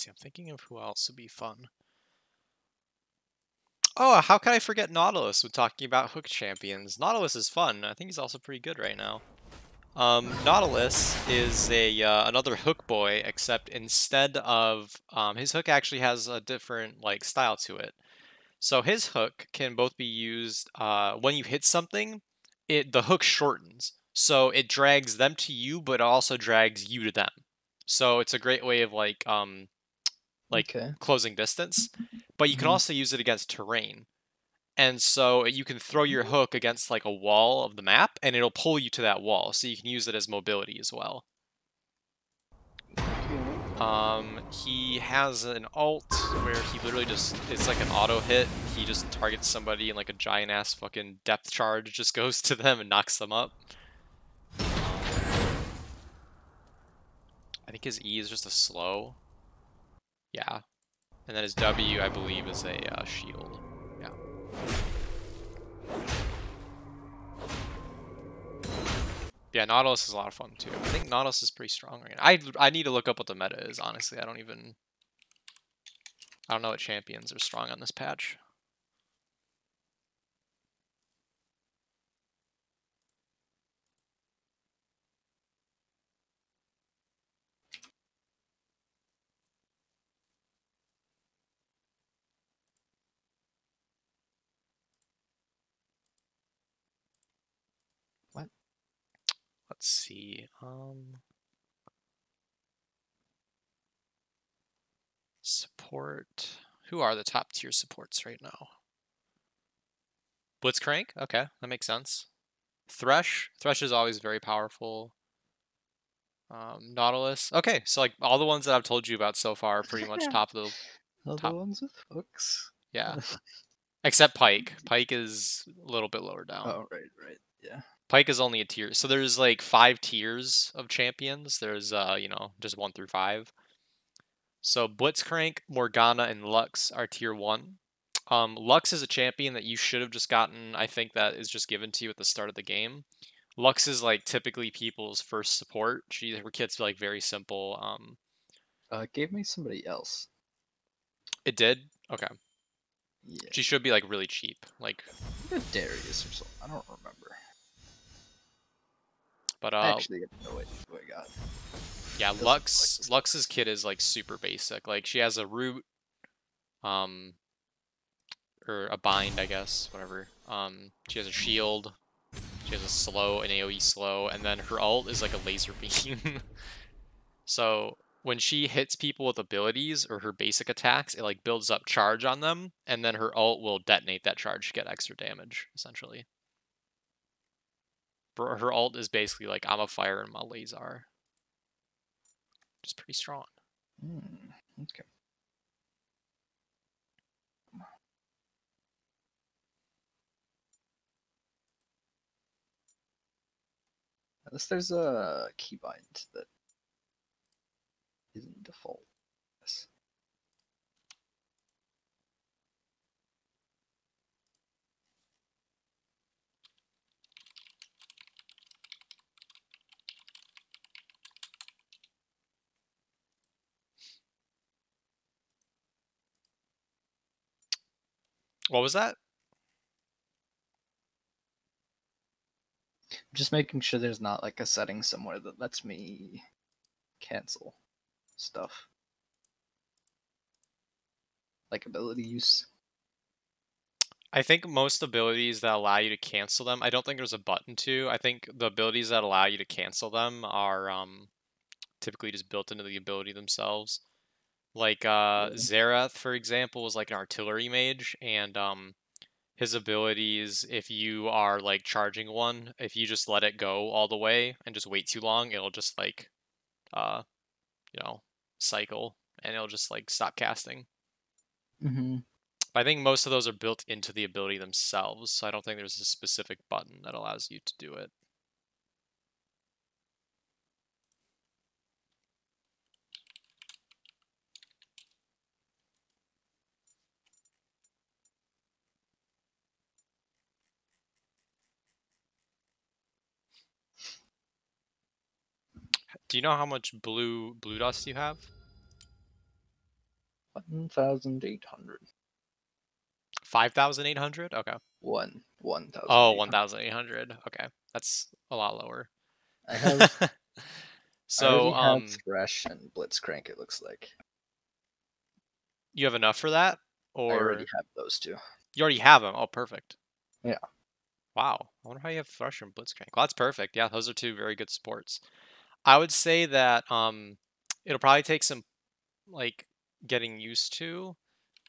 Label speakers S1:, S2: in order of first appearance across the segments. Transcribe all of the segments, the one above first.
S1: See, I'm thinking of who else would be fun. Oh, how can I forget Nautilus when talking about hook champions? Nautilus is fun. I think he's also pretty good right now. Um, Nautilus is a uh, another hook boy, except instead of um, his hook actually has a different like style to it. So his hook can both be used uh, when you hit something. It the hook shortens, so it drags them to you, but also drags you to them. So it's a great way of like um, like
S2: Okay.
S1: closing distance. But you can
S2: Mhm.
S1: also use it against terrain. And so you can throw your hook against like a wall of the map and it'll pull you to that wall. So you can use it as mobility as well. Um, he has an alt where he literally just, it's like an auto hit. He just targets somebody and like a giant ass fucking depth charge just goes to them and knocks them up. I think his E is just a slow. Yeah. And then his W, I believe, is a uh, shield. Yeah. Yeah, Nautilus is a lot of fun too. I think Nautilus is pretty strong right now. I I need to look up what the meta is. Honestly, I don't even. I don't know what champions are strong on this patch. Let's see. Um, support. Who are the top tier supports right now? Blitzcrank. Okay, that makes sense. Thresh. Thresh is always very powerful. Um, Nautilus. Okay, so like all the ones that I've told you about so far are pretty much top of the
S2: All
S1: Top.
S2: the ones with hooks.
S1: yeah. Except Pyke. Pyke is a little bit lower down.
S2: Oh right, right, yeah.
S1: Pyke is only a tier. So there's like five tiers of champions. There's uh, you know, just one through five. So Blitzcrank, Morgana, and Lux are tier one. Um, Lux is a champion that you should have just gotten. I think that is just given to you at the start of the game. Lux is like typically people's first support. She her kit's like very simple. Um,
S2: Uh, gave me somebody else.
S1: it did okay.
S2: Yeah.
S1: She should be like really cheap. Like,
S2: Darius or something. I don't remember.
S1: But
S2: I
S1: uh,
S2: actually no who I got.
S1: Yeah,
S2: like
S1: Lux. Lux's kit is like super basic. Like she has a root, um, or a bind, I guess, whatever. Um, she has a shield. She has a slow, an AOE slow, and then her ult is like a laser beam. so when she hits people with abilities or her basic attacks, it like builds up charge on them, and then her ult will detonate that charge to get extra damage, essentially. Her ult is basically like I'm a fire and my laser. Which is pretty strong.
S2: Hmm, okay. Unless there's a keybind that isn't default. Yes.
S1: What was that?
S2: Just making sure there's not like a setting somewhere that lets me cancel stuff. Like ability use.
S1: I think most abilities that allow you to cancel them, I don't think there's a button to. I think the abilities that allow you to cancel them are um, typically just built into the ability themselves. Like uh,
S2: Yeah.
S1: Xerath, for example, is like an artillery mage, and um, his abilities, if you are like charging one, if you just let it go all the way and just wait too long, it'll just like, uh, you know, cycle, and it'll just like stop casting.
S2: Mm-hmm.
S1: I think most of those are built into the ability themselves, so I don't think there's a specific button that allows you to do it. Do you know how much blue blue dust you have?
S2: One thousand eight hundred.
S1: 5,800? Okay.
S2: One. One thousand.
S1: Oh, 1,800. Okay. That's a lot lower.
S2: I have. I
S1: so,
S2: have
S1: um,
S2: Thresh and Blitzcrank. It looks like.
S1: you have enough for that? Or...
S2: I already have those two.
S1: you already have them? Oh, perfect.
S2: Yeah.
S1: Wow. I wonder how you have Thresh and Blitzcrank. Well, that's perfect. Yeah, those are two very good sports. I would say that um, it'll probably take some like getting used to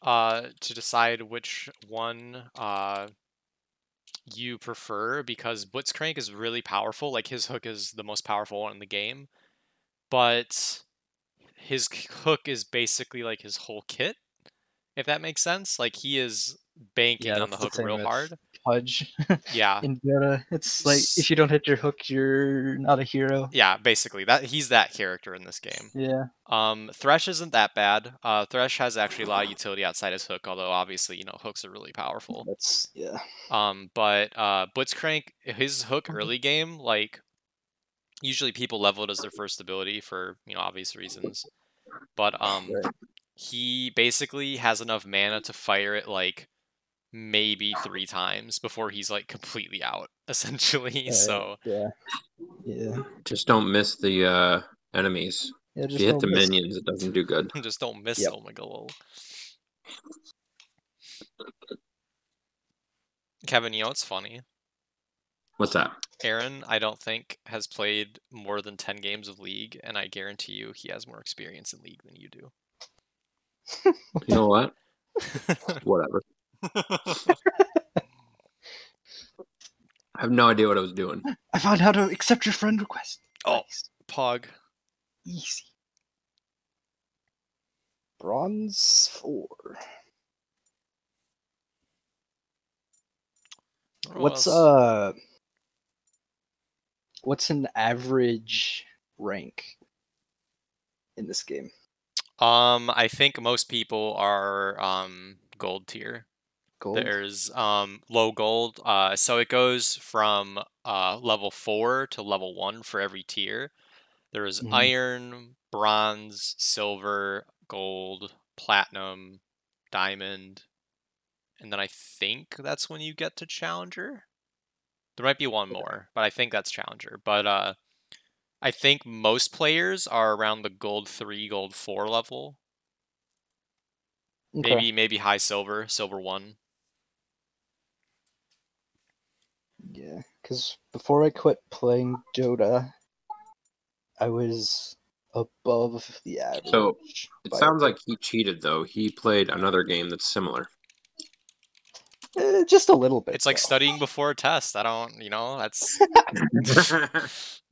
S1: uh, to decide which one uh, you prefer because Blitzcrank is really powerful. Like his hook is the most powerful one in the game, but his hook is basically like his whole kit. If that makes sense, like he is banking
S2: Yeah,
S1: on the
S2: that's the
S1: hook real
S2: with-
S1: hard.
S2: Pudge.
S1: Yeah,
S2: in Dota, it's like if you don't hit your hook, you're not a hero.
S1: yeah, basically that he's that character in this game.
S2: Yeah.
S1: Um, Thresh isn't that bad. Uh, Thresh has actually a lot of utility outside his hook, although obviously you know hooks are really powerful.
S2: That's yeah.
S1: Um, but uh, Blitzcrank, his hook
S2: Mhm.
S1: early game, like usually people level it as their first ability for you know obvious reasons. But um,
S2: Right.
S1: he basically has enough mana to fire it like maybe three times before he's like completely out, essentially.
S2: Right.
S1: So
S2: Yeah. Yeah.
S3: Just don't miss the uh, enemies.
S2: Yeah.
S3: If you hit the
S2: miss-
S3: minions, it doesn't do good.
S1: just don't miss
S2: Yep.
S1: Omega lol. Kevin, you know what's funny?
S3: What's that?
S1: Aaron, I don't think, has played more than 10 games of League, and I guarantee you he has more experience in League than you do.
S3: You know what? Whatever. I have no idea what I was doing.
S2: I found how to accept your friend request.
S1: Oh.
S2: Nice.
S1: Pog.
S2: Easy. Bronze four.
S1: What
S2: What's
S1: else?
S2: uh what's an average rank in this game?
S1: Um, I think most people are um gold tier.
S2: Gold.
S1: There's um low gold. Uh, so it goes from uh level four to level one for every tier. There's
S2: Mhm.
S1: iron, bronze, silver, gold, platinum, diamond, and then I think that's when you get to challenger. There might be one more, but I think that's challenger. But uh, I think most players are around the gold three, gold four level.
S2: Okay.
S1: Maybe maybe high silver, silver one.
S2: Yeah, because before I quit playing Dota, I was above the average.
S3: So, It sounds like he cheated, though. He played another game that's similar.
S2: Eh, just a little bit.
S1: It's like
S2: though.
S1: studying before a test. I don't, you know, that's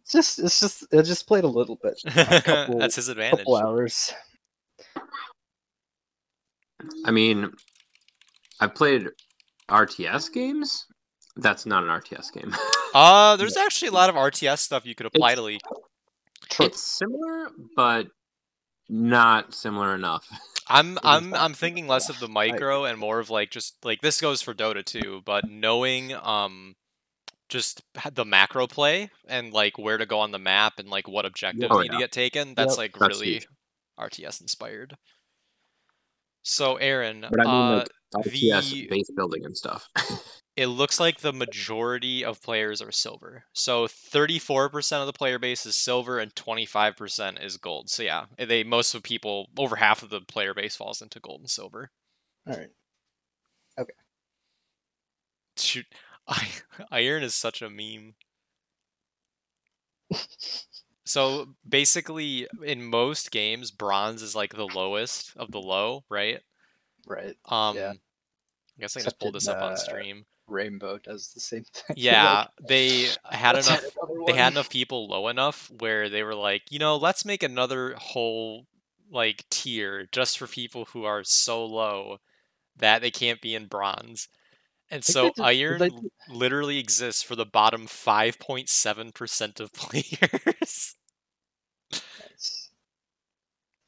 S2: just, it's just, I just played a little bit, couple-
S1: that's his advantage.
S2: couple hours.
S3: I mean, I've played RTS games. That's not an RTS game.
S1: Uh, there's actually a lot of RTS stuff you could apply to League.
S2: True.
S3: it's similar, but not similar enough.
S1: I'm I'm I'm thinking less of the micro and more of like just like this goes for Dota too, but knowing um just the macro play and like where to go on the map and like what objectives
S3: Oh,
S1: need to get taken. That's
S2: Yep.
S1: like
S3: That's
S1: really
S3: huge.
S1: RTS inspired. So Aaron,
S3: But I mean,
S1: uh,
S3: like RTS
S1: the-
S3: base building and stuff.
S1: it looks like the majority of players are silver. So 34% of the player base is silver and 25% is gold. So yeah, they most of people over half of the player base falls into gold and silver.
S2: All right. Okay.
S1: Shoot, I, iron is such a meme. So basically, in most games, bronze is like the lowest of the low, right?
S2: Right.
S1: Um,
S2: Yeah.
S1: I guess I
S2: Except
S1: just pulled
S2: in,
S1: this up on
S2: uh,
S1: stream.
S2: Rainbow does the same thing.
S1: Yeah, they had enough. They had enough people low enough where they were like, you know, let's make another whole like tier just for people who are so low that they can't be in bronze. And so
S2: they did- did
S1: iron
S2: they
S1: literally exists for the bottom 5.7% of players.
S2: Nice.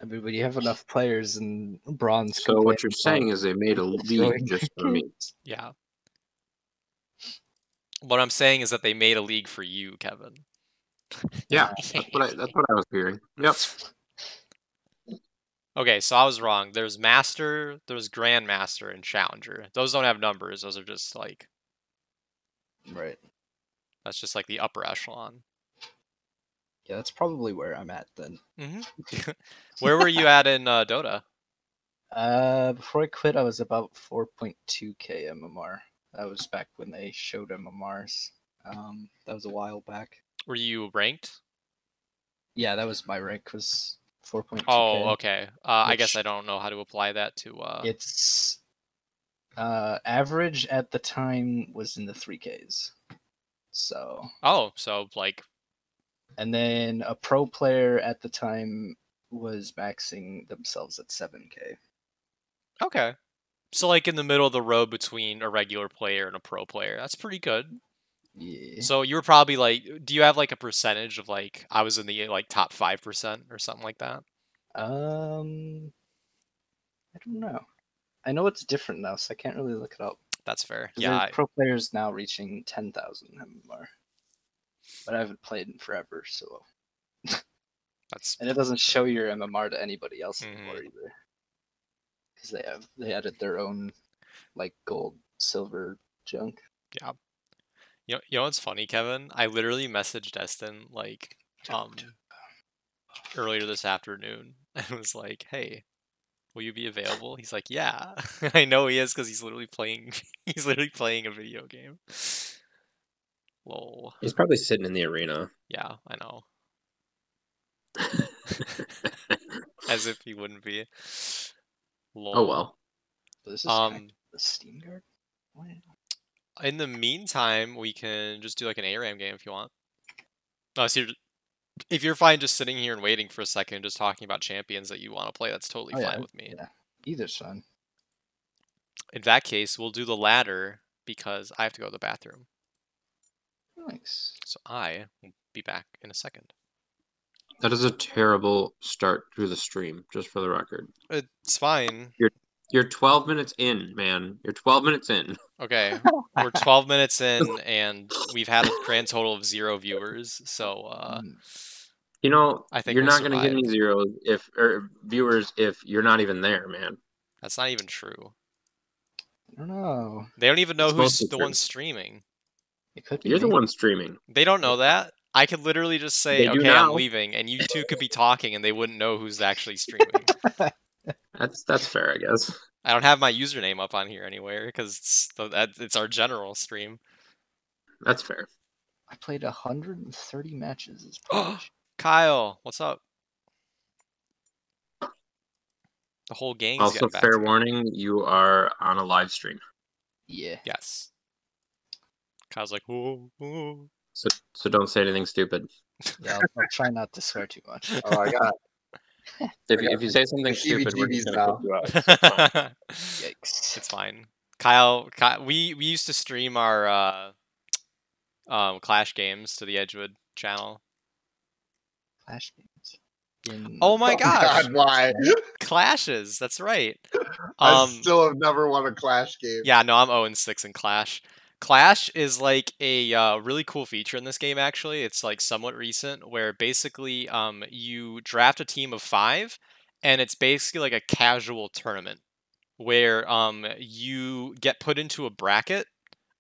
S2: I mean, when you have enough players in bronze.
S3: so what you're saying is they made a league just for me.
S1: yeah. What I'm saying is that they made a league for you, Kevin.
S3: Yeah, that's what I that's what I was hearing. Yep.
S1: Okay, so I was wrong. There's Master, there's Grandmaster, and Challenger. Those don't have numbers. Those are just like
S2: Right.
S1: that's just like the upper echelon.
S2: Yeah, that's probably where I'm at then.
S1: hmm Where were you at in uh, Dota?
S2: Uh, before I quit, I was about 4.2k MMR. That was back when they showed MMRs. Um, that was a while back.
S1: Were you ranked?
S2: Yeah, that was my rank was 4.2k.
S1: Oh, okay. Uh, I guess I don't know how to apply that to. Uh...
S2: It's uh average at the time was in the 3ks. So,
S1: Oh, so like
S2: and then a pro player at the time was maxing themselves at 7k.
S1: okay. So like in the middle of the road between a regular player and a pro player. That's pretty good.
S2: Yeah.
S1: So you were probably like, do you have like a percentage of like I was in the like top five percent or something like that?
S2: Um, I don't know. I know it's different now, so I can't really look it up.
S1: That's fair. Yeah. I-
S2: pro players now reaching ten thousand MMR, but I haven't played in forever, so
S1: That's
S2: and it doesn't show your MMR to anybody else anymore either, because they have they added their own like gold, silver junk. Yeah.
S1: You know, you know what's funny, Kevin? I literally messaged Destin like um earlier this afternoon and was like, "Hey, will you be available?" He's like, "Yeah." I know he is because he's literally playing. he's literally playing a video game. Lol.
S3: He's probably sitting in the arena.
S1: Yeah, I know. As if he wouldn't be. Lol.
S3: oh well.
S2: This is
S1: Um,
S2: the Steam Guard. What?
S1: in the meantime, we can just do like an ARAM game if you want. Oh, so you're, if you're fine just sitting here and waiting for a second, just talking about champions that you want to play, that's totally
S2: Oh,
S1: fine
S2: yeah,
S1: with me.
S2: yeah. Either's fun.
S1: In that case, we'll do the latter because I have to go to the bathroom.
S2: Nice.
S1: So I will be back in a second.
S3: That is a terrible start to the stream, just for the record.
S1: It's fine.
S3: You're you're 12 minutes in, man. You're 12 minutes in.
S1: Okay, we're 12 minutes in, and we've had a grand total of zero viewers. So uh,
S2: Mm,
S3: You know,
S1: I think
S3: you're
S1: we'll
S3: not going to get any
S1: survive.
S3: zeros if or viewers if you're not even there, man.
S1: that's not even true.
S2: I don't know.
S1: They don't even know
S3: It's
S1: who's the
S3: true.
S1: one streaming.
S2: It could be.
S3: You're the one streaming.
S1: They don't know that. I could literally just say,
S3: They do
S1: "Okay, I'm leaving," and you two could be talking, and they wouldn't know who's actually streaming.
S3: That's that's fair, I guess.
S1: I don't have my username up on here anywhere because it's, it's our general stream.
S3: That's fair.
S2: I played 130 matches. As Polish.
S1: Kyle, what's up? The whole game.
S3: Also,
S1: back
S3: fair
S1: together.
S3: warning, you are on a live stream.
S2: yeah.
S1: Yes. Kyle's like, "Whoa, whoa."
S3: So so don't say anything stupid.
S2: Yeah, I'll, I'll try not to swear too much.
S4: Oh, I got
S3: If,
S4: I
S3: if you say something
S4: the
S3: stupid, we're just gonna kick you out. It's fine.
S2: Yikes.
S1: it's fine. Kyle, Ky we we used to stream our uh, um, Clash games to the Edgewood channel.
S2: Clash games. In...
S1: Oh my
S4: Oh,
S1: gosh,
S4: God, why?
S1: clashes. That's right.
S4: I
S1: Um,
S4: still have never won a Clash game.
S1: Yeah, no, I'm 0 and 6 in Clash. Clash is like a uh, really cool feature in this game. Actually, it's like somewhat recent, where basically um, you draft a team of five, and it's basically like a casual tournament where um, you get put into a bracket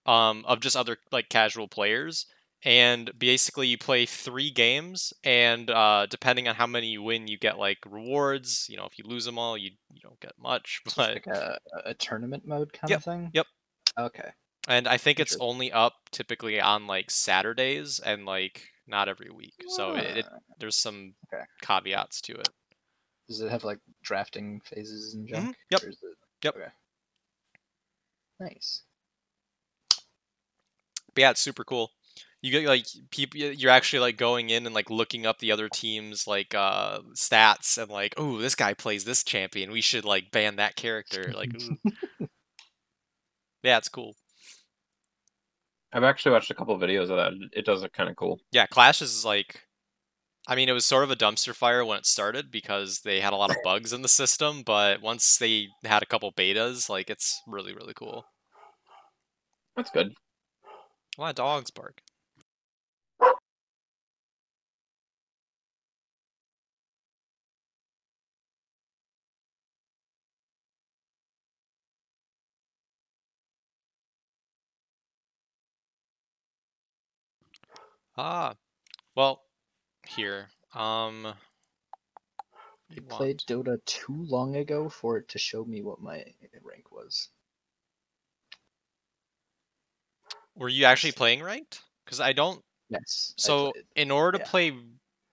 S1: um, of just other like casual players, and basically you play three games, and uh, depending on how many you win, you get like rewards. You know, if you lose them all, you you don't get much,
S2: It's
S1: but
S2: like a, a tournament mode kind
S1: Yep,
S2: of thing?
S1: yep.
S2: Okay.
S1: And I think it's only up typically on like Saturdays and like not every week. So it, it
S2: Ah,
S1: there's some
S2: Okay.
S1: caveats to it.
S2: Does it have like drafting phases and
S1: Mhm,
S2: junk?
S1: yep,
S2: Or is it...
S1: yep.
S2: Okay. Nice.
S1: But yeah, it's super cool. You get like people you're actually like going in and like looking up the other team's like uh stats and like, "Oh, this guy plays this champion. We should like ban that character." Like, ooh. Yeah, it's cool.
S3: I've actually watched a couple videos of that. It does look kind of cool.
S1: Yeah, Clash is like I mean, it was sort of a dumpster fire when it started because they had a lot of bugs in the system, but once they had a couple betas, like it's really really cool.
S3: That's good.
S1: A lot of dogs bark. Ah, well, here. Um,
S2: I
S1: you
S2: played
S1: want-
S2: Dota too long ago for it to show me what my rank was.
S1: Were you actually playing ranked? Because I don't.
S2: Yes.
S1: So in order to
S2: yeah.
S1: play,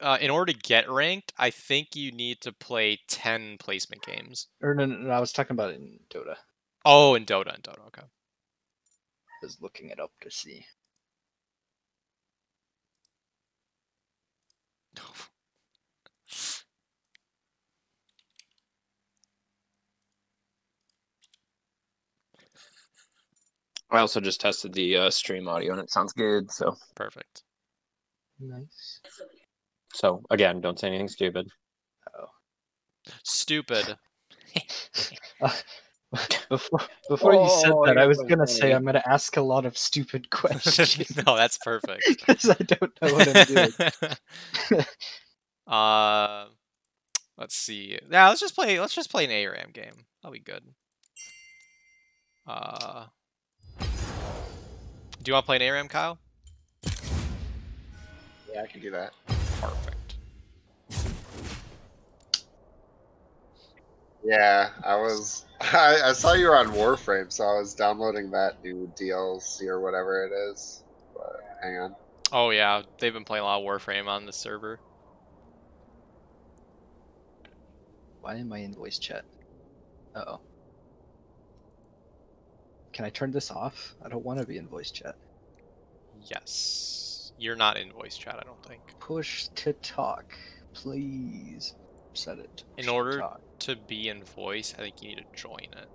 S1: uh, in order to get ranked, I think you need to play ten placement games.
S2: Or no, no, no, I was talking about in Dota.
S1: Oh, in Dota, in Dota. Okay.
S2: I was looking it up to see.
S3: I also just tested the uh, stream audio and it sounds good. So,
S1: Perfect.
S2: Nice.
S3: so again, don't say anything stupid. Oh.
S1: Stupid.
S2: Uh, before before you said
S3: Oh,
S2: that, I was gonna say. I'm gonna ask a lot of stupid questions
S1: no, that's perfect.
S2: because I don't know what I'm doing.
S1: uh, let's see. Yeah, let's just play. Let's just play an ARAM game. That'll be good. Uh, do you want to play an ARAM, Kyle?
S4: Yeah, I can do that.
S1: Perfect.
S4: Yeah, I was. I, I saw you were on Warframe, so I was downloading that new DLC or whatever it is. But hang on.
S1: Oh yeah, they've been playing a lot of Warframe on the server.
S2: Why am I in voice chat? Uh oh. Can I turn this off? I don't want to be in voice chat.
S1: Yes, you're not in voice chat. I don't think.
S2: Push to talk, please. Set it. to
S1: In order-
S2: talk.
S1: To be in voice, I think you need to join it.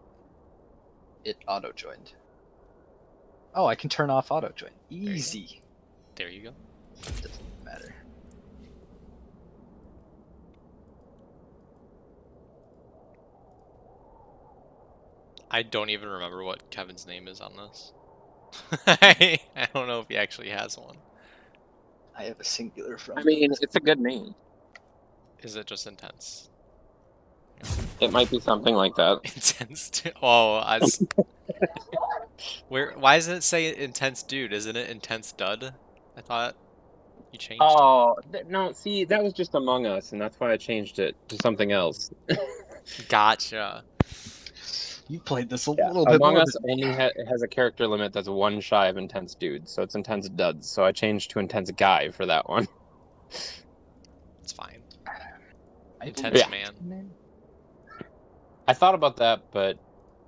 S2: it auto joined. Oh, I can turn off auto join.
S1: you go.
S2: Easy.
S1: There you go.
S2: Doesn't matter.
S1: I don't even remember what Kevin's name is on this. I I don't know if he actually has one.
S2: I have a singular from.
S3: I mean, it's a good name.
S1: Is it just intense?
S3: It might be something like that.
S1: Intense. du- Oh, I s- where? Why does it say intense dude? Isn't it intense dud? I thought you changed. it.
S3: Oh th- no! See, that was just Among Us, and that's why I changed it to something else.
S1: Gotcha.
S2: You played this a
S3: Yeah,
S2: little bit
S3: Among
S2: more
S3: Us
S2: than
S3: only ha- has a character limit that's one shy of intense dude, so it's intense duds. So I changed to intense guy for that one.
S1: It's fine.
S2: I
S1: Intense
S3: Yeah.
S1: man.
S3: I thought about that, but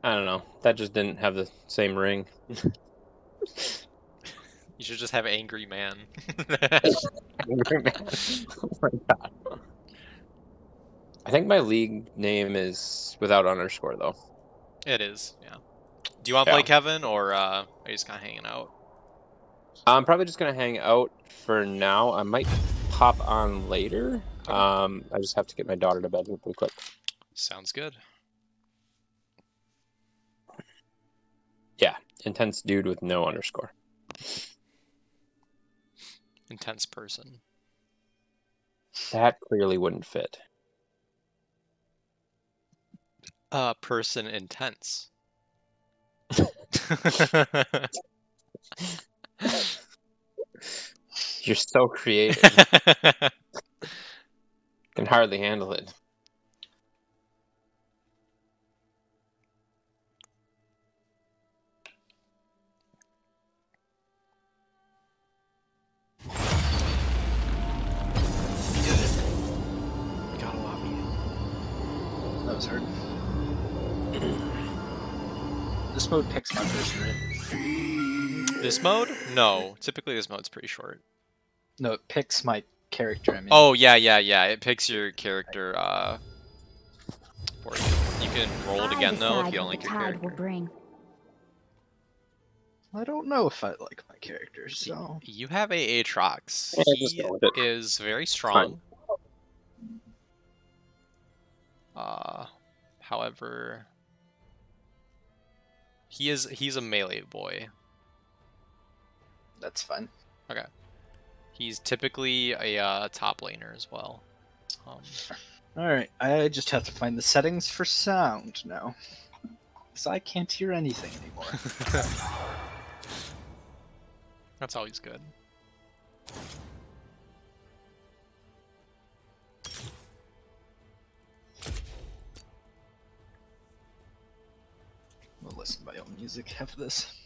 S3: I don't know. That just didn't have the same ring.
S1: You should just have angry man. angry man.
S3: oh my god. I think my league name is without underscore though.
S1: it is. Yeah. Do you want to play Kevin or uh, are you just kind of hanging out?
S3: I'm probably just gonna hang out for now. I might pop on later. Um, I just have to get my daughter to bed here pretty quick.
S1: Sounds good.
S3: Yeah, intense dude with no underscore.
S1: Intense person.
S3: That clearly wouldn't fit.
S1: Uh, person intense.
S3: You're so creative. Can hardly handle it.
S1: Gotta love you.
S2: That was hard. this mode picks my person, right?
S1: This mode? No. Typically, this mode's pretty short.
S2: No, it picks my character. I mean,
S1: Oh yeah, yeah, yeah. It picks your character. Uh, you. You can roll it again though if you don't like
S5: the
S1: your
S5: tide will
S1: character.
S5: bring.
S2: I don't know if I like my character, so
S1: You have a Aatrox.
S3: Yeah, just
S1: He
S3: go with it.
S1: is very strong. Uh, however, he is he's a melee boy.
S2: that's fine.
S1: He's typically a uh, top laner as well. Um,
S2: All right, I just have to find the settings for sound now, because I can't hear anything anymore.
S1: that's always good.
S2: We'll listen to my own music after this.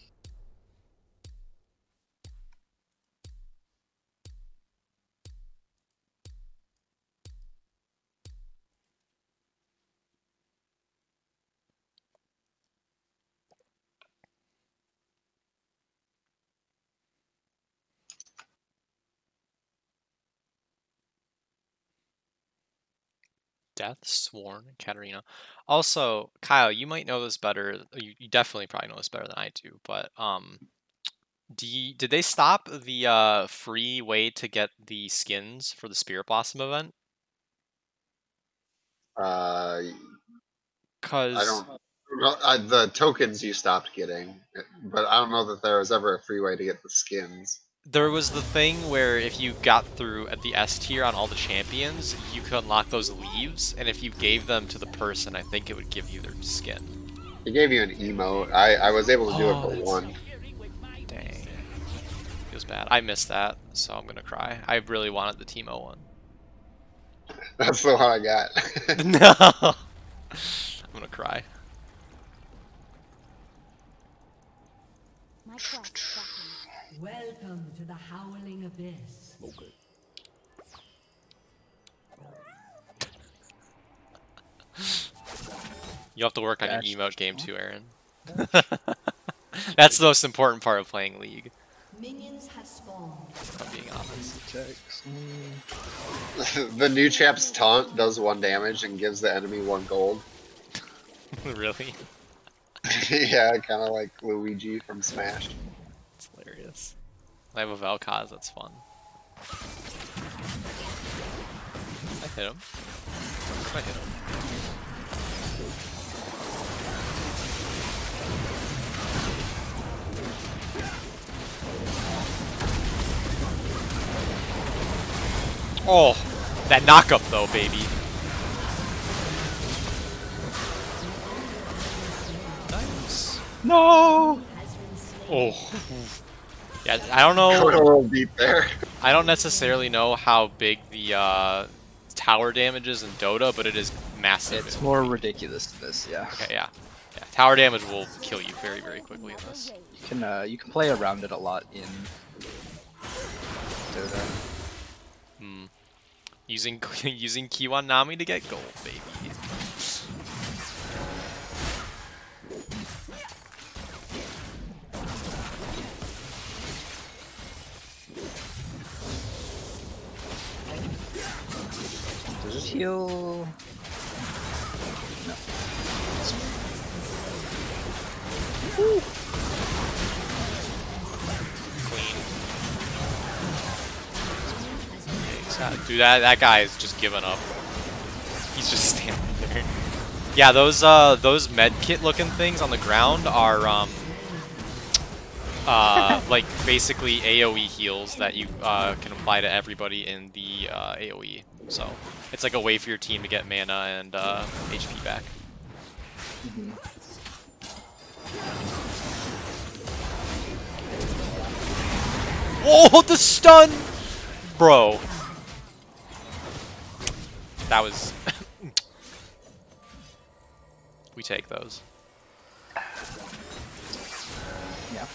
S1: Death Sworn Katarina. Also, Kyle, you might know this better. You, you definitely probably know this better than I do. But um, do you, did they stop the uh, free way to get the skins for the Spirit Blossom event?
S4: Uh,
S1: Cause
S4: I don't. Well, uh, the tokens you stopped getting, but I don't know that there was ever a free way to get the skins.
S1: There was the thing where if you got through at the S tier on all the champions, you could unlock those leaves, and if you gave them to the person, I think it would give you their skin.
S4: It gave you an emote. I, I was able to do
S1: Oh,
S4: it for
S1: that's-
S4: one.
S1: Dang. Feels bad. I missed that, so I'm gonna cry. I really wanted the Teemo oh one.
S4: That's the one I got.
S1: no! I'm gonna cry.
S5: My quest beckons.
S6: Welcome to the Howling Abyss.
S1: You have to work on
S2: Gosh.
S1: your emote game too, Aaron. That's the most important part of playing League,
S6: Minions have spawned.
S1: I'm being honest.
S4: The new chap's taunt does one damage and gives the enemy one gold.
S1: really?
S4: yeah, kind of like Luigi from Smash.
S1: I have a that's fun. I hit him. I hit him. Oh, that knockup though, baby. Nice.
S2: No!
S6: Has been slain.
S1: Oh. Yeah, I don't
S4: Got a
S1: know.
S4: little beat there.
S1: I don't necessarily know how big the uh, tower damage is in Dota, but it is massive.
S2: It's more ridiculous than this, yeah.
S1: Okay, yeah. Yeah, tower damage will kill you very, very quickly in this.
S2: You can uh, you can play around it a lot in Dota.
S1: Hmm. Using using Kiwan Nami to get gold, baby.
S2: Heal? No.
S1: Clean. Yikes. Dude, that that guy is just giving up. He's just standing there. Yeah, those uh those med kit looking things on the ground are um uh like basically AoE heals that you uh can apply to everybody in the uh, AoE. So it's like a way for your team to get mana and uh, HP back.
S2: Mhm.
S1: Oh, the stun! Bro. That was... we take those.
S2: Yeah.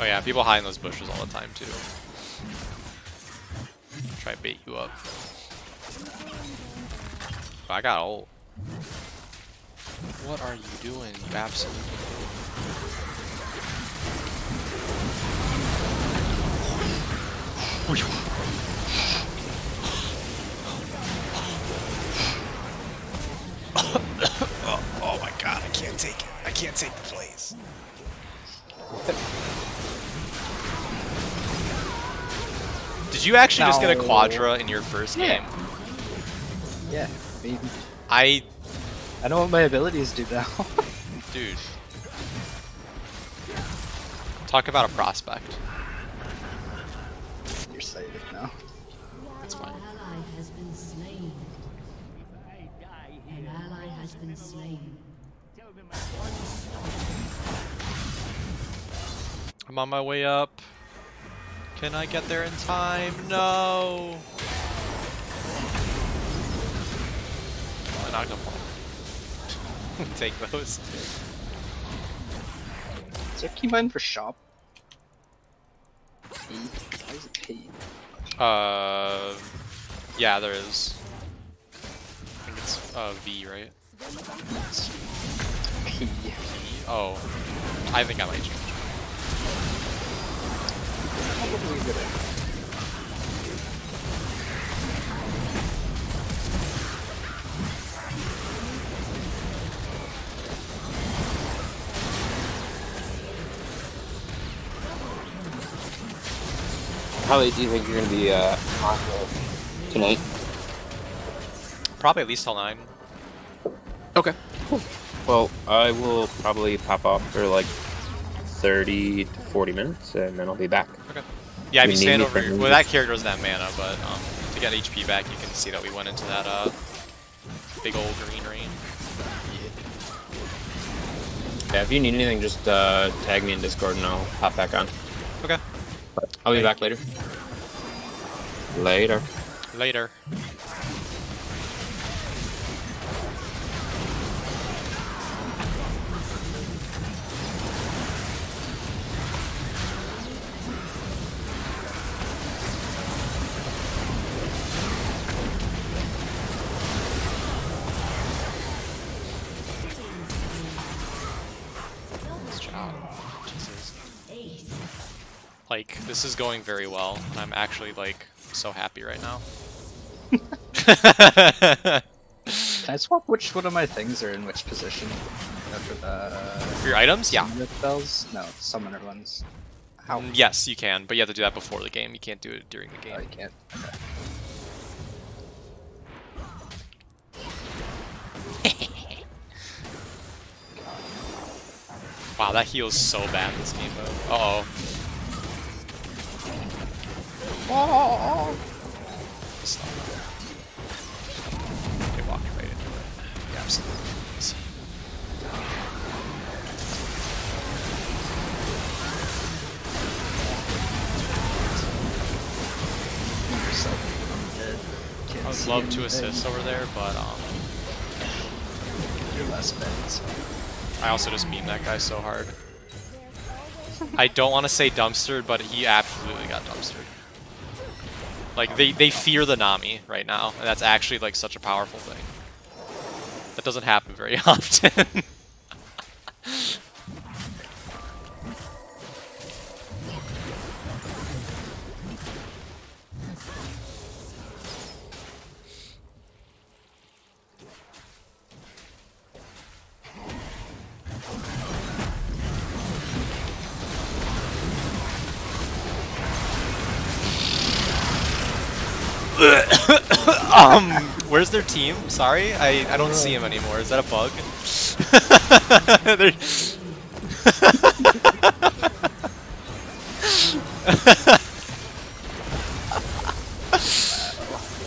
S1: Oh yeah, people hide in those bushes all the time too. Try to bait you up. Oh, I got ult. What are you doing, you absolute oh, oh my god, I can't take it. I can't take the plays. Did you actually just get a quadra in your first
S2: Yeah.
S1: game?
S2: Yeah. I mean,
S1: I,
S2: I know what my abilities do now.
S1: dude. Talk about a prospect.
S2: You're sighted now.
S1: That's
S6: An
S1: fine.
S6: ally has been slain. An ally has been slain.
S1: I'm on my way up. Can I get there in time? No. I'm not gonna take those.
S2: Is there keybind for shop? P? Why is it P?
S1: Uh, yeah, there is. I think it's uh, V, right?
S2: P.
S1: V? Oh, I think I might change.
S2: Probably a good idea.
S3: How late do you think you're gonna be uh, on tonight?
S1: Probably at least till nine.
S3: Okay. Well, I will probably pop off for like 30 to 40 minutes, and then I'll be back. Okay.
S1: Yeah, if
S3: We
S1: you
S3: need
S1: stand over here, well, that character doesn't have mana, but um, to get HP back, you can see that we went into that uh, big old green rain.
S3: Yeah, if you need anything, just uh, tag me in Discord and I'll hop back on.
S1: Okay.
S3: I'll be
S1: Thank
S3: back later. Later.
S1: Later. Like, this is going very well, and I'm actually, like, so happy right now.
S2: Can I swap which one of my things are in which position? After the
S1: For your items? Yeah.
S2: summoner spells? No, summoner ones. How?
S1: Mm, Yes, you can, but you have to do that before the game. You can't do it during the
S2: Oh,
S1: game.
S2: I can't. Okay.
S1: Wow, that heals so bad this game mode. Uh oh. I would love to assist over there, but um. I also just beamed that guy so hard. I don't want to say dumpstered, but he absolutely got dumpstered. Like they they fear the Nami right now, and that's actually like such a powerful thing. That doesn't happen very often. um, where's their team? Sorry, I, I don't see him anymore. Is that a bug?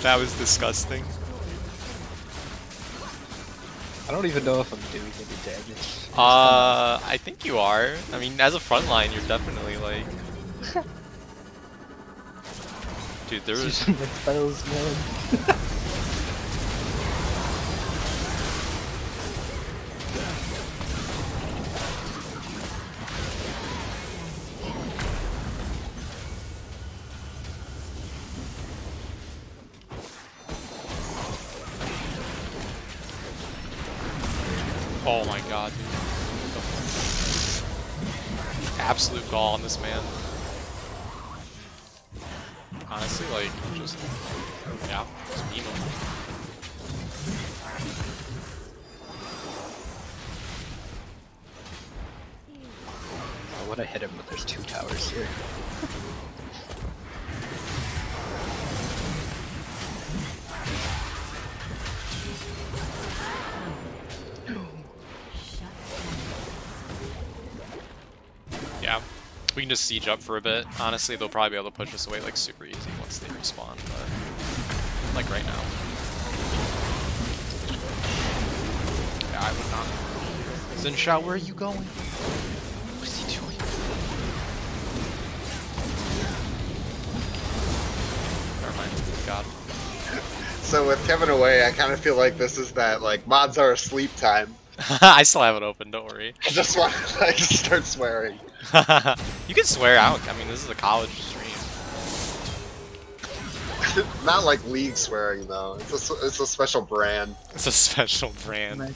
S1: That was disgusting.
S2: I don't even know if I'm doing any damage.
S1: Uh, I think you are. I mean, as a frontline, you're definitely like. Dude, there was.
S2: Using my spells, man.
S1: siege up for a bit. Honestly, they'll probably be able to push us away like super easy once they respawn, but like right now. Yeah, I would not. Xin Zhao, where are you going? What is he doing? Never mind. God.
S4: so with Kevin away, I kind of feel like this is that like mods are asleep time.
S1: I still have it open, don't worry.
S4: I just want to like, start swearing.
S1: you can swear out. I mean, this is a college stream.
S4: Not like league swearing though. It's a s- it's a special brand.
S1: It's a special brand.
S2: Nice.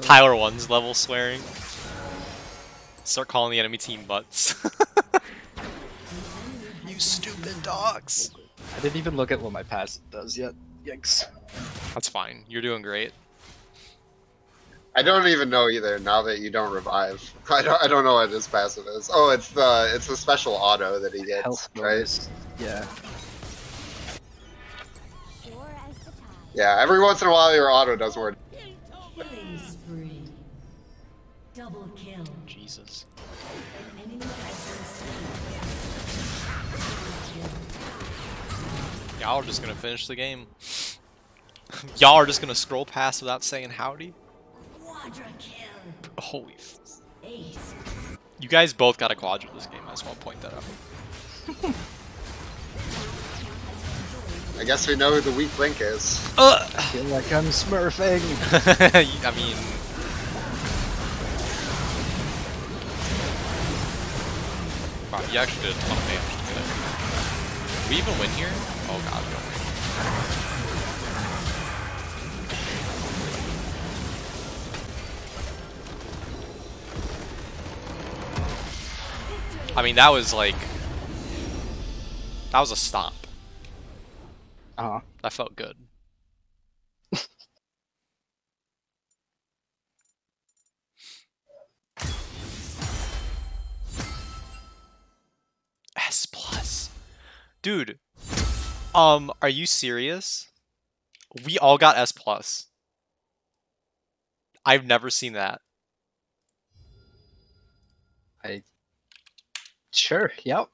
S1: Tyler1's level swearing. Start calling the enemy team butts. you stupid dogs.
S2: I didn't even look at what my passive does yet. Yikes.
S1: That's fine. You're doing great.
S4: I don't even know either. Now that you don't revive, I don't I don't know what his passive is. Oh, it's the it's the special auto that he gets,
S2: Health
S4: right?
S2: bonus. Yeah.
S5: Sure as the tide.
S4: Yeah. Every once in a while, your auto does work.
S6: Double kill.
S1: Jesus.
S6: An enemy has been slain. Double
S1: Y'all are just gonna finish the game. Y'all are just gonna scroll past without saying howdy.
S6: Kill. Quadra kill.
S1: Holy. F
S6: Ace.
S1: you guys both got a quadra this game. I just want to point that out.
S4: I guess we know who the weak link is.
S1: Uh,
S2: I feel like I'm smurfing.
S1: I mean, wow, you actually did a ton of damage. Did we even win here? Oh god, we don't win. I mean, that was like, that was a stomp.
S2: Uh huh.
S1: That felt good. S plus. Dude. Um, are you serious? We all got S plus. I've never seen that.
S2: I. Sure. Yep.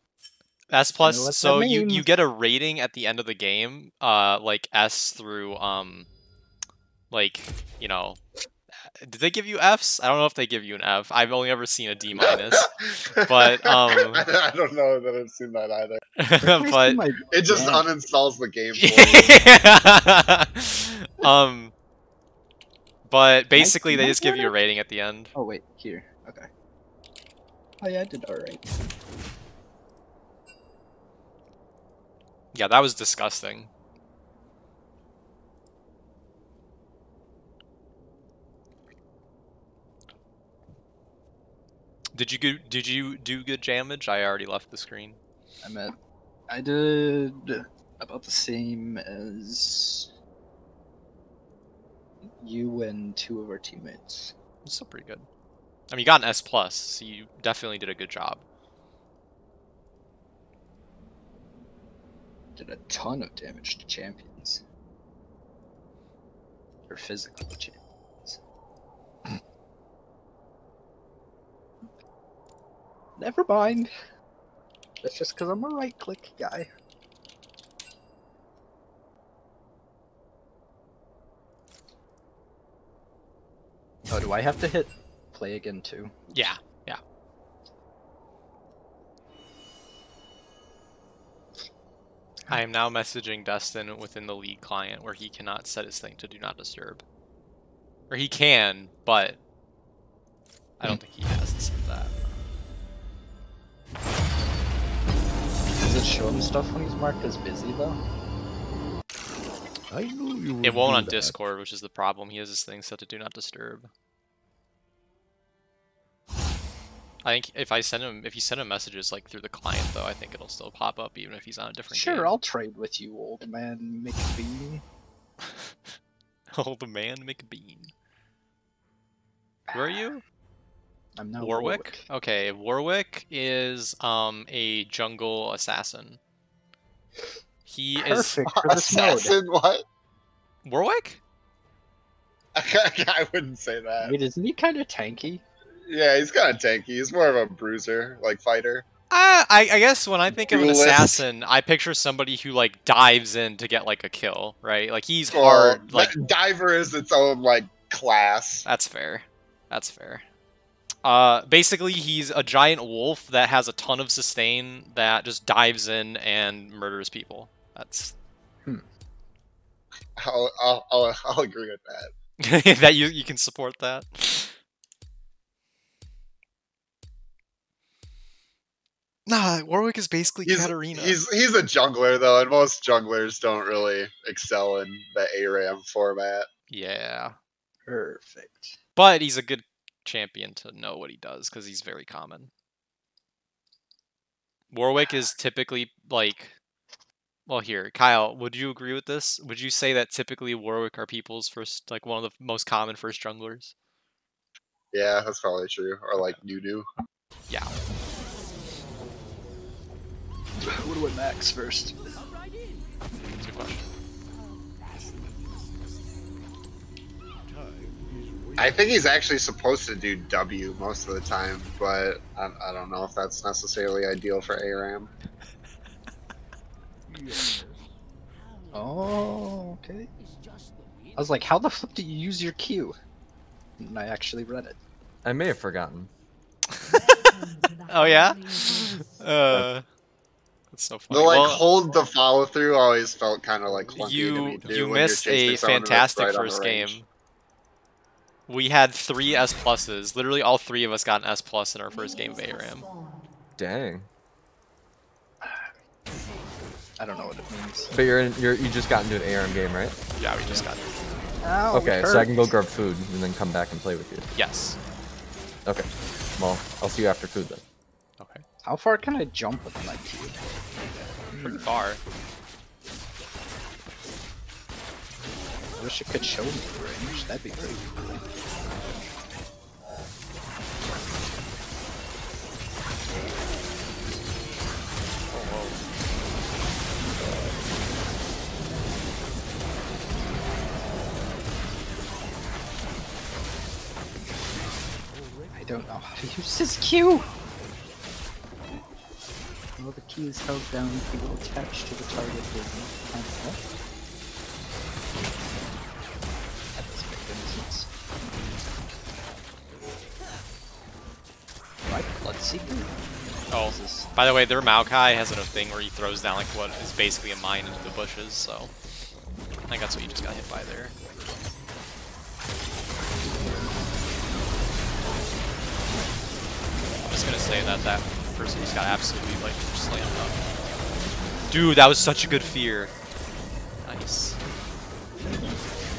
S1: S plus so you you get a rating at the end of the game, uh like S through um like, you know, did they give you Fs? I don't know if they give you an F. I've only ever seen a D minus. But, um,
S4: I don't know that I've seen that either.
S1: but
S2: my,
S4: It just
S2: Yeah.
S4: uninstalls the game for you.
S1: um but basically they just give you a rating at the end.
S2: oh wait, here. Oh yeah, I did all right.
S1: Yeah, that was disgusting. Did you go, did you do good damage? I already left the screen.
S2: I'm at. I did about the same as you and two of our teammates.
S1: It's still pretty good. I mean, you got an S plus, so you definitely did a good job.
S2: Did a ton of damage to champions. Or physical champions. Never mind. That's just because I'm a right click guy. Oh, do I have to hit play again too?
S1: Yeah, yeah. I am now messaging Destin within the League client where he cannot set his thing to do not disturb. Or he can, but I don't think he has it set that.
S2: Does it show him stuff when he's marked as busy though? I knew you
S1: It won't on
S2: that.
S1: Discord, which is the problem. He has his thing set to do not disturb. I think if I send him, if you send him messages like through the client, though, I think it'll still pop up even if he's on a different.
S2: Sure,
S1: game.
S2: I'll trade with you, old man McBean.
S1: Old man McBean. Where are you?
S2: I'm not
S1: Warwick? Okay, Warwick is um a jungle assassin. He is
S2: Perfect for this mode.
S4: Assassin, what?
S1: Warwick?
S4: I wouldn't say that.
S2: Wait, isn't he kind of tanky?
S4: Yeah, he's kind of tanky. He's more of a bruiser, like fighter.
S1: Uh, I, I guess when I think of an assassin, I picture somebody who like dives in to get like a kill, right? Like he's
S4: Or
S1: hard. Like
S4: like diver is its own like class.
S1: that's fair. That's fair. Uh, basically, he's a giant wolf that has a ton of sustain that just dives in and murders people. That's
S4: I'll, I'll, I'll, I'll agree with that.
S1: that you you can support that. Nah, Warwick is basically
S4: He's,
S1: Katarina.
S4: he's he's a jungler though, and most junglers don't really excel in the ARAM format.
S1: Yeah,
S2: Perfect.
S1: but he's a good champion to know what he does because he's very common. Warwick is typically like, well, here, Kyle, would you agree with this? Would you say that typically Warwick are people's first, like one of the most common first junglers?
S4: Yeah, that's probably true. Or like Nunu.
S1: Yeah.
S2: What do I max first?
S1: That's a question.
S4: I think he's actually supposed to do W most of the time, but I, I don't know if that's necessarily ideal for ARAM.
S2: Oh, okay. I was like, how the flip do you use your Q? And I actually read it.
S7: I may have forgotten.
S1: Oh yeah. Uh, that's so funny.
S4: The like
S1: Well,
S4: hold the follow through always felt kind of like clunky to
S1: you
S4: me
S1: you missed a fantastic
S4: right
S1: first game. We had three S pluses. Literally, all three of us got an S plus in our first game of ARAM.
S7: Dang.
S2: I don't know what it means.
S7: But you're in, you're you just got into an ARAM game, right?
S1: Yeah, we just got it.
S2: Ow,
S7: okay, so I can go grab food and then come back and play with you.
S1: Yes.
S7: Okay. Well, I'll see you after food then.
S2: How far can I jump with my Q?
S1: Pretty far.
S2: I wish it could show me the range. That'd be.
S1: Oh, whoa.
S2: I don't know how to use this Q. While the key is held down, he will attach to the target with an F. That doesn't make any sense. Right, let's see.
S1: Oh, by the way, their Maokai has a thing where he throws down like what is basically a mine into the bushes. So I think that's what you just got hit by there. I'm just gonna say that that person just got absolutely like slammed up. Dude, that was such a good fear. Nice.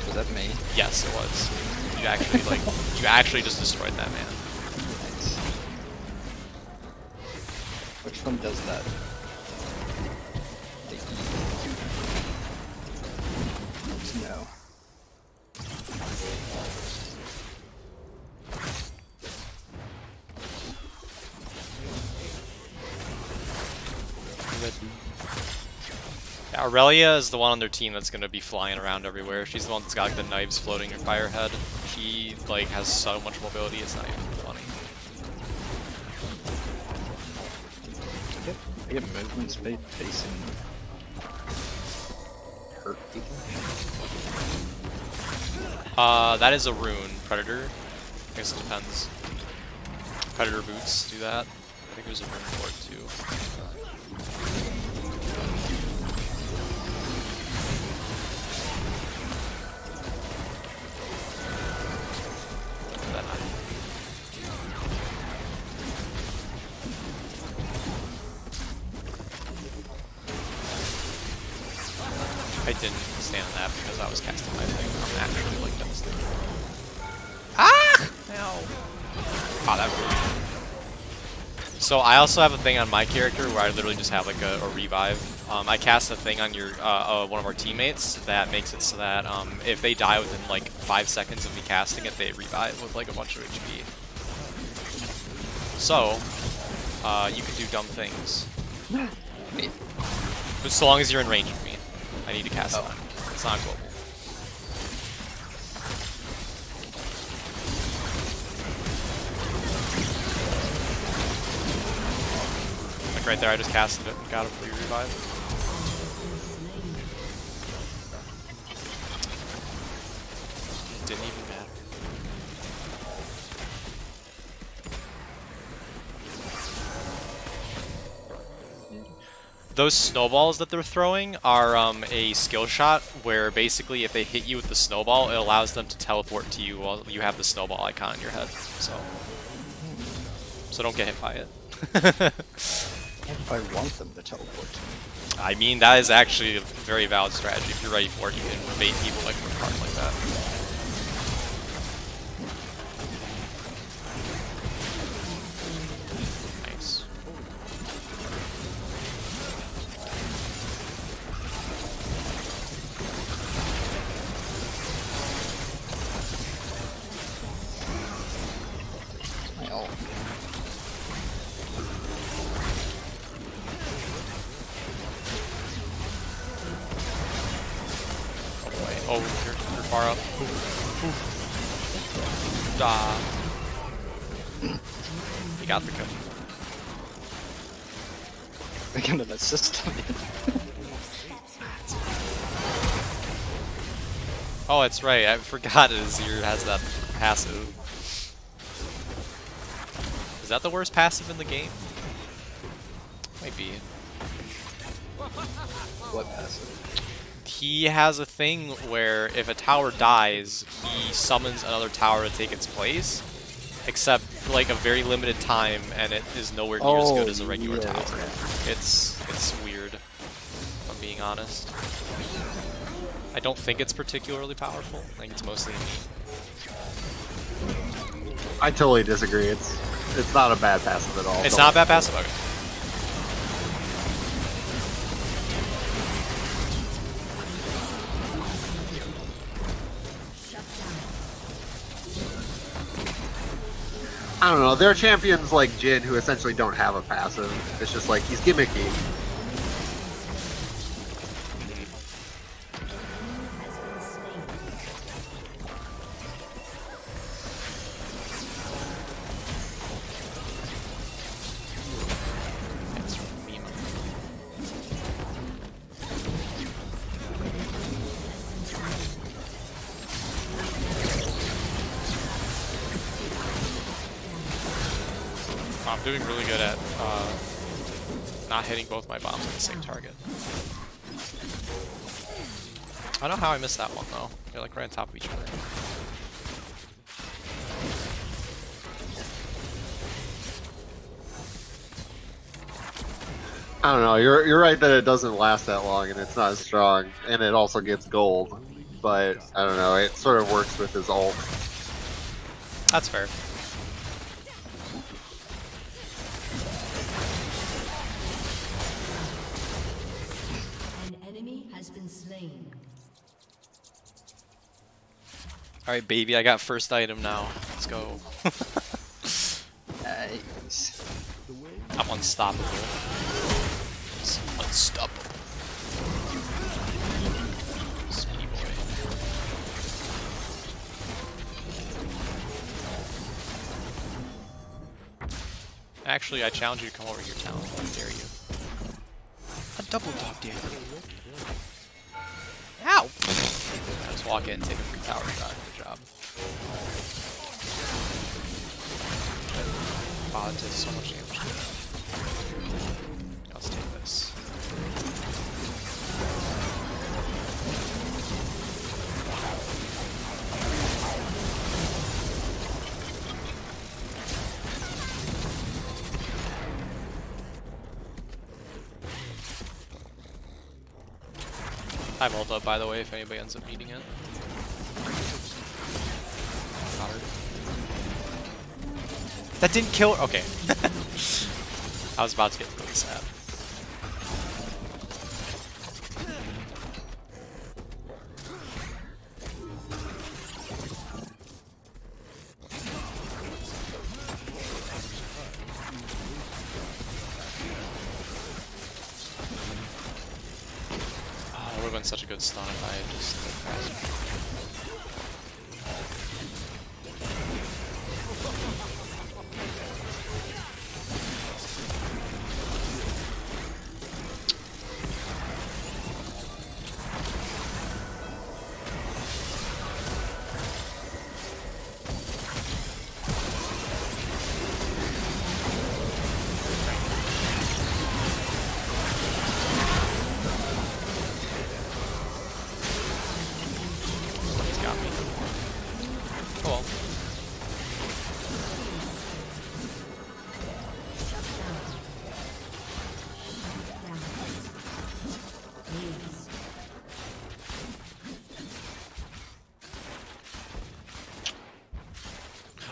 S2: Was that me?
S1: Yes, it was. You actually like you actually just destroyed that man.
S2: Nice. Which one does that? The
S1: Yeah, Irelia is the one on their team that's gonna be flying around everywhere. She's the one that's got like, the knives floating by her head. She like has so much mobility, it's not even funny.
S2: I get movement speed facing hurt people.
S1: Uh, that is a rune, Predator. I guess it depends. Predator boots do that. I think there's a rune for it too. I didn't stand on that because I was casting my thing. I'm actually like devastated. Ah! Ow. Oh, that really. So I also have a thing on my character where I literally just have like a, a revive. Um, I cast a thing on your uh, uh, one of our teammates that makes it so that um, if they die within like five seconds of me casting it, they revive with like a bunch of HP. So uh, you can do dumb things.
S2: Wait,
S1: But so long as you're in range of me, I need to cast oh. it. It's not global. Like right there, I just casted it and got a free revive. Didn't even those snowballs that they're throwing are um, a skill shot where basically if they hit you with the snowball, it allows them to teleport to you while you have the snowball icon in your head. So, so don't get hit by it.
S2: If I want them to teleport to me.
S1: I mean, that is actually a very valid strategy. If you're ready for it, you can bait people like with cards like that. That's right. I forgot Azir has that passive. Is that the worst passive in the game? Might be.
S2: what passive?
S1: He has a thing where if a tower dies, he summons another tower to take its place. Except for like a very limited time, and it is nowhere near as oh, good
S2: Oh,
S1: as a regular
S2: yeah,
S1: tower.
S2: yeah.
S1: It's it's weird. If I'm being honest. I don't think it's particularly powerful. I think it's mostly.
S4: I totally disagree. It's it's not a bad passive at all.
S1: It's not bad passive. Okay.
S4: I don't know. There are champions like Jhin who essentially don't have a passive. It's just like he's gimmicky.
S1: Both my bombs at the same target. I don't know how I missed that one though. They're like right on top of each other.
S4: I don't know. You're you're right that it doesn't last that long and it's not as strong, and it also gets gold. But I don't know. It sort of works with his ult.
S1: That's fair. Alright, baby, I got first item now. Let's go.
S2: Nice.
S1: I'm unstoppable. It's unstoppable. Speedy boy. Actually, I challenge you to come over here, town. How dare you? A double dog dare you. Ow! I just walk in and take a free power shot. Wow, that does so much damage. Let's take this. I have ult up, by the way, if anybody ends up needing it. That didn't kill her. Okay. I was about to get really sad. Oh, that would have been such a good stun if I had just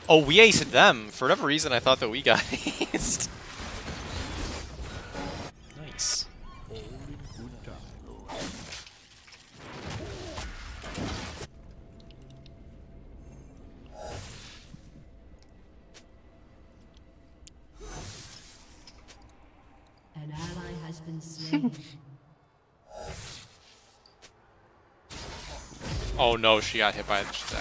S1: Oh, we aced them. For whatever reason, I thought that we got aced. Nice.
S6: An ally has been slain.
S1: Oh no, she got hit by it. She's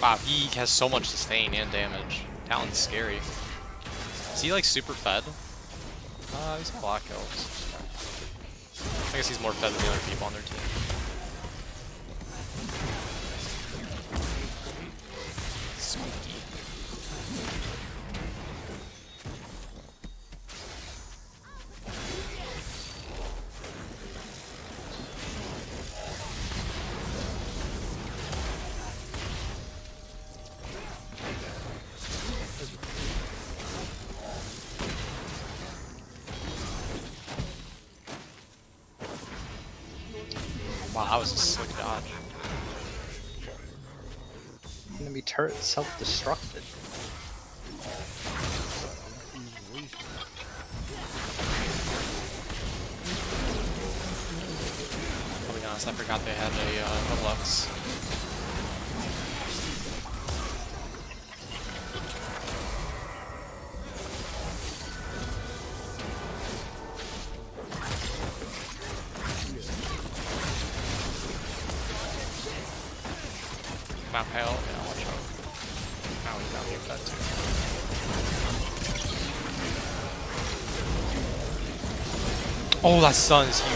S1: Wow, he has so much sustain and damage. Talon's scary. Is he like super fed? Uh, he's got a lot of kills. I guess he's more fed than the other people on their team. Oh, that sun is huge.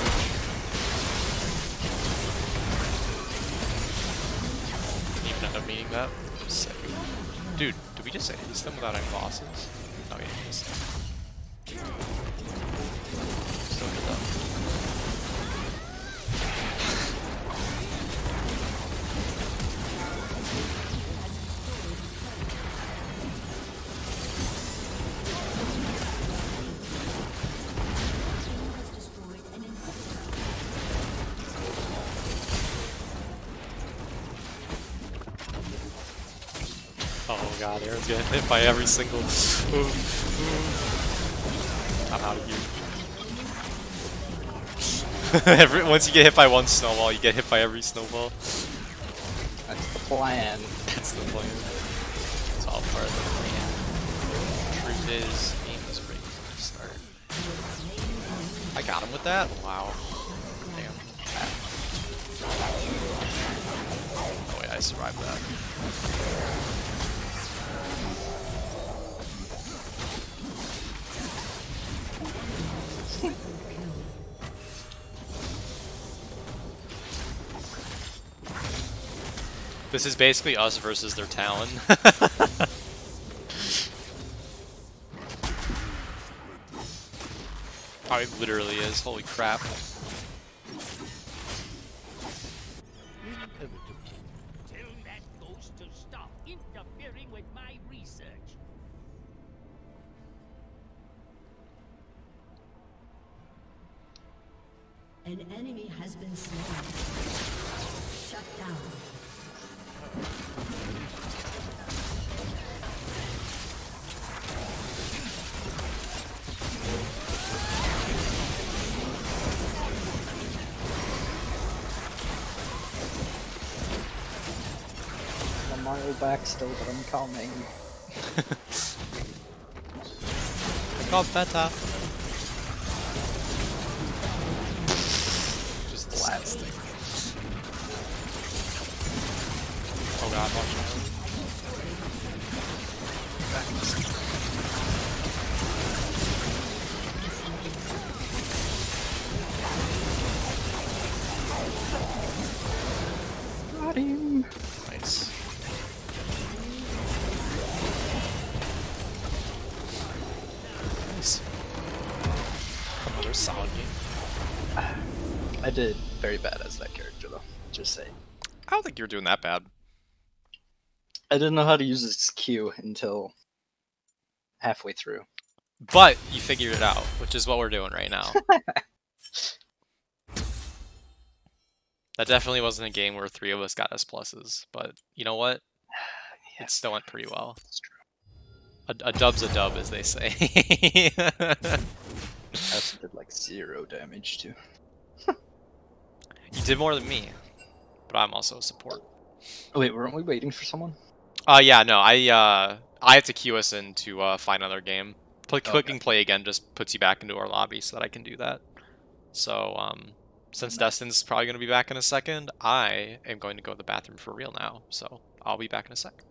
S1: Even end up meeting that. Sick. Dude, did we just ace them without any bosses? Aaron's hit by every single. Ooh, ooh. I'm out of here. every, once you get hit by one snowball, you get hit by every snowball.
S2: That's the plan.
S1: That's the plan. It's all part of the plan. Truth is, game is rigged from the start. I got him with that? Wow. Damn. Oh yeah, I survived that. This is basically us versus their Talon. oh, it literally is. Holy crap.
S6: An enemy has been slain.
S2: Back still, but I'm coming.
S1: I got better.
S2: I didn't know how to use this Q until halfway through.
S1: But you figured it out, which is what we're doing right now. that definitely wasn't a game where three of us got S pluses, but you know what? It still went pretty well.
S2: True.
S1: A, a dub's a dub, as they say.
S2: I also did like zero damage too.
S1: you did more than me, but I'm also a support.
S2: Oh, wait, weren't we waiting for someone?
S1: Uh, yeah, no, I uh, I have to queue us in to uh, find another game. Pl-
S2: Okay.
S1: Clicking play again just puts you back into our lobby so that I can do that. So, um, since Destin's probably going to be back in a second, I am going to go to the bathroom for real now. So, I'll be back in a sec.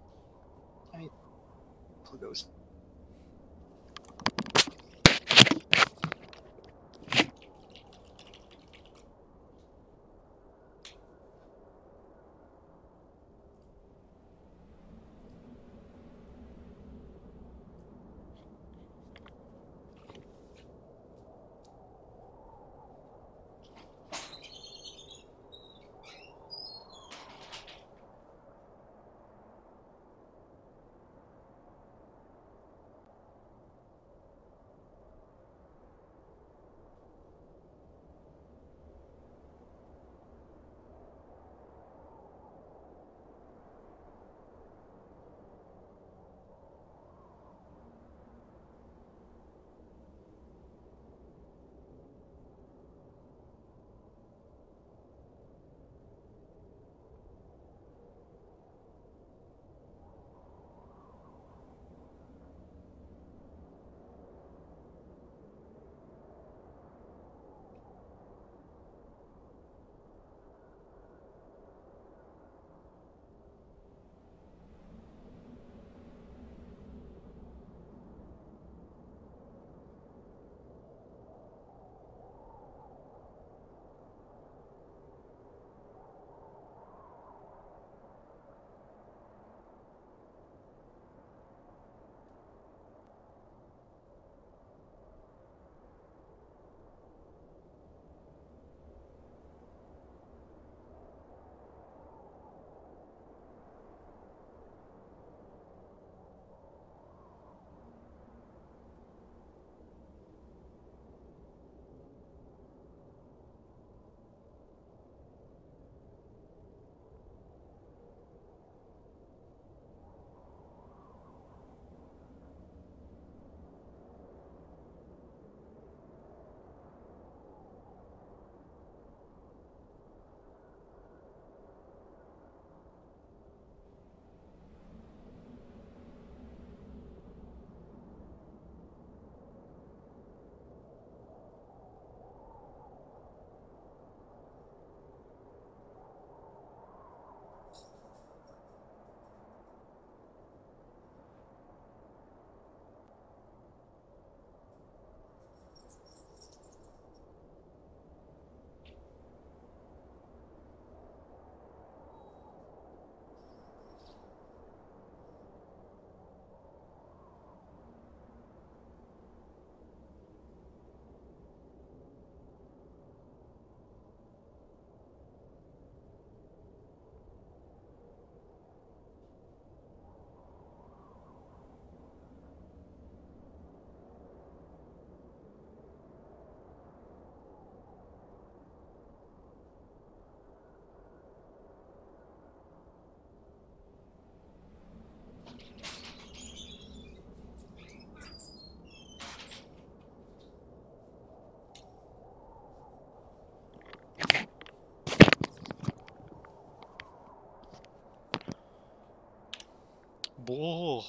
S1: Bull.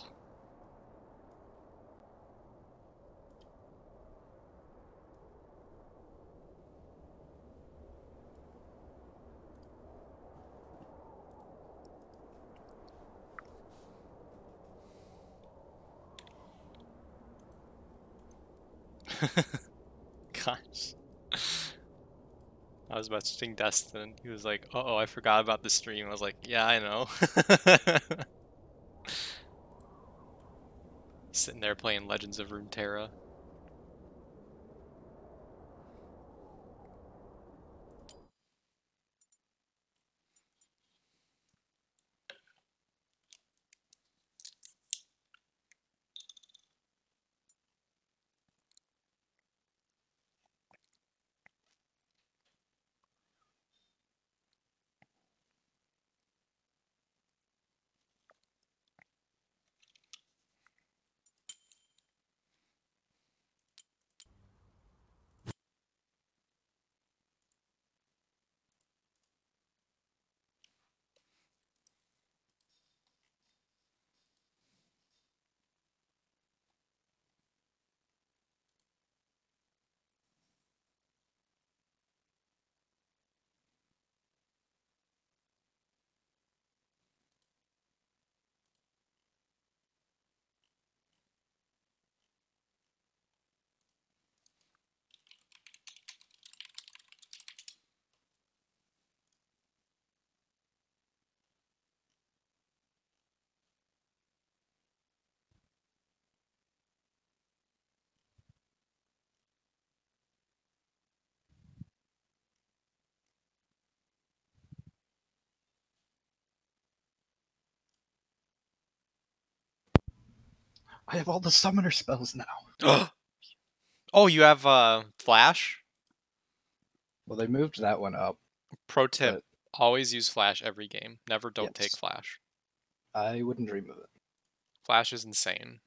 S1: Gosh. I was about to messaging Destin. He was like, "Uh oh, I forgot about the stream." I was like, "Yeah, I know." Sitting there playing Legends of Runeterra.
S2: I have all the summoner spells now.
S1: oh, you have uh flash.
S2: Well, they moved that one up.
S1: Pro tip: always use flash every game. Never don't take flash.
S2: I wouldn't dream of it.
S1: Flash is insane.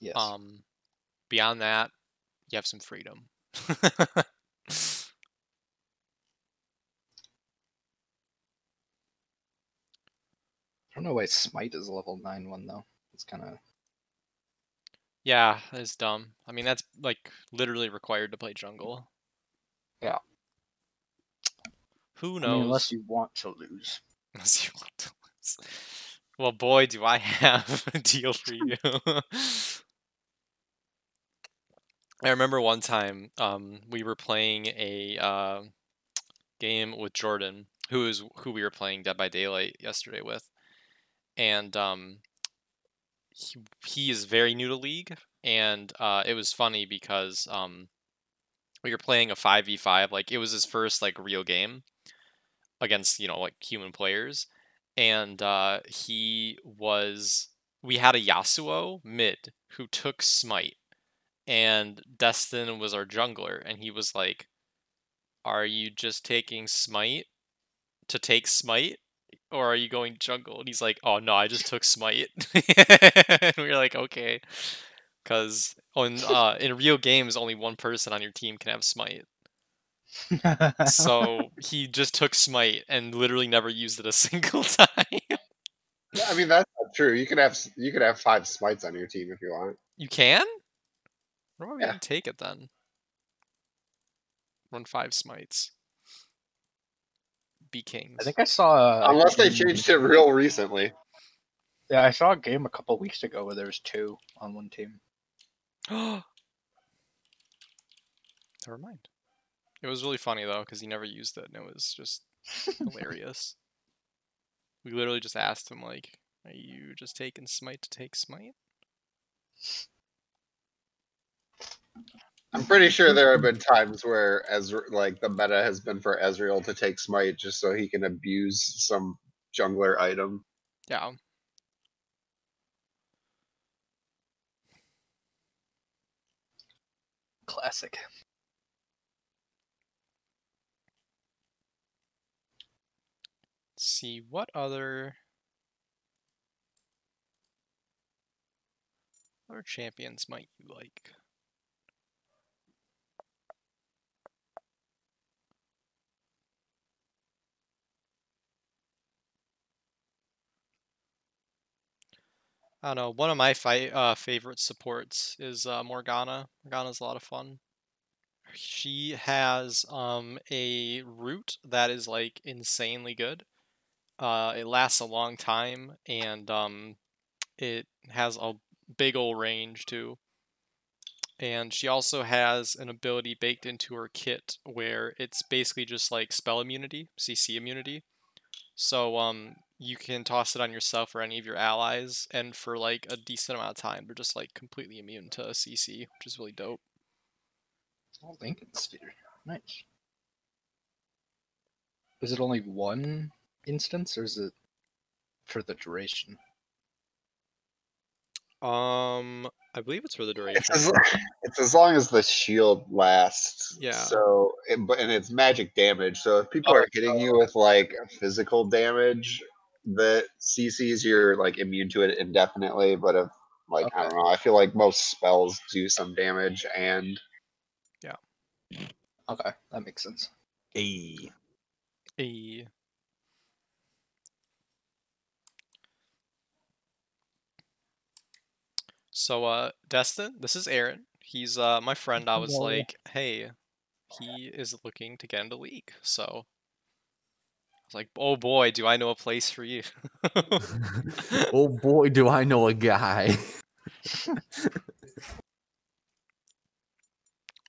S2: Yes.
S1: Um, beyond that, you have some freedom.
S2: I don't know why Smite is a level 9 one, though. It's kind of.
S1: Yeah, it's dumb. I mean, that's like literally required to play jungle.
S2: Yeah.
S1: Who
S2: I
S1: knows?
S2: mean, unless you want to lose.
S1: Unless you want to lose. Well, boy, do I have a deal for you. I remember one time um, we were playing a uh, game with Jordan, who is who we were playing Dead by Daylight yesterday with, and um, he, is very new to League, and uh, it was funny because um, we were playing a five v five, like it was his first like real game against you know like human players, and uh, he was we had a Yasuo mid who took Smite, and Destin was our jungler, and he was like, "Are you just taking Smite to take Smite?" Or are you going jungle? And he's like, "Oh no, I just took Smite." and we are like, "Okay," because on uh, in real games, only one person on your team can have Smite. So he just took Smite and literally never used it a single time.
S4: Yeah, I mean that's not true. You can have you could have five smites on your team if you want.
S1: You can? Why would we
S4: Yeah.
S1: take it then? Run five smites. Be kings.
S2: I think I saw. a
S4: Unless they changed it real recently.
S2: Yeah, I saw a game a couple weeks ago where there was two on one team.
S1: Never mind. It was really funny though because he never used it and it was just hilarious. We literally just asked him like, "Are you just taking smite to take smite?"
S4: I'm pretty sure there have been times where Ezra, like the meta has been for Ezreal to take smite just so he can abuse some jungler item.
S1: Yeah.
S2: Classic.
S1: see what other other champions might you like? I don't know. One of my fi- uh, favorite supports is uh, Morgana. Morgana's a lot of fun. She has um, a root that is like insanely good. Uh, it lasts a long time, and um, it has a big old range too. And she also has an ability baked into her kit where it's basically just like spell immunity, CC immunity. So um, you can toss it on yourself or any of your allies, and for like a decent amount of time, they're just like completely immune to CC, which is really dope.
S2: Oh, Lincoln Sphere. Nice. Is it only one instance, or is it for the duration?
S1: Um, I believe it's for the duration.
S4: It's as, it's as long as the shield lasts.
S1: Yeah.
S4: So, it, but and it's magic damage. So if people are hitting you with like physical damage, that CCs you're like immune to it indefinitely. But if like I don't know, I feel like most spells do some damage and Yeah.
S2: Okay, that makes sense.
S7: Hey.
S1: A So uh Destin, this is Aaron. He's uh my friend. I was
S2: Hello.
S1: like, "Hey, he is looking to get into league." So I was like, "Oh boy, do I know a place for you."
S7: oh boy, do I know a guy.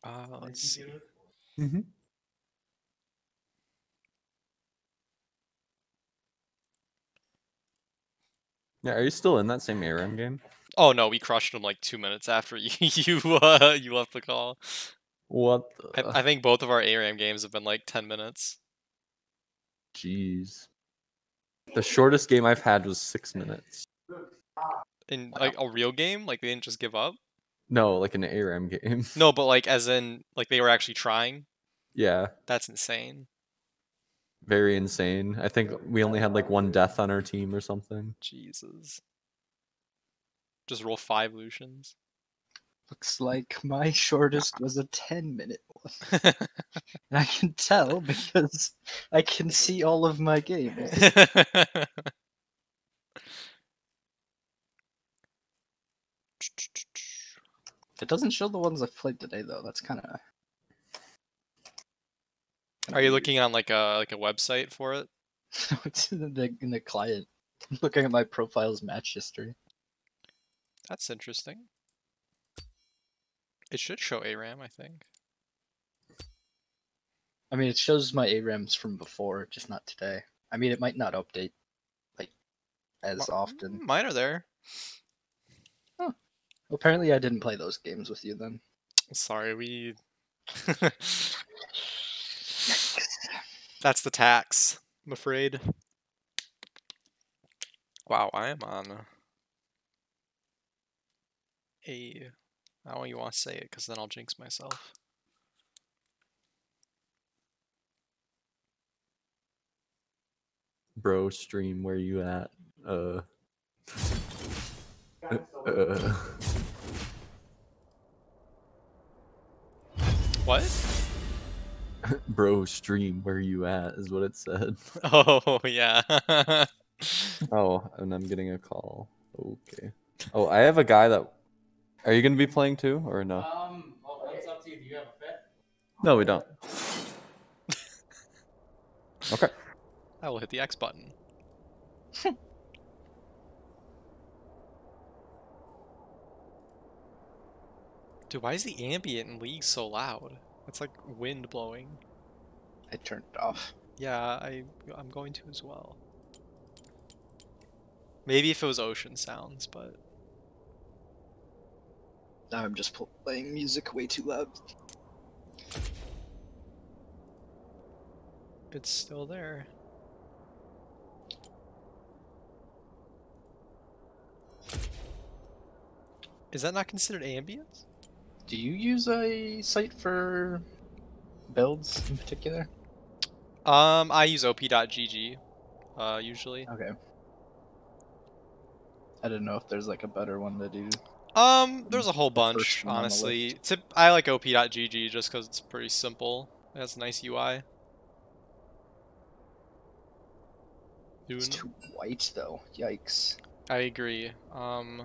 S1: uh, let's see.
S7: Mhm. Yeah, are you still in that same ARAM game?
S1: Oh no, we crushed him like 2 minutes after you you uh you left the call.
S7: What the?
S1: I, I think both of our ARAM games have been like 10 minutes.
S7: Jeez. The shortest game I've had was six minutes.
S1: In like a real game, like they didn't just give up.
S7: No, like an ARAM game.
S1: No, but like as in like they were actually trying.
S7: Yeah,
S1: That's insane.
S7: very insane. I think we only had like one death on our team or something.
S1: Jesus. Just roll five Lucians.
S2: Looks like my shortest was a 10 minute one. And I can tell because I can see all of my games. It doesn't show the ones I've played today though. That's kind of.
S1: Are you looking on like a like a website for it?
S2: it's in the in the client. I'm looking at my profile's match history.
S1: That's interesting. It should show ARAM, I think.
S2: I mean, it shows my ARAMs from before, just not today. I mean, it might not update like as
S1: Well,
S2: often.
S1: Mine are there.
S2: Apparently, I didn't play those games with you then.
S1: Sorry, we. That's the tax, I'm afraid. Wow, I am on a. I don't even want to say it because then I'll jinx myself.
S7: Bro, stream, where you at? Uh. uh,
S1: What?
S7: bro, stream, where you at? Is what it said.
S1: Oh, yeah.
S7: Oh, and I'm getting a call. Okay. Oh, I have a guy that. Are you gonna be playing too, or no?
S2: Um, well, it's up to you. Do you have a fit?
S7: No, we don't. Okay.
S1: I will hit the X button. Dude, why is the ambient in League so loud? It's like wind blowing.
S2: I turned it off.
S1: Yeah, I I'm going to as well. Maybe if it was ocean sounds, but
S2: Now I'm just playing music way too loud.
S1: it's still there. Is that not considered ambient?
S2: Do you use a site for builds in particular?
S1: Um, I use op.gg, uh, usually.
S2: Okay. I didn't know if there's like a better one to do.
S1: Um, there's a whole bunch,
S2: first one on the
S1: honestly. Tip, I like op.gg just because it's pretty simple. It has a nice UI.
S2: It's too white though. Yikes.
S1: I agree. Um,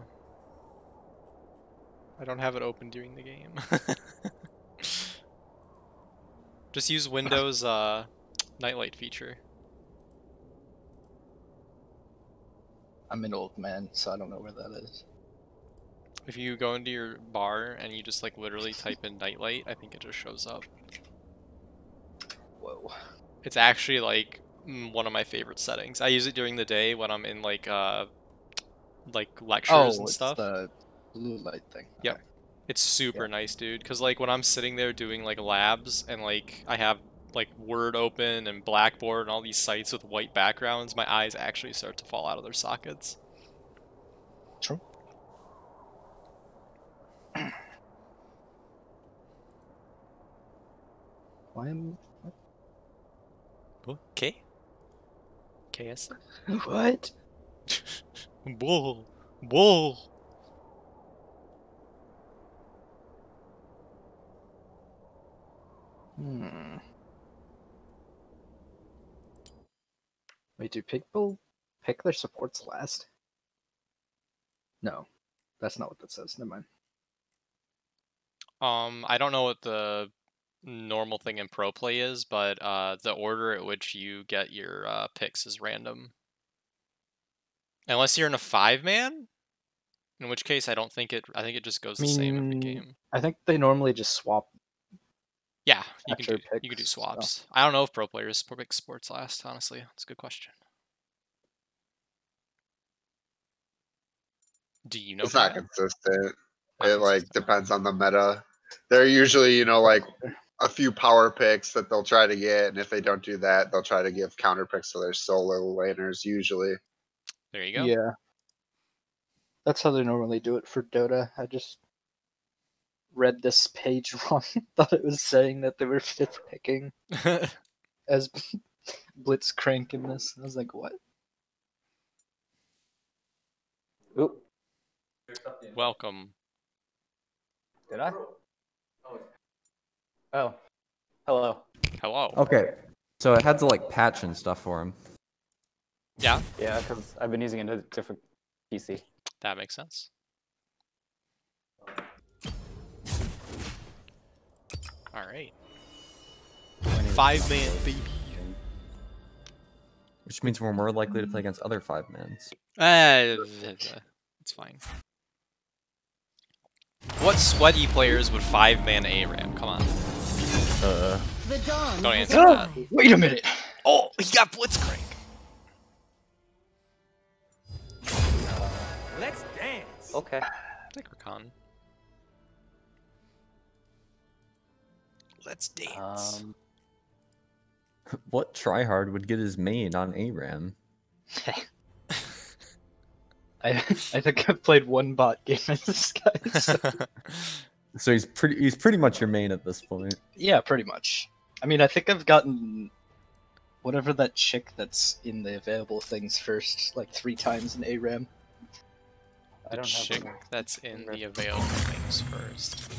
S1: I don't have it open during the game. Just use Windows uh, nightlight feature.
S2: I'm an old man, so I don't know where that is.
S1: If you go into your bar and you just like literally type in nightlight, I think it just shows up.
S2: Whoa.
S1: It's actually like one of my favorite settings. I use it during the day when I'm in like uh like lectures
S2: Oh,
S1: and
S2: it's
S1: stuff.
S2: the blue light thing.
S1: Yep.
S2: Okay.
S1: It's super nice, dude. Cause like when I'm sitting there doing like labs and like I have like Word open and Blackboard and all these sites with white backgrounds, my eyes actually start to fall out of their sockets.
S2: True. Why am
S1: Okay. KS.
S2: what?
S1: Bull. Bull.
S2: Hmm. Wait, do people pick their supports last? No, that's not what that says. Never mind.
S1: Um, I don't know what the normal thing in pro play is, but uh, the order at which you get your uh, picks is random. Unless you're in a five man, in which case I don't think it. I think it just goes the same every game.
S2: I think they normally just swap.
S1: Yeah, you can
S2: after
S1: do you can do
S2: picks, so-
S1: swaps. I don't know if pro players pick sports last. Honestly, that's a good question. Do you know?
S4: It's not consistent.
S1: Not
S4: It like depends on the meta. They're usually, you know, like a few power picks that they'll try to get, and if they don't do that, they'll try to give counter picks to their solo laners. Usually,
S1: There you go.
S2: Yeah. That's how they normally do it for Dota. I just read this page wrong. Thought it was saying that they were fifth picking as Blitzcrank in this. I was like, what?
S8: Oop,
S1: Welcome.
S8: did I? Oh, hello.
S1: Hello.
S7: Okay, so I had to like patch and stuff for him.
S1: Yeah,
S8: Yeah, because I've been using a different PC.
S1: that makes sense. All right. Five man baby.
S7: Which means we're more likely to play against other five mans.
S1: Uh, it's fine. What sweaty players would five man ARAM? Come on.
S7: Uh,
S1: Don't
S6: has
S1: answer that.
S2: Wait a minute.
S1: Oh, he got Blitzcrank.
S5: Let's dance.
S8: Okay.
S1: Like Rakan. Let's dance.
S8: Um,
S7: what tryhard would get his main on ARAM?
S2: I I think I've played one bot game as this guy. So.
S7: So he's pretty he's pretty much your main at this point.
S2: yeah, pretty much. I mean, I think I've gotten whatever that chick that's in the available things first, like three times in ARAM.
S8: I
S1: the
S8: don't have
S1: chick
S8: one.
S1: that's in the available things first.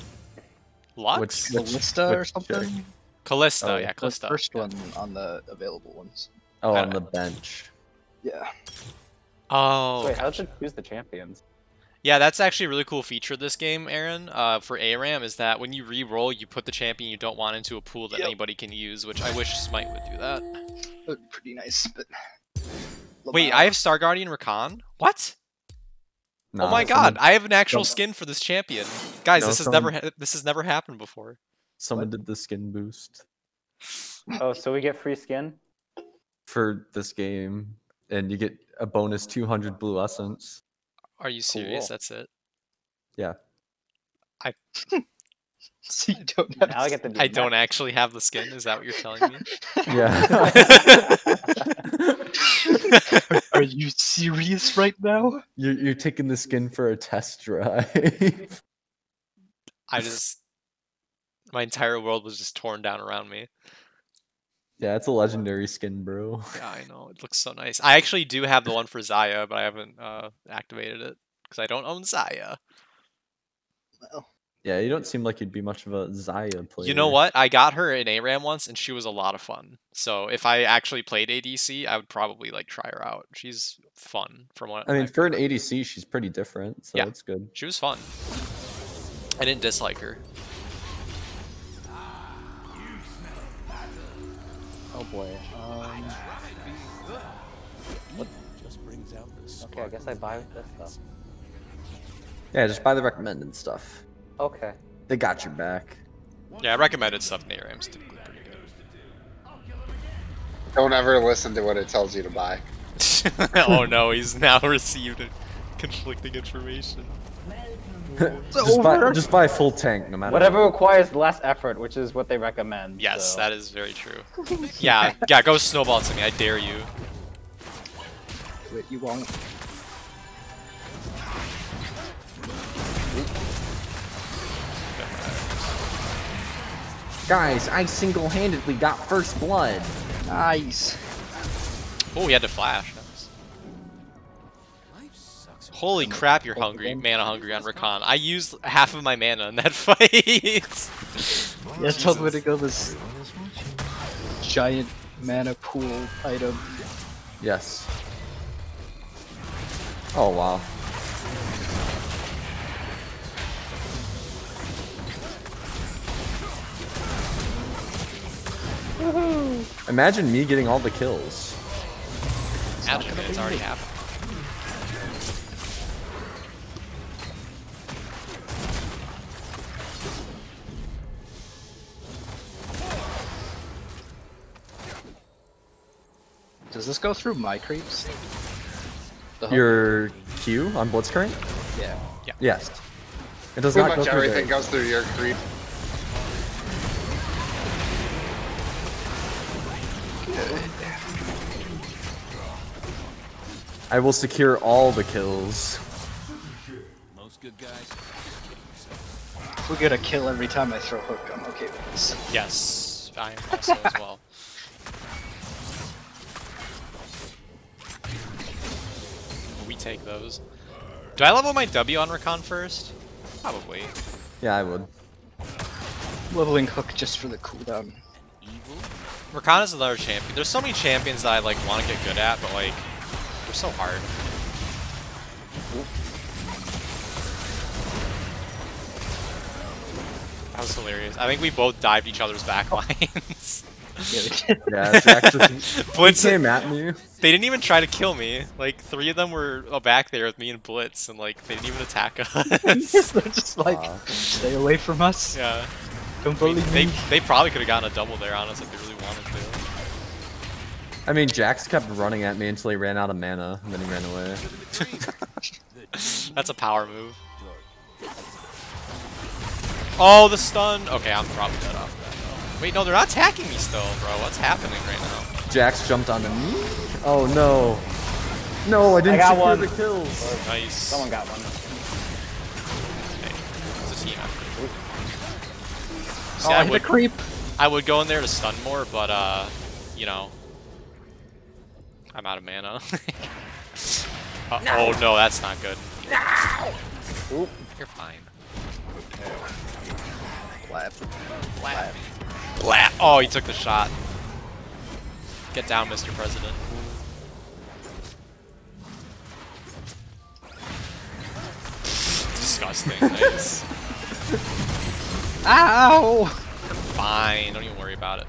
S1: Lux?
S7: Which-
S2: Kalista or something.
S7: chick?
S1: Kalista,
S7: Oh,
S1: yeah, Kalista.
S2: first
S1: yeah.
S2: one on the available ones.
S7: Oh,
S1: I
S7: on the bench.
S2: Yeah.
S1: Oh,
S8: Wait, how should choose the champions?
S1: Yeah, that's actually a really cool feature of this game, Aaron. Uh, for ARAM, is that when you re-roll, you put the champion you don't want into a pool that
S2: Yep.
S1: anybody can use, which I wish Smite would do that.
S2: Uh, Pretty nice, but.
S1: Wait, I have Star Guardian Rakan? What?
S7: Nah,
S1: oh my
S7: someone-
S1: god, I have an actual
S7: some-
S1: skin for this champion. Guys,
S7: No,
S1: this has never
S7: someone-
S1: ha- this has never happened before.
S7: Someone did the skin boost
S8: Oh, so we get free skin?
S7: for this game, and you get a bonus 200 blue essence.
S1: Are you serious?
S8: Cool.
S1: That's it.
S2: So you don't have
S8: Now I get to do
S1: I don't
S8: that.
S1: actually have the skin. Is that what you're telling me?
S7: Yeah.
S2: Are you serious right now?
S7: you're, you're taking the skin for a test drive.
S1: I just my entire world was just torn down around me.
S7: Yeah, it's a legendary skin, bro.
S1: Yeah, I know. It looks so nice. I actually do have the one for Xayah, but I haven't uh, activated it because I don't own Xayah. Well.
S7: Yeah, you don't seem like you'd be much of a Xayah player.
S1: You know what? I got her in ARAM once, and she was a lot of fun. So if I actually played ADC, I would probably like try her out. She's fun from what
S7: I mean,
S1: I've
S7: for an. ADC, she's pretty different, so
S1: Yeah.
S7: it's good.
S1: She was fun. I didn't dislike her.
S8: Oh boy. Um, okay, I guess I buy this stuff.
S7: Yeah, just buy the recommended stuff.
S8: Okay.
S7: They got your back.
S1: Yeah, I recommended stuff in ARAM's typically pretty good.
S4: Don't ever listen to what it tells you to buy.
S1: oh no, he's now received conflicting information.
S7: just, buy, just buy a full tank, no matter.
S8: Whatever requires less effort, which is what they recommend.
S1: Yes,
S8: so.
S1: that is very true. Yeah, yeah, go snowball to me. I dare you.
S2: Wait, you won't.
S7: Guys, I single-handedly got first blood.
S2: Nice.
S1: Oh, he had to flash. Nice. Holy crap, you're hungry, mana hungry on Rakan. I used half of my mana in that fight.
S2: Yeah, told me to go this giant mana pool item.
S7: Yes. Oh wow. Imagine me getting all the kills.
S1: Imagine, man, it's already happened.
S2: Does this go through my creeps?
S7: Your Q on Blitzcrank?
S2: Yeah. yeah.
S7: Yes. It does
S4: Pretty
S7: not go through
S4: everything
S7: there.
S4: goes through your creep.
S7: I will secure all the kills.
S2: If we get a kill every time I throw hook, I'm okay with this.
S1: Yes, I am also as well. Take those. Do I level my W on Rakan first? Probably.
S7: Yeah, I would.
S2: Leveling hook just for the cooldown.
S1: Rakan is another champion. There's so many champions that I like want to get good at, but like they're so hard. That was hilarious. I think we both dived each other's back lines.
S7: Yeah, Jax just
S1: Blitz
S7: came at me.
S1: They didn't even try to kill me. Like three of them were back there with me and Blitz, and like they didn't even attack us.
S2: They're just like, stay away from us.
S1: yeah.
S2: Don't
S1: I mean,
S2: bully
S1: they
S2: me.
S1: they probably could have gotten a double there on us if they really wanted to.
S7: I mean, Jax kept running at me until he ran out of mana, and then he ran away.
S1: That's a power move. Oh, the stun. Okay, I'm probably dead off that. Though. Wait, no, they're not attacking me still, bro. What's happening right now?
S7: Jax jumped onto me. Oh no. No, I didn't
S8: got
S7: secure
S8: one.
S7: the kills.
S1: Nice.
S8: Someone got one.
S1: Okay, It's a team effort.
S2: Oh,
S1: See,
S2: I
S1: I
S2: hit a
S1: would,
S2: creep.
S1: I would go in there to stun more, but uh, you know, I'm out of mana. uh, Oh no, that's not good.
S8: Oop.
S1: You're fine.
S2: Clap.
S1: Blat. Blat. Oh, he took the shot. Get down, Mr. President. Disgusting. nice.
S2: Ow!
S1: Fine. Don't even worry about it.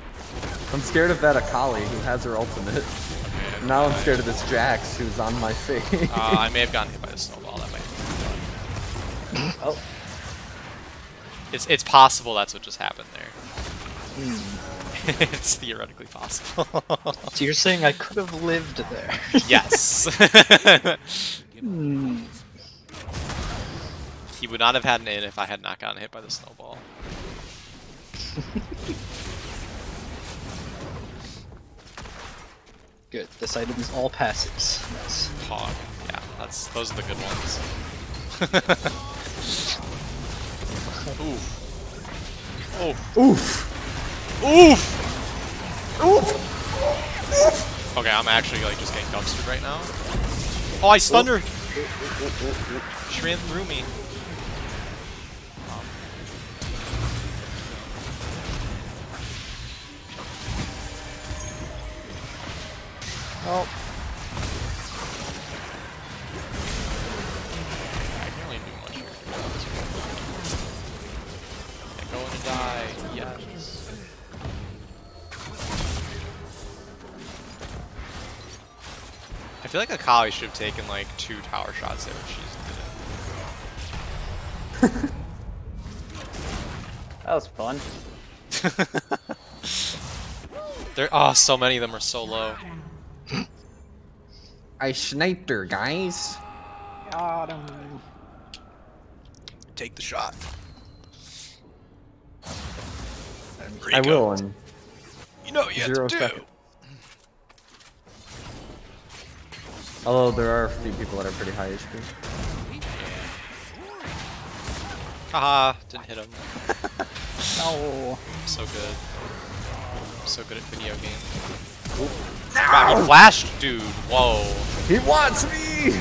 S7: I'm scared of that Akali who has her ultimate. Now I'm scared of this Jax who's on my face.
S1: Uh, I may have gotten hit by the snowball. That might.
S8: Oh.
S1: It's it's possible that's what just happened there. it's theoretically possible.
S2: So you're saying I could have lived there?
S1: yes.
S2: Hmm.
S1: he would not have had an in if I had not gotten hit by the snowball.
S2: Good. This item is all passes. Nice.
S1: Hog. Yeah, that's those are the good ones. Oof. Oh.
S7: Oof.
S1: Oof. Oof. Oof! Okay, I'm actually like just getting dumpstered right now. Oh, I stunned her. She ran through me.
S2: Oh. oh.
S1: I can't really do much here. They're going to die. Yes. I feel like Akali should have taken like two tower shots there, but she just
S8: That was fun.
S1: there, oh, so many of them are so low.
S7: I sniped her, guys.
S8: Got him.
S1: Take the shot.
S7: I will. And
S1: You know you
S7: Zero
S1: have to do.
S7: Although there are a few people that are pretty high HP.
S1: Haha, didn't hit him.
S2: No.
S1: So good. So good at video games. Wow, he flashed, dude. Whoa.
S7: He wants me.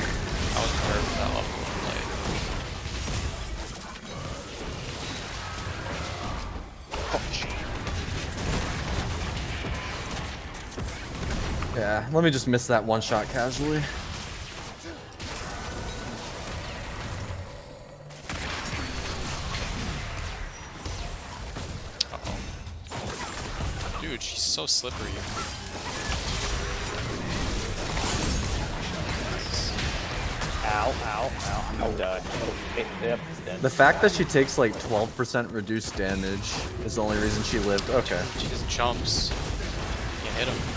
S7: Yeah, let me just miss that one shot casually.
S1: Uh-oh. Dude, she's so slippery.
S8: Ow, ow, ow. I'm done. Okay, oh. yep, dead.
S7: The fact that she takes like 12% reduced damage is the only reason she lived. Okay.
S1: She just jumps. Can't hit him.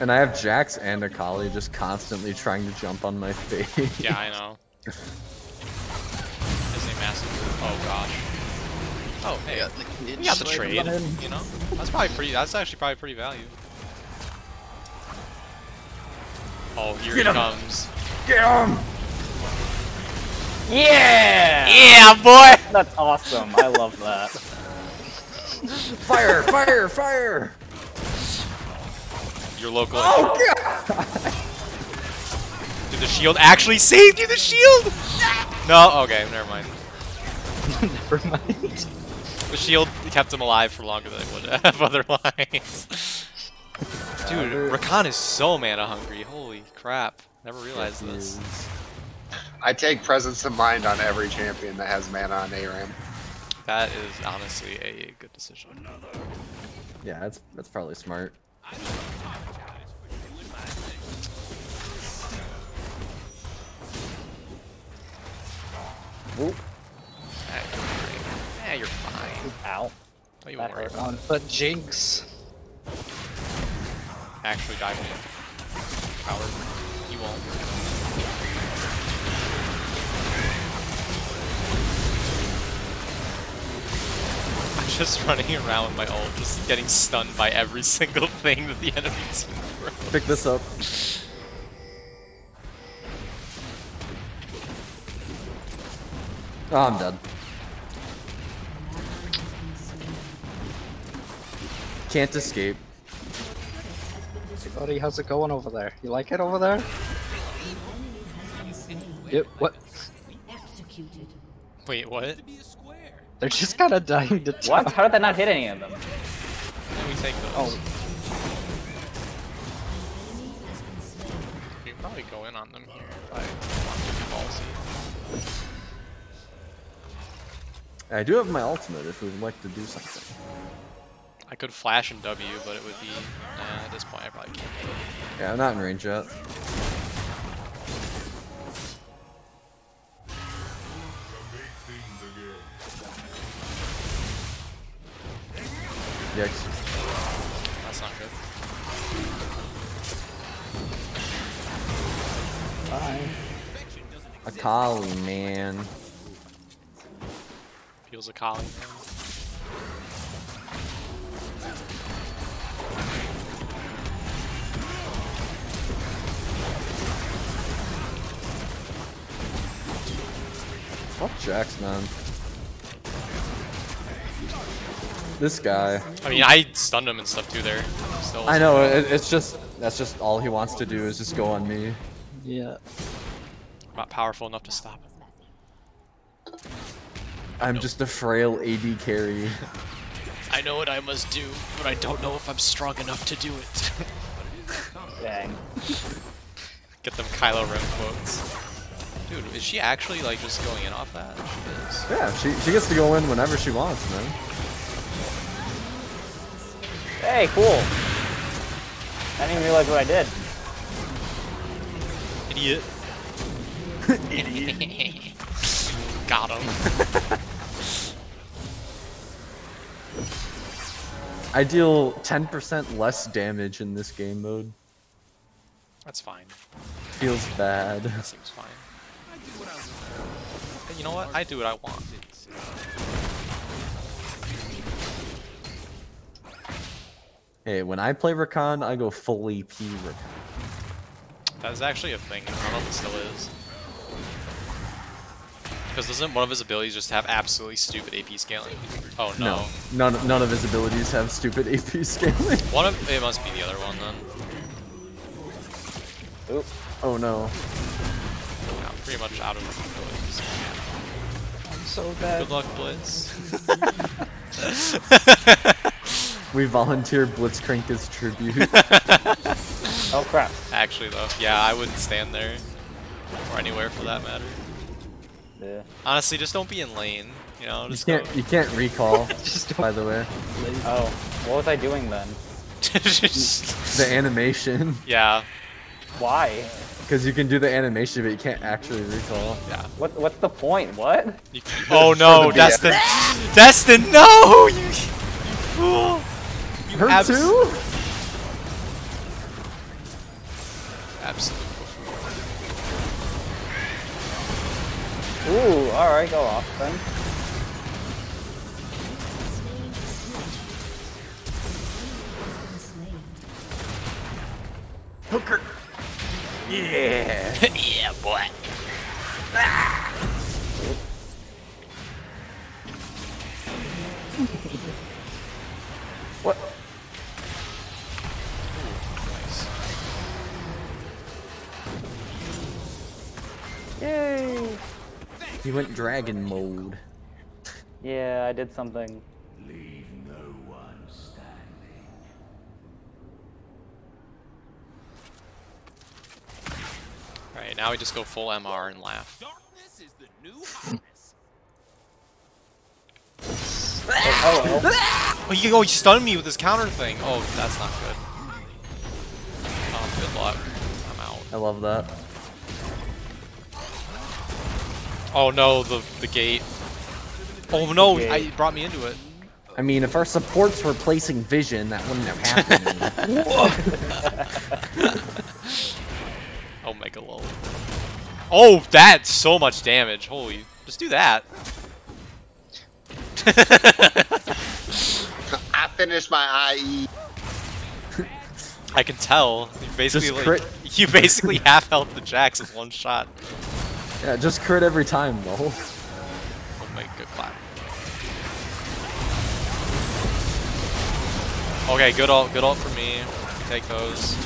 S7: And I have Jax and Akali just constantly trying to jump on my face.
S1: Yeah, I know. Is a massive. Oh gosh. Oh, hey, we got the trade. You know, that's probably pretty. That's actually probably pretty value. Oh, here he comes.
S7: Get him!
S8: Yeah!
S1: Yeah, boy!
S8: That's awesome. I love that.
S7: Fire! Fire! Fire!
S1: Your local.
S7: Oh god!
S1: Did the shield actually saved you? The shield? No. Okay, never mind.
S2: Never mind.
S1: The shield kept him alive for longer than it would have otherwise. Dude, Rakan is so mana hungry. Holy crap! Never realized this.
S4: I take presence of mind on every champion that has mana on ARAM.
S1: That is honestly a good decision.
S7: Yeah, that's that's probably smart.
S8: Oop.
S1: Yeah, you're fine.
S8: Ow.
S1: Don't
S8: That hurt.
S1: about it.
S2: But Jinx.
S1: Actually diving in. Coward. You won't. I'm just running around with my ult, just getting stunned by every single thing that the enemy team throws.
S7: Pick this up. Oh, I'm dead. Can't escape.
S2: Buddy, how's it going over there? You like it over there? Yep. What?
S1: Wait, what?
S2: They're just kind of dying to
S8: What?
S2: talk.
S8: How did that not hit any of them?
S1: Can we take those?
S2: Oh.
S1: We can probably go in on them here if I want to be ballsy.
S7: I do have my ultimate if we would like to do something.
S1: I could flash and W, but it would be... Nah, at this point I probably can't.
S7: Yeah, I'm not in range yet. Yikes.
S1: That's not good.
S2: Fine.
S7: Akali, man.
S1: Feels a collie.
S7: Fuck Jax, man. This guy.
S1: I mean, I stunned him and stuff too there. Still,
S7: I know, it, it's just, that's just all he wants to do is just go on me.
S2: Yeah.
S1: I'm not powerful enough to stop him.
S7: I'm just a frail AD carry.
S1: I know what I must do, but I don't know if I'm strong enough to do it.
S8: Dang.
S1: Get them Kylo Ren quotes. Dude, is she actually like just going in off that? She is.
S7: Yeah, she, she gets to go in whenever she wants, man.
S8: Hey, cool. I didn't even realize what I did.
S1: Idiot. Idiot. Got him.
S7: I deal 10% less damage in this game mode.
S1: That's fine.
S7: Feels bad.
S1: That seems fine. You know what? I do what I want.
S7: Hey, when I play Rakan, I go full AP Rakan.
S1: That is actually a thing. I don't know if it still is. Because doesn't one of his abilities just have absolutely stupid AP scaling? Oh no.
S7: No, none, none of his abilities have stupid AP scaling.
S1: One of it must be the other one then.
S8: Oop.
S7: Oh no.
S1: Yeah, I'm pretty much out of abilities.
S2: I'm so bad.
S1: Good luck, Blitz.
S7: We volunteer Blitzcrank as tribute.
S8: Oh crap.
S1: Actually though, yeah, I wouldn't stand there. Or anywhere for that matter.
S8: Yeah.
S1: Honestly, just don't be in lane. You know, just go.
S7: can't you can't recall,
S2: Just
S7: by the way.
S8: Oh, what was I doing then?
S7: The animation.
S1: yeah,
S8: Why?
S7: Because you can do the animation, but you can't actually recall.
S1: yeah.
S8: What? What's the point? What?
S1: You- oh no,
S4: the
S1: Destin! Destin, no! You, you fool! You
S7: Her
S1: abs-
S7: too?
S1: Absolute
S8: Ooh, alright, go off then.
S7: Hooker. Yeah.
S1: yeah, butt.
S7: What?
S8: Yay!
S7: He went dragon mode.
S8: Yeah, I did something. Leave no one standing.
S1: Alright, now we just go full MR and laugh.
S5: Darkness is the new.
S8: Oh, oh,
S1: Oh, you, oh, he stunned me with his counter thing. Oh, that's not good. Oh, good luck. I'm out.
S7: I love that.
S1: Oh no, the the gate. Oh no,
S8: gate.
S1: I, it brought me into it.
S7: I mean, if our supports were placing vision, that wouldn't have happened.
S1: Omega lol. Oh, that's so much damage. Holy, just do that.
S4: I finished my E. IE.
S1: I can tell. You basically like,
S7: crit-
S1: you basically half health the Jax with one shot.
S7: Yeah, just crit every time, though.
S1: Omega clap. Okay, good ult, good ult for me. Take those.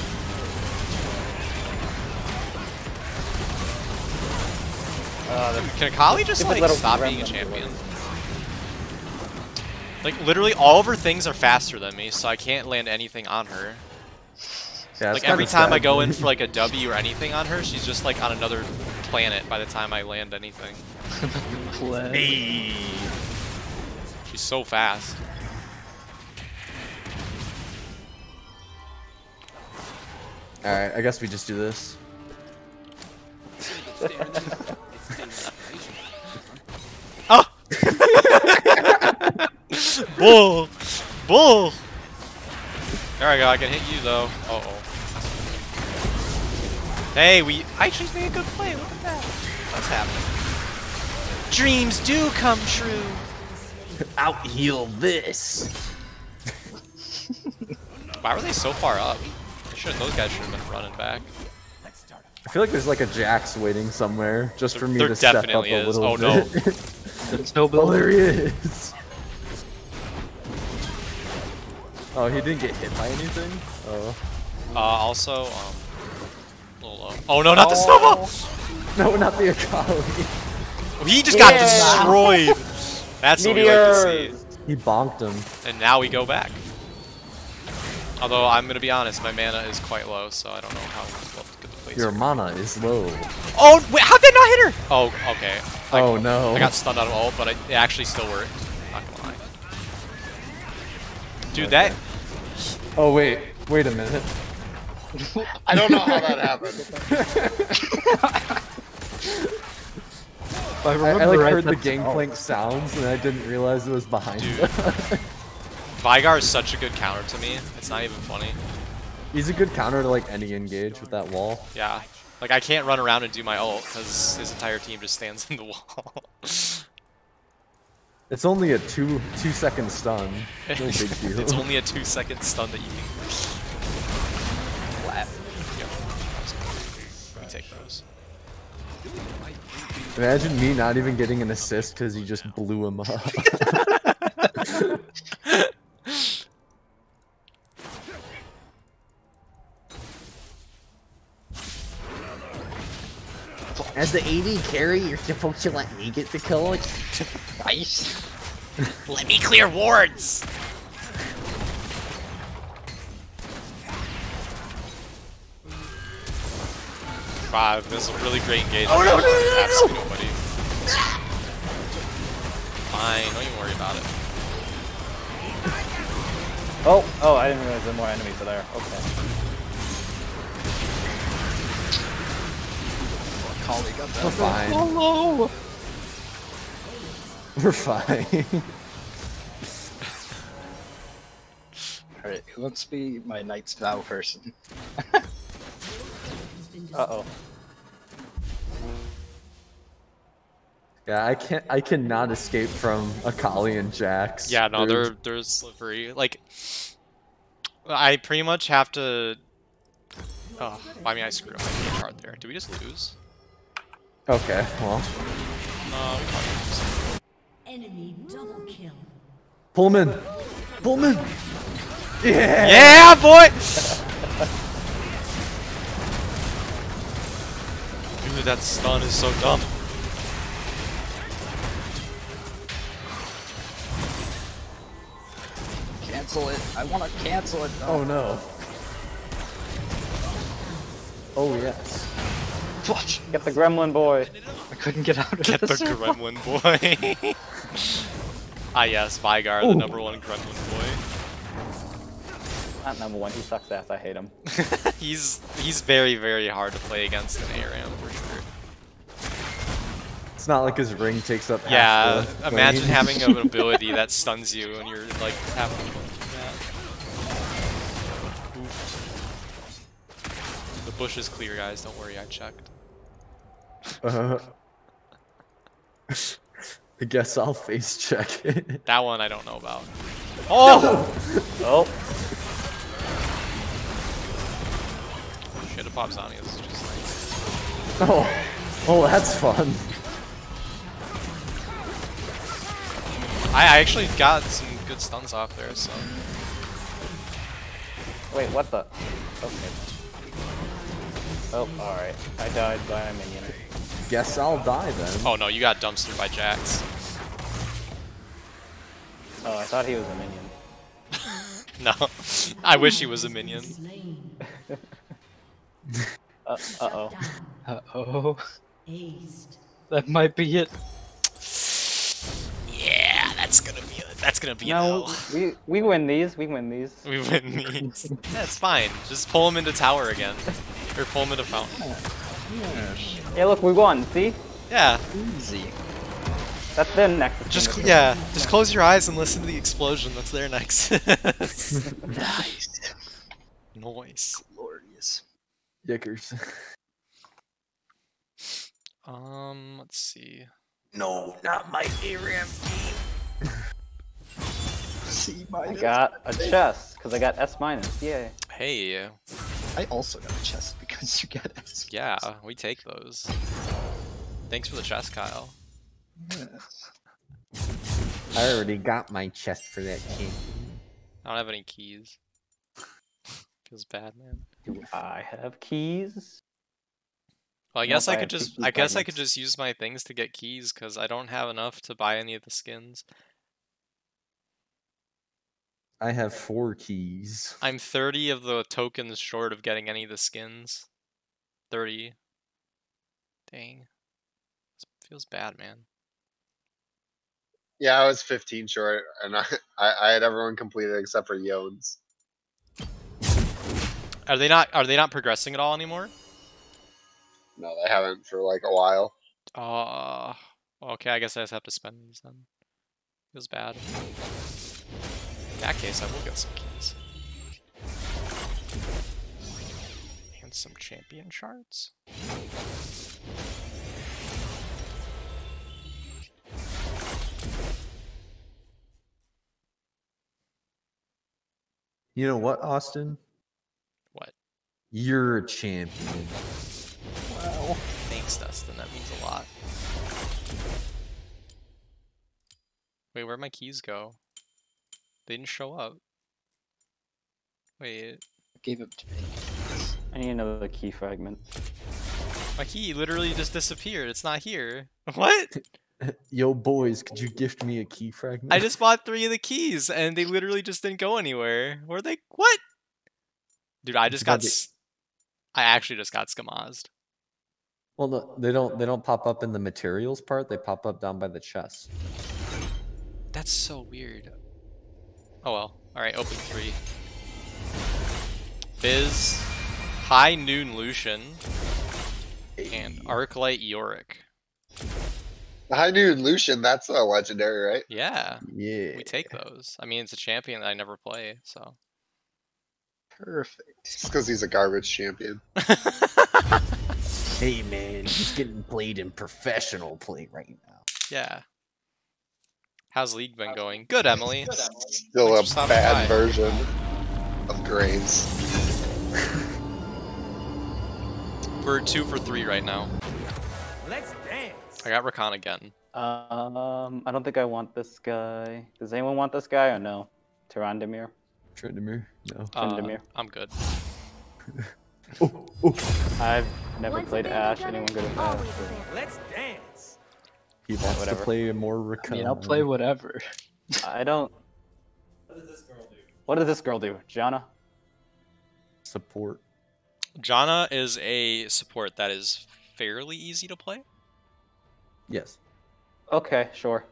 S8: uh, the-
S1: Can Akali just like stop being a champion? Like literally all of her things are faster than me, so I can't land anything on her.
S7: Yeah,
S1: Like every time I go in for like a W or anything on her, she's just like on another planet by the time I land anything.
S2: Play.
S1: She's so fast.
S7: Alright, I guess we just do this.
S1: Oh! Bull! Bull! There I go, I can hit you though. Uh oh. Hey, we actually made a good play. Look at that. What's happening? Dreams do come true.
S7: Out heal this.
S1: Why were they so far up? Should. Those guys should have been running back.
S7: I feel like there's like a Jax waiting somewhere just for me
S1: There
S7: to step up a
S1: definitely is.
S7: little
S1: Oh, no.
S7: bit.
S2: There's no
S7: oh,
S2: build.
S7: there he is. Oh, he didn't get hit by anything? Oh.
S1: Uh, also, um, a little low. Oh no, not the oh. snowball!
S7: No, not the Akali.
S1: He just got destroyed. That's what we like to see.
S7: He bonked him.
S1: And now we go back. Although I'm gonna be honest, my mana is quite low, so I don't know how well good the place.
S7: Your mana is low.
S1: Oh wait, how'd they not hit her? Oh, okay. I,
S7: Oh no.
S1: I got stunned out of ult, but it, it actually still worked. Not gonna lie. Dude, that
S7: Oh wait, wait a minute.
S4: I don't know how that happened.
S2: I
S7: I,
S2: remember
S7: I like
S2: right,
S7: heard the
S2: that's-
S7: gangplank sounds and I didn't realize it was behind.
S1: Dude.
S7: us.
S1: Veigar is such a good counter to me. It's not even funny.
S7: He's a good counter to like any engage with that wall.
S1: Yeah. Like I can't run around and do my ult because his entire team just stands in the wall.
S7: It's only a two two second stun. No big deal.
S1: it's only a two second stun that you can.
S7: Imagine me not even getting an assist because he just blew him up. As the AD carry, you're supposed to let me get the kill.
S2: Nice.
S1: Let me clear wards. Five. This is a really great engagement. Oh no! no, no, Absolutely nobody. Fine. Don't even worry about it.
S8: Oh, oh, I didn't realize there were more enemies are there. Okay.
S2: Colleague got that.
S7: We're fine.
S2: Hello.
S7: We're fine.
S2: Alright, who wants to be my Knight's Vow person?
S8: Uh-oh.
S7: yeah, I can't. I cannot escape from Akali and Jax.
S1: Yeah, no,
S7: They're-
S1: they're they're slippery. Like, I pretty much have to. Oh, I mean, I screwed up my chart there. Did we just lose?
S7: Okay, well.
S1: No, we caught him.
S6: Enemy double kill.
S7: Pullman! Pullman! Yeah!
S1: Yeah, boy! Dude, that stun is so dumb.
S2: Cancel it. I want to cancel it.
S7: Oh no. Oh yes.
S2: Watch.
S8: Get the gremlin boy.
S2: I couldn't get out of
S1: Get the gremlin boy. ah yes, Veigar, the number one gremlin
S8: Not number one. He sucks ass. I hate him.
S1: he's he's very, very hard to play against in ARAM for sure.
S7: It's not like his ring takes up
S1: Yeah,
S7: the
S1: imagine having an ability that stuns you and you're like having that. The bush is clear, guys. Don't worry, I checked.
S7: Uh, I guess I'll face check it.
S1: That one I don't know about. Oh!
S8: Oh,
S1: Shit, a Popzani is just like.
S7: Oh, oh, that's fun.
S1: I I actually got some good stuns off there, so.
S8: wait, what the? Okay. Oh, alright. I died by a minion.
S7: Guess I'll die then.
S1: Oh no, you got dumpstered by Jax.
S8: Oh, I thought he was a minion.
S1: No, I wish he was a minion.
S6: Slain.
S8: Uh, uh-oh.
S2: Uh oh. That might be it.
S1: Yeah, that's gonna be a, that's gonna be
S8: No,
S1: an
S8: we, we win these. We win these.
S1: We win these. That's fine. Just pull him into tower again, or pull him into fountain.
S8: Yeah, look, we won. See?
S1: Yeah,
S2: Easy.
S8: That's their next.
S1: just cl- yeah, just close your eyes and listen to the explosion that's there next.
S2: Nice.
S1: Noise.
S2: Glorious.
S7: Yickers.
S1: Um, let's see.
S2: No, not my ARAM game. C
S8: I
S2: minus.
S8: got a chest because I got S minus. Yay.
S1: Hey,
S2: I also got a chest because you got S.
S1: yeah, we take those. Thanks for the chest, Kyle.
S2: Yes.
S7: I already got my chest for that key.
S1: I don't have any keys. Feels bad, man.
S8: Do I have keys?
S1: Well, I guess I
S8: I
S1: could
S8: have
S1: just
S8: key
S1: I guess I could just use my things to get keys because I don't have enough to buy any of the skins.
S7: I have four keys.
S1: I'm 30 of the tokens short of getting any of the skins. 30. Dang. This feels bad, man.
S4: Yeah, I was 15 short, and I, I, I had everyone completed except for Yone's.
S1: Are they not are they not progressing at all anymore?
S4: No, they haven't for like a while.
S1: Uh okay, I guess I just have to spend these then. Feels bad. In that case, I will get some keys. And some champion shards.
S7: You know what, Austin?
S1: What?
S7: You're a champion.
S1: Wow. Thanks, Dustin. That means a lot. Wait, where'd my keys go? They didn't show up. Wait,
S2: Gave up to me.
S8: I need another key fragment.
S1: my key literally just disappeared. It's not here. What?
S7: Yo, boys, could you gift me a key fragment?
S1: I just bought three of the keys and they literally just didn't go anywhere. Were they? What? Dude, I just got.
S7: Buddy.
S1: s- I actually just got skamazed.
S7: Well, no, they don't. They don't pop up in the materials part. They pop up down by the chest.
S1: That's so weird. Oh well. Alright, open three. Fizz, High Noon Lucian, and Arclight Yorick.
S4: High Noon Lucian, that's a legendary, right?
S1: Yeah,
S7: Yeah.
S1: we take those. I mean, it's a champion that I never play, so.
S2: Perfect.
S4: It's because he's a garbage champion.
S7: Hey man, he's getting played in professional play right now.
S1: yeah. How's League been going? Good, Emily.
S4: Still
S1: Thanks
S4: a bad
S1: by.
S4: version of Graves.
S1: We're two for three right now.
S5: Let's dance.
S1: I got Rakan again.
S8: Um, I don't think I want this guy. Does anyone want this guy or no? Tyrandamir?
S7: Tryndamere? No.
S1: Uh, I'm good.
S7: Oh, oh.
S8: I've never
S9: Once
S8: played
S9: Ashe.
S8: Anyone good at Ashe?
S9: a.
S5: Let's dance.
S7: He wants
S8: whatever.
S7: to play more Rakan.
S2: I mean, I'll play whatever.
S8: I don't. What does this girl do? What does this girl do? Janna?
S7: Support.
S1: Janna is a support that is fairly easy to play.
S7: Yes.
S8: Okay, sure.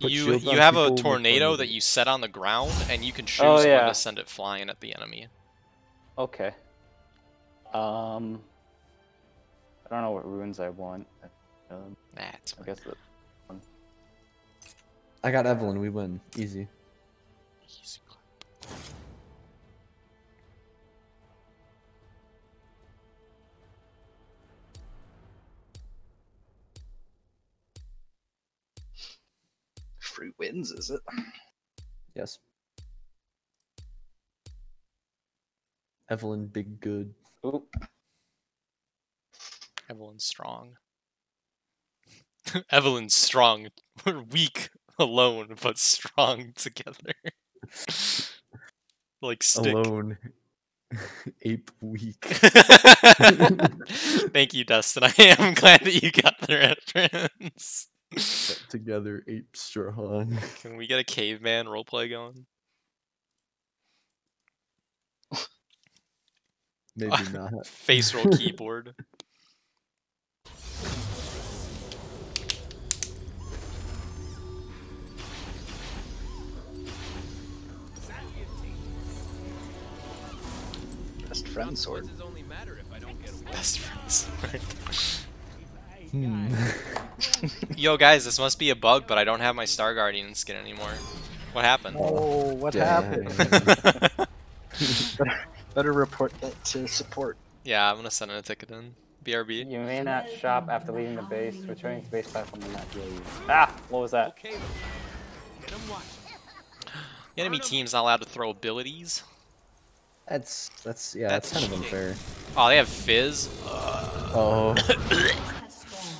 S7: Put
S1: you you
S7: on
S1: have a tornado
S7: tornado.
S1: that you set on the ground, and you can choose
S8: Oh,
S1: when to send it flying at the enemy.
S8: Okay. Um. I don't know what runes I want. Um,
S1: That's
S8: I guess that.
S7: I got Evelynn. We win. Easy.
S1: easy.
S2: Free wins, is it?
S7: Yes. Evelynn, big good.
S8: Ooh,
S1: Evelynn's strong. Evelynn's strong. We're weak alone, but strong together. like stick.
S7: Alone. Ape weak.
S1: Thank you, Dustin. I am glad that you got the reference.
S7: But together, ape strong.
S1: Can we get a caveman roleplay going?
S7: Maybe not.
S1: Face roll keyboard.
S2: Best friend sword.
S1: Best friends.
S7: Hmm.
S1: Yo, guys, this must be a bug, but I don't have my Star Guardian skin anymore. What happened?
S2: Oh, what
S7: Dang.
S2: happened? Better report that to support.
S1: yeah, I'm gonna send a ticket in. BRB.
S8: you may not shop after leaving the base. Returning to base platform will not heal you. Ah, what was that?
S5: Okay. Get 'em watching.
S1: Enemy team's not allowed to throw abilities.
S7: That's that's yeah,
S1: That's
S7: that's, kind of unfair.
S1: Oh, they have Fizz.
S7: Oh.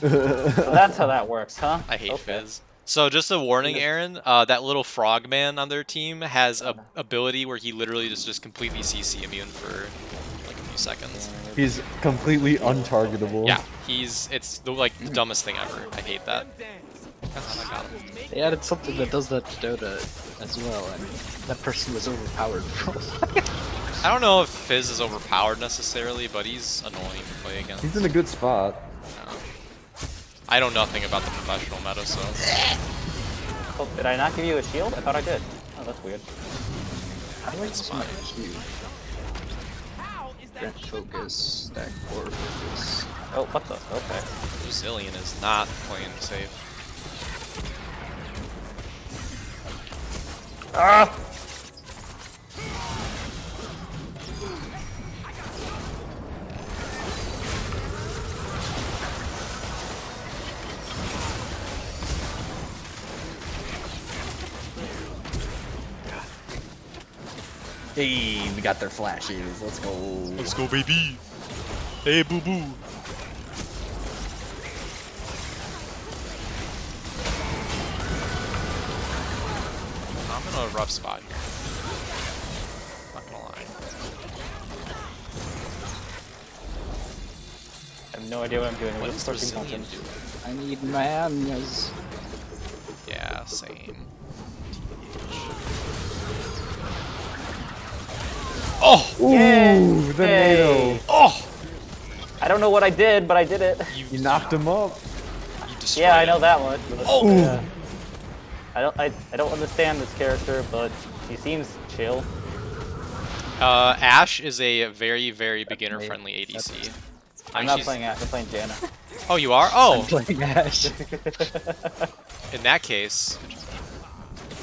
S8: That's how that works, huh?
S1: I hate
S8: Okay.
S1: Fizz. So just a warning, Aaron. Uh, that little frogman on their team has a ability where he literally just just completely CC immune for like a few seconds.
S7: He's completely untargetable.
S1: Yeah, he's it's the like the dumbest thing ever. I hate that. Oh.
S2: They added something that does that to Dota as well, and that person was overpowered.
S1: I don't know if Fizz is overpowered necessarily, but he's annoying to play against.
S7: He's in a good spot.
S1: I know nothing about the professional meta, so
S8: Oh, did I not give you a shield? I thought I did. Oh, that's weird.
S2: I like
S1: It's
S2: this my
S1: fine.
S2: Q.
S5: How is that
S2: Grant focus, stack core focus.
S8: Oh, what the? Okay.
S1: Brazilian is not playing safe.
S8: Ah!
S7: Hey, we got their flashes. Let's go.
S1: Let's go, baby. Hey, boo boo. I'm in a rough spot here. Not gonna lie.
S8: I have no idea what I'm doing. I'm
S1: What
S8: just
S1: is
S8: searching
S1: doing?
S2: I need manas.
S1: Yeah, same. Oh!
S7: Ooh, the
S8: Yay.
S7: NATO.
S1: Oh!
S8: I don't know what I did, but I did it.
S1: You,
S7: You knocked him up.
S1: you
S8: Yeah, I know that much. but-
S1: Oh!
S8: Yeah. I don't. I, I don't understand this character, but he seems chill.
S1: Uh, Ashe is a very, very beginner-friendly ADC. I
S8: I'm not
S1: she's-
S8: playing Ashe. I'm playing Janna.
S1: Oh, you are? Oh!
S2: I'm Playing Ashe.
S1: In that case,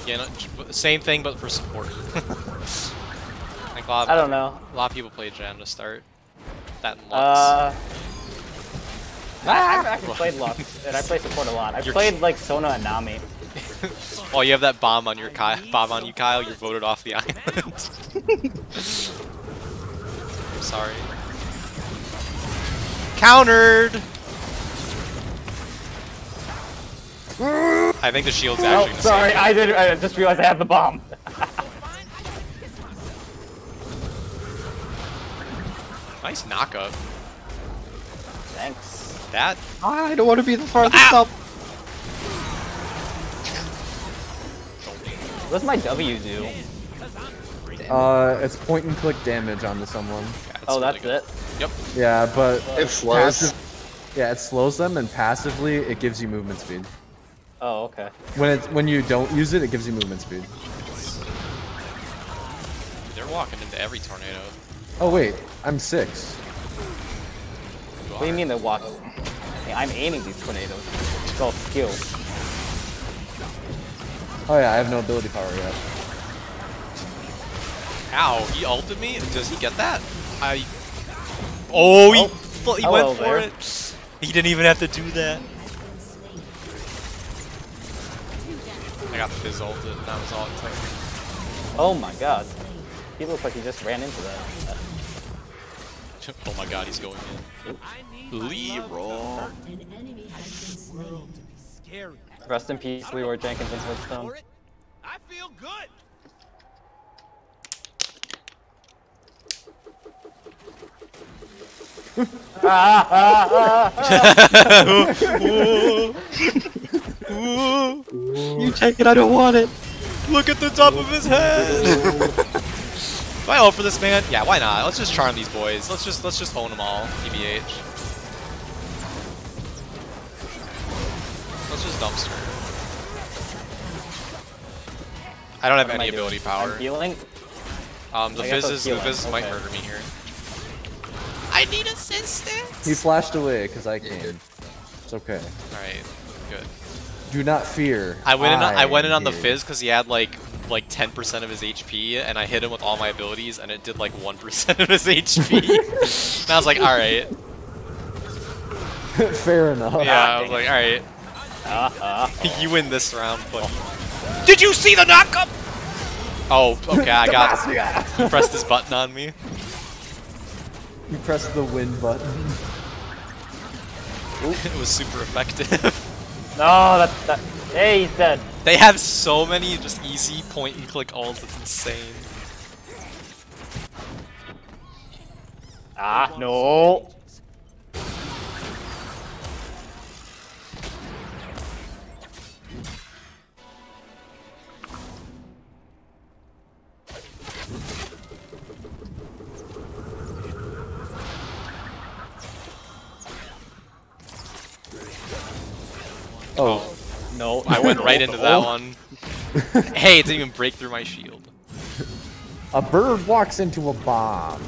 S1: you know, same thing but for support. a lot of,
S8: I don't know.
S1: A lot of people play Jan to start. That and Lux.
S8: Uh, I've actually played Lux, and I play support a lot. I've played like Sona and Nami.
S1: oh, you have that bomb on your Kyle. Bomb on you, Kyle. You're voted off the island. I'm sorry. Countered. I think the shield's
S8: Oh,
S1: actually gonna
S8: sorry, I did. I just realized I had the bomb.
S1: Nice knockup.
S8: Thanks.
S1: That
S2: I don't want to be the farthest
S1: Ow!
S2: up.
S8: What's my W do?
S7: Uh, it's point and click damage onto someone.
S1: yeah,
S8: Oh,
S1: really
S8: that's
S1: good.
S8: it.
S1: Yep.
S7: Yeah, but
S4: It slows.
S7: yeah, it slows them, and passively it gives you movement speed.
S8: Oh, okay.
S7: When it when you don't use it, it gives you movement speed.
S1: They're walking into every tornado.
S7: Oh wait, I'm six.
S8: What do you mean they walk? Hey, I'm aiming these tornadoes. It's all skill.
S7: Oh yeah, I have no ability power yet.
S1: Ow, he ulted me? Does he get that? I... Oh, he,
S8: Oh,
S1: he went for
S8: there.
S1: it. He didn't even have to do that. I got Fizz ulted, and that was all it took.
S8: Oh my god. He looks like he just ran into that.
S1: Oh my god, he's going in. Leroy.
S6: An enemy has been slain.
S5: Scary.
S8: Rest in peace, Leroy Jenkins and Hearthstone.
S5: For it, I feel good.
S2: You take it, I don't want it.
S1: Look at the top of his head. If I ult for this man, yeah, why not? Let's just charm these boys. Let's just let's just own them all. EBH. Let's just dumpster. I don't have
S8: What
S1: any ability power.
S8: I'm healing.
S1: Um, the
S8: I guess I was
S1: fizzes, the
S8: healing,
S1: fizzes might murder me here. I need assistance.
S7: He flashed away because I came. It's okay.
S1: All right, good.
S7: Do not fear.
S1: I went in. I went in
S7: am
S1: on the
S7: here.
S1: fizz because he had like like 10% of his HP, and I hit him with all my abilities, and it did like 1% of his HP. and I was like, all right.
S7: Fair enough.
S1: Yeah, I was like, all right.
S8: Ah, ah.
S1: you win this round, but did you see the knockup? Oh, okay, I got. he pressed his button on me.
S7: You press the win button.
S1: it was super effective.
S8: No, that's that. Hey, he's dead.
S1: They have so many just easy point and click ults. It's insane.
S8: Ah, no.
S7: Oh,
S8: No.
S1: I went right into that one. hey, it didn't even break through my shield.
S7: a bird walks into a bomb.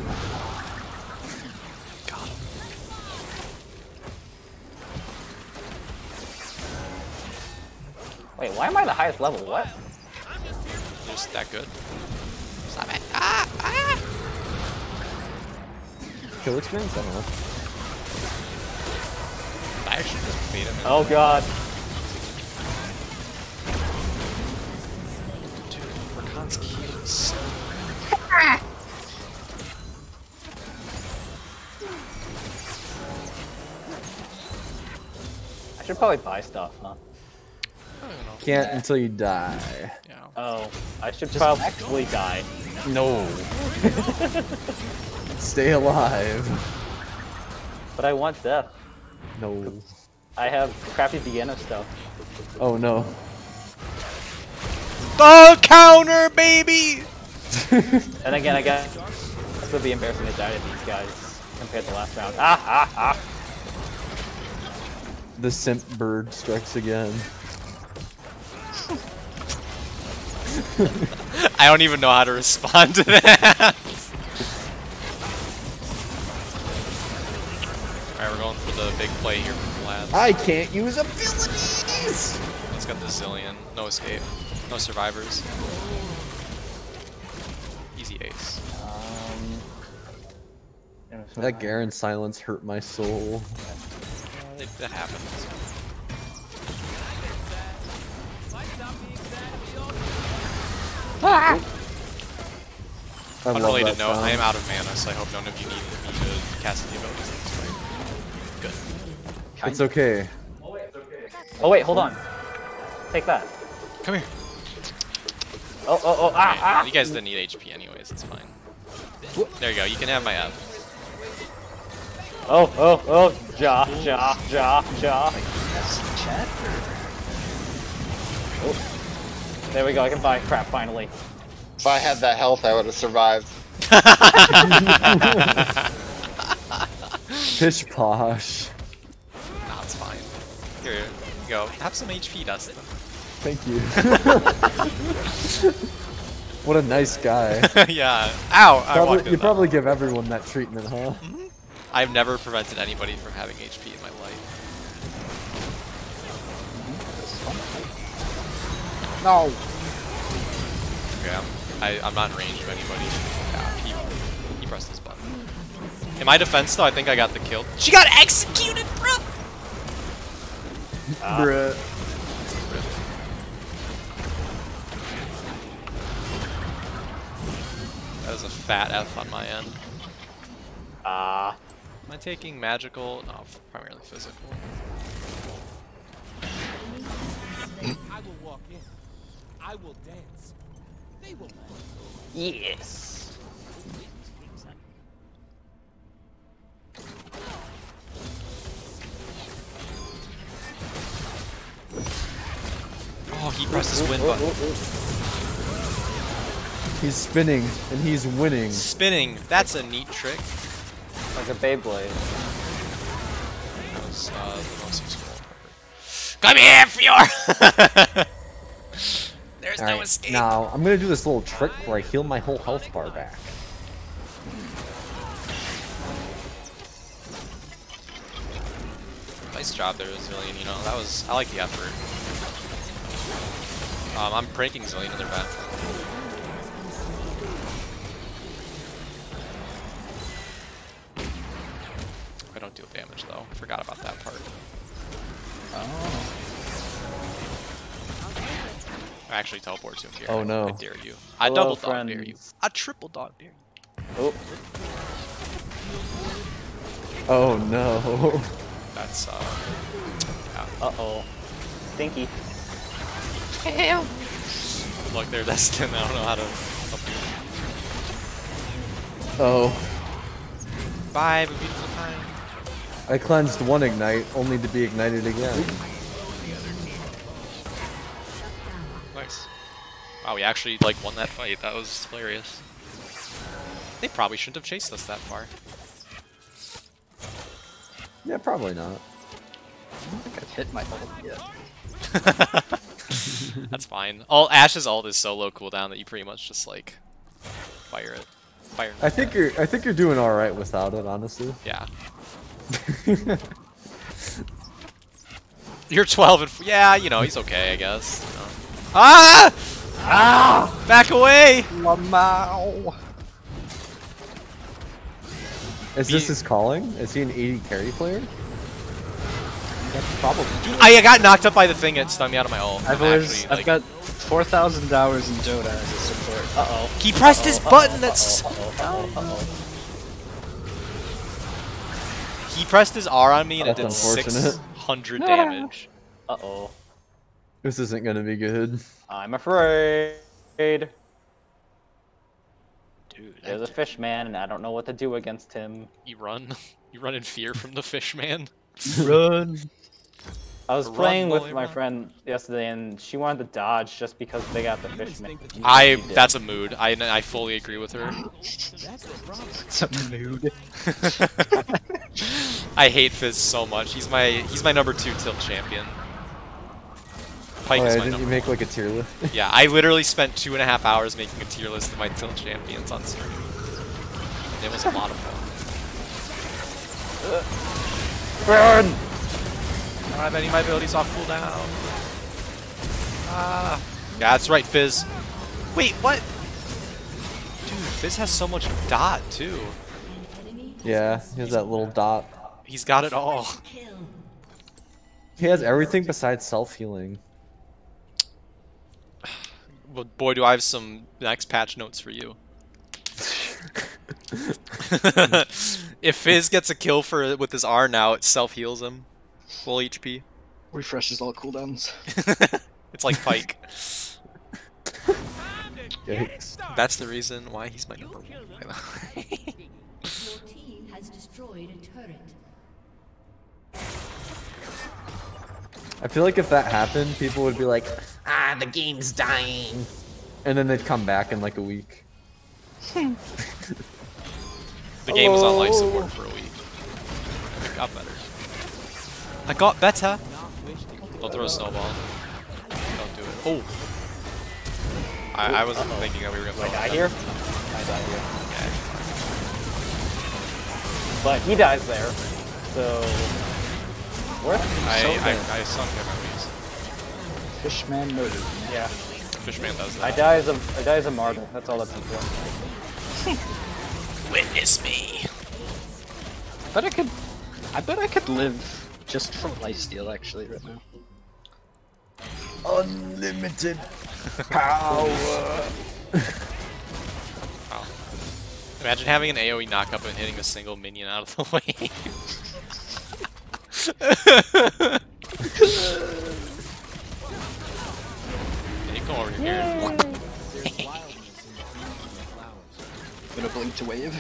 S1: Got him.
S8: Wait, why am I the highest level? What?
S1: Just that good. Stop it. Ah! Ah!
S7: Kill experience? I don't know.
S1: I actually just beat him.
S8: Oh god. I should probably buy stuff, huh?
S1: I don't know.
S7: Can't until you die.
S1: Yeah.
S8: Oh, I should probably actually die.
S7: No. Stay alive.
S8: But I want death.
S7: No.
S8: I have crappy Vienna stuff.
S7: Oh no.
S1: The counter, baby!
S8: And again, I guess this would be embarrassing to die to these guys compared to last round. Ah, ah, ah.
S7: The simp bird strikes again.
S1: I don't even know how to respond to that. Alright, we're going for the big play here from Vlad.
S7: I can't use abilities.
S1: Let's get the Zilean. No escape. No survivors. Easy ace.
S8: Um,
S7: That Garen silence hurt my soul.
S1: It, that happens.
S7: I love
S1: Unrelated
S7: that
S1: note,
S7: sound.
S1: I am out of mana, so I hope none of you need me to cast any abilities in this fight. Good.
S7: It's okay.
S8: Oh wait, hold on. Take that.
S1: Come here.
S8: Oh, oh, oh, ah,
S1: Alright,
S8: ah.
S1: You guys didn't need HP anyways, it's fine. There you go, you can have my F.
S8: Oh, oh, oh, ja, ja, ja, ja.
S2: That's chat.
S8: There we go, I can buy crap finally.
S4: If I had that health, I would have survived.
S7: Pish posh.
S1: Nah, it's fine. Here you go. Have some HP, Dustin.
S7: Thank you. what a nice guy.
S1: yeah. Ow!
S7: Probably,
S1: in
S7: you
S1: that.
S7: probably give everyone that treatment, huh? Mm-hmm.
S1: I've never prevented anybody from having HP in my life.
S2: No.
S1: Okay, I'm, I, I'm not in range of anybody. Yeah, he, he pressed this button. In my defense, though, I think I got the kill. She got executed, bro!
S7: Bruh.
S1: That was a fat F on my end.
S8: Ah.
S1: Am I taking magical? No, primarily physical.
S5: I will walk in. I will dance. They will
S8: Yes.
S1: Oh, he pressed his win button.
S7: He's spinning and he's winning.
S1: Spinning. That's a neat trick.
S8: Like a Beyblade.
S1: That was uh, the most useful. Come here, Fior! There's no
S7: Alright,
S1: escape.
S7: now I'm gonna do this little trick where I heal my whole health bar back.
S1: Nice job there, Zilean. You know, that was. I like the effort. Um, I'm pranking Zilean in their back. Actually teleport to him here.
S7: Oh, no.
S1: I dare you. I
S8: Hello,
S1: double dog dare you. I triple dog dare you.
S8: Oh,
S7: Oh no.
S1: That's uh.
S8: uh oh. Stinky.
S1: Good luck there, Destin. I don't know how to help you.
S7: Oh.
S1: Bye, have a beautiful time.
S7: I cleansed one ignite, only to be ignited again.
S1: We actually like won that fight. That was hilarious. They probably shouldn't have chased us that far.
S7: Yeah, probably not.
S2: I don't think I've hit my ult yet.
S1: That's fine. All Ashe's ult is so low cooldown that you pretty much just like fire it. Fire.
S7: I think you're I think you're doing all right without it, honestly.
S1: Yeah. You're 12 and f yeah, you know he's okay, I guess. you know. Ah! Ah! Back away!
S2: Lamau.
S7: Is this his calling? Is he an AD carry player?
S2: That's probably.
S1: I got knocked up by the thing that stung me out of my ult.
S2: I've always,
S1: actually,
S2: I've
S1: like-
S2: got 4,000 hours in Dota as a support.
S8: Uh oh.
S1: He pressed his button. That's.
S8: Uh oh. Uh oh.
S1: He pressed his R on me and it did
S7: That's
S1: 600 damage.
S8: Uh oh.
S7: This isn't gonna be good.
S8: I'm afraid.
S2: Dude,
S8: There's a fish man, and I don't know what to do against him.
S1: You run. You run in fear from the fish man.
S2: run.
S8: I was
S1: Run,
S8: playing with my
S1: run.
S8: friend yesterday, and she wanted to dodge just because they got the fish man.
S1: I. That's a mood. I. I fully agree with her.
S2: It's a mood.
S1: I hate Fizz so much. He's my. He's my number two tilt champion. Pyke
S7: oh,
S1: is my
S7: didn't you make
S1: one.
S7: like a tier list?
S1: Yeah, I literally spent two and a half hours making a tier list of my tilt champions on stream. And It was a lot of fun.
S8: Burn!
S1: I don't have any of my abilities off cooldown. Ah. Yeah, that's right, Fizz. Wait, what? Dude, Fizz has so much dot, too.
S7: yeah, he has that little dot.
S1: He's got it all.
S7: He has everything besides self healing.
S1: Well, boy, do I have some next patch notes for you. if Fizz gets a kill for with his R now, it self heals him, full HP.
S2: Refreshes all cooldowns.
S1: It's like
S7: Pyke.
S1: That's the reason why he's my number one.
S6: Your team has destroyed a turret.
S7: I feel like if that happened, people would be like, ah, the game's dying. And then they'd come back in like a week.
S1: the game was on life support for a week. It got better. I got better. Don't throw a snowball. Don't do it. Oh. I, I wasn't thinking that we were gonna.
S8: Like
S1: throw
S8: I
S1: it.
S8: here? I die here.
S1: Okay.
S8: But he dies there. So worth
S1: I,
S2: So
S1: I,
S2: bad.
S1: I sunk him at least.
S2: Fishman murdered.
S8: Yeah.
S1: Fishman does that.
S8: I die as a I die as a martyr. That's all that's important.
S1: Witness me.
S2: But I could, I bet I could live just from lifesteal actually right now.
S7: Unlimited power.
S1: Wow. Imagine having an AoE knockup and hitting a single minion out of the way. Can you come over here?
S5: There's wildness in the beauty of flowers.
S2: Gonna blink to wave.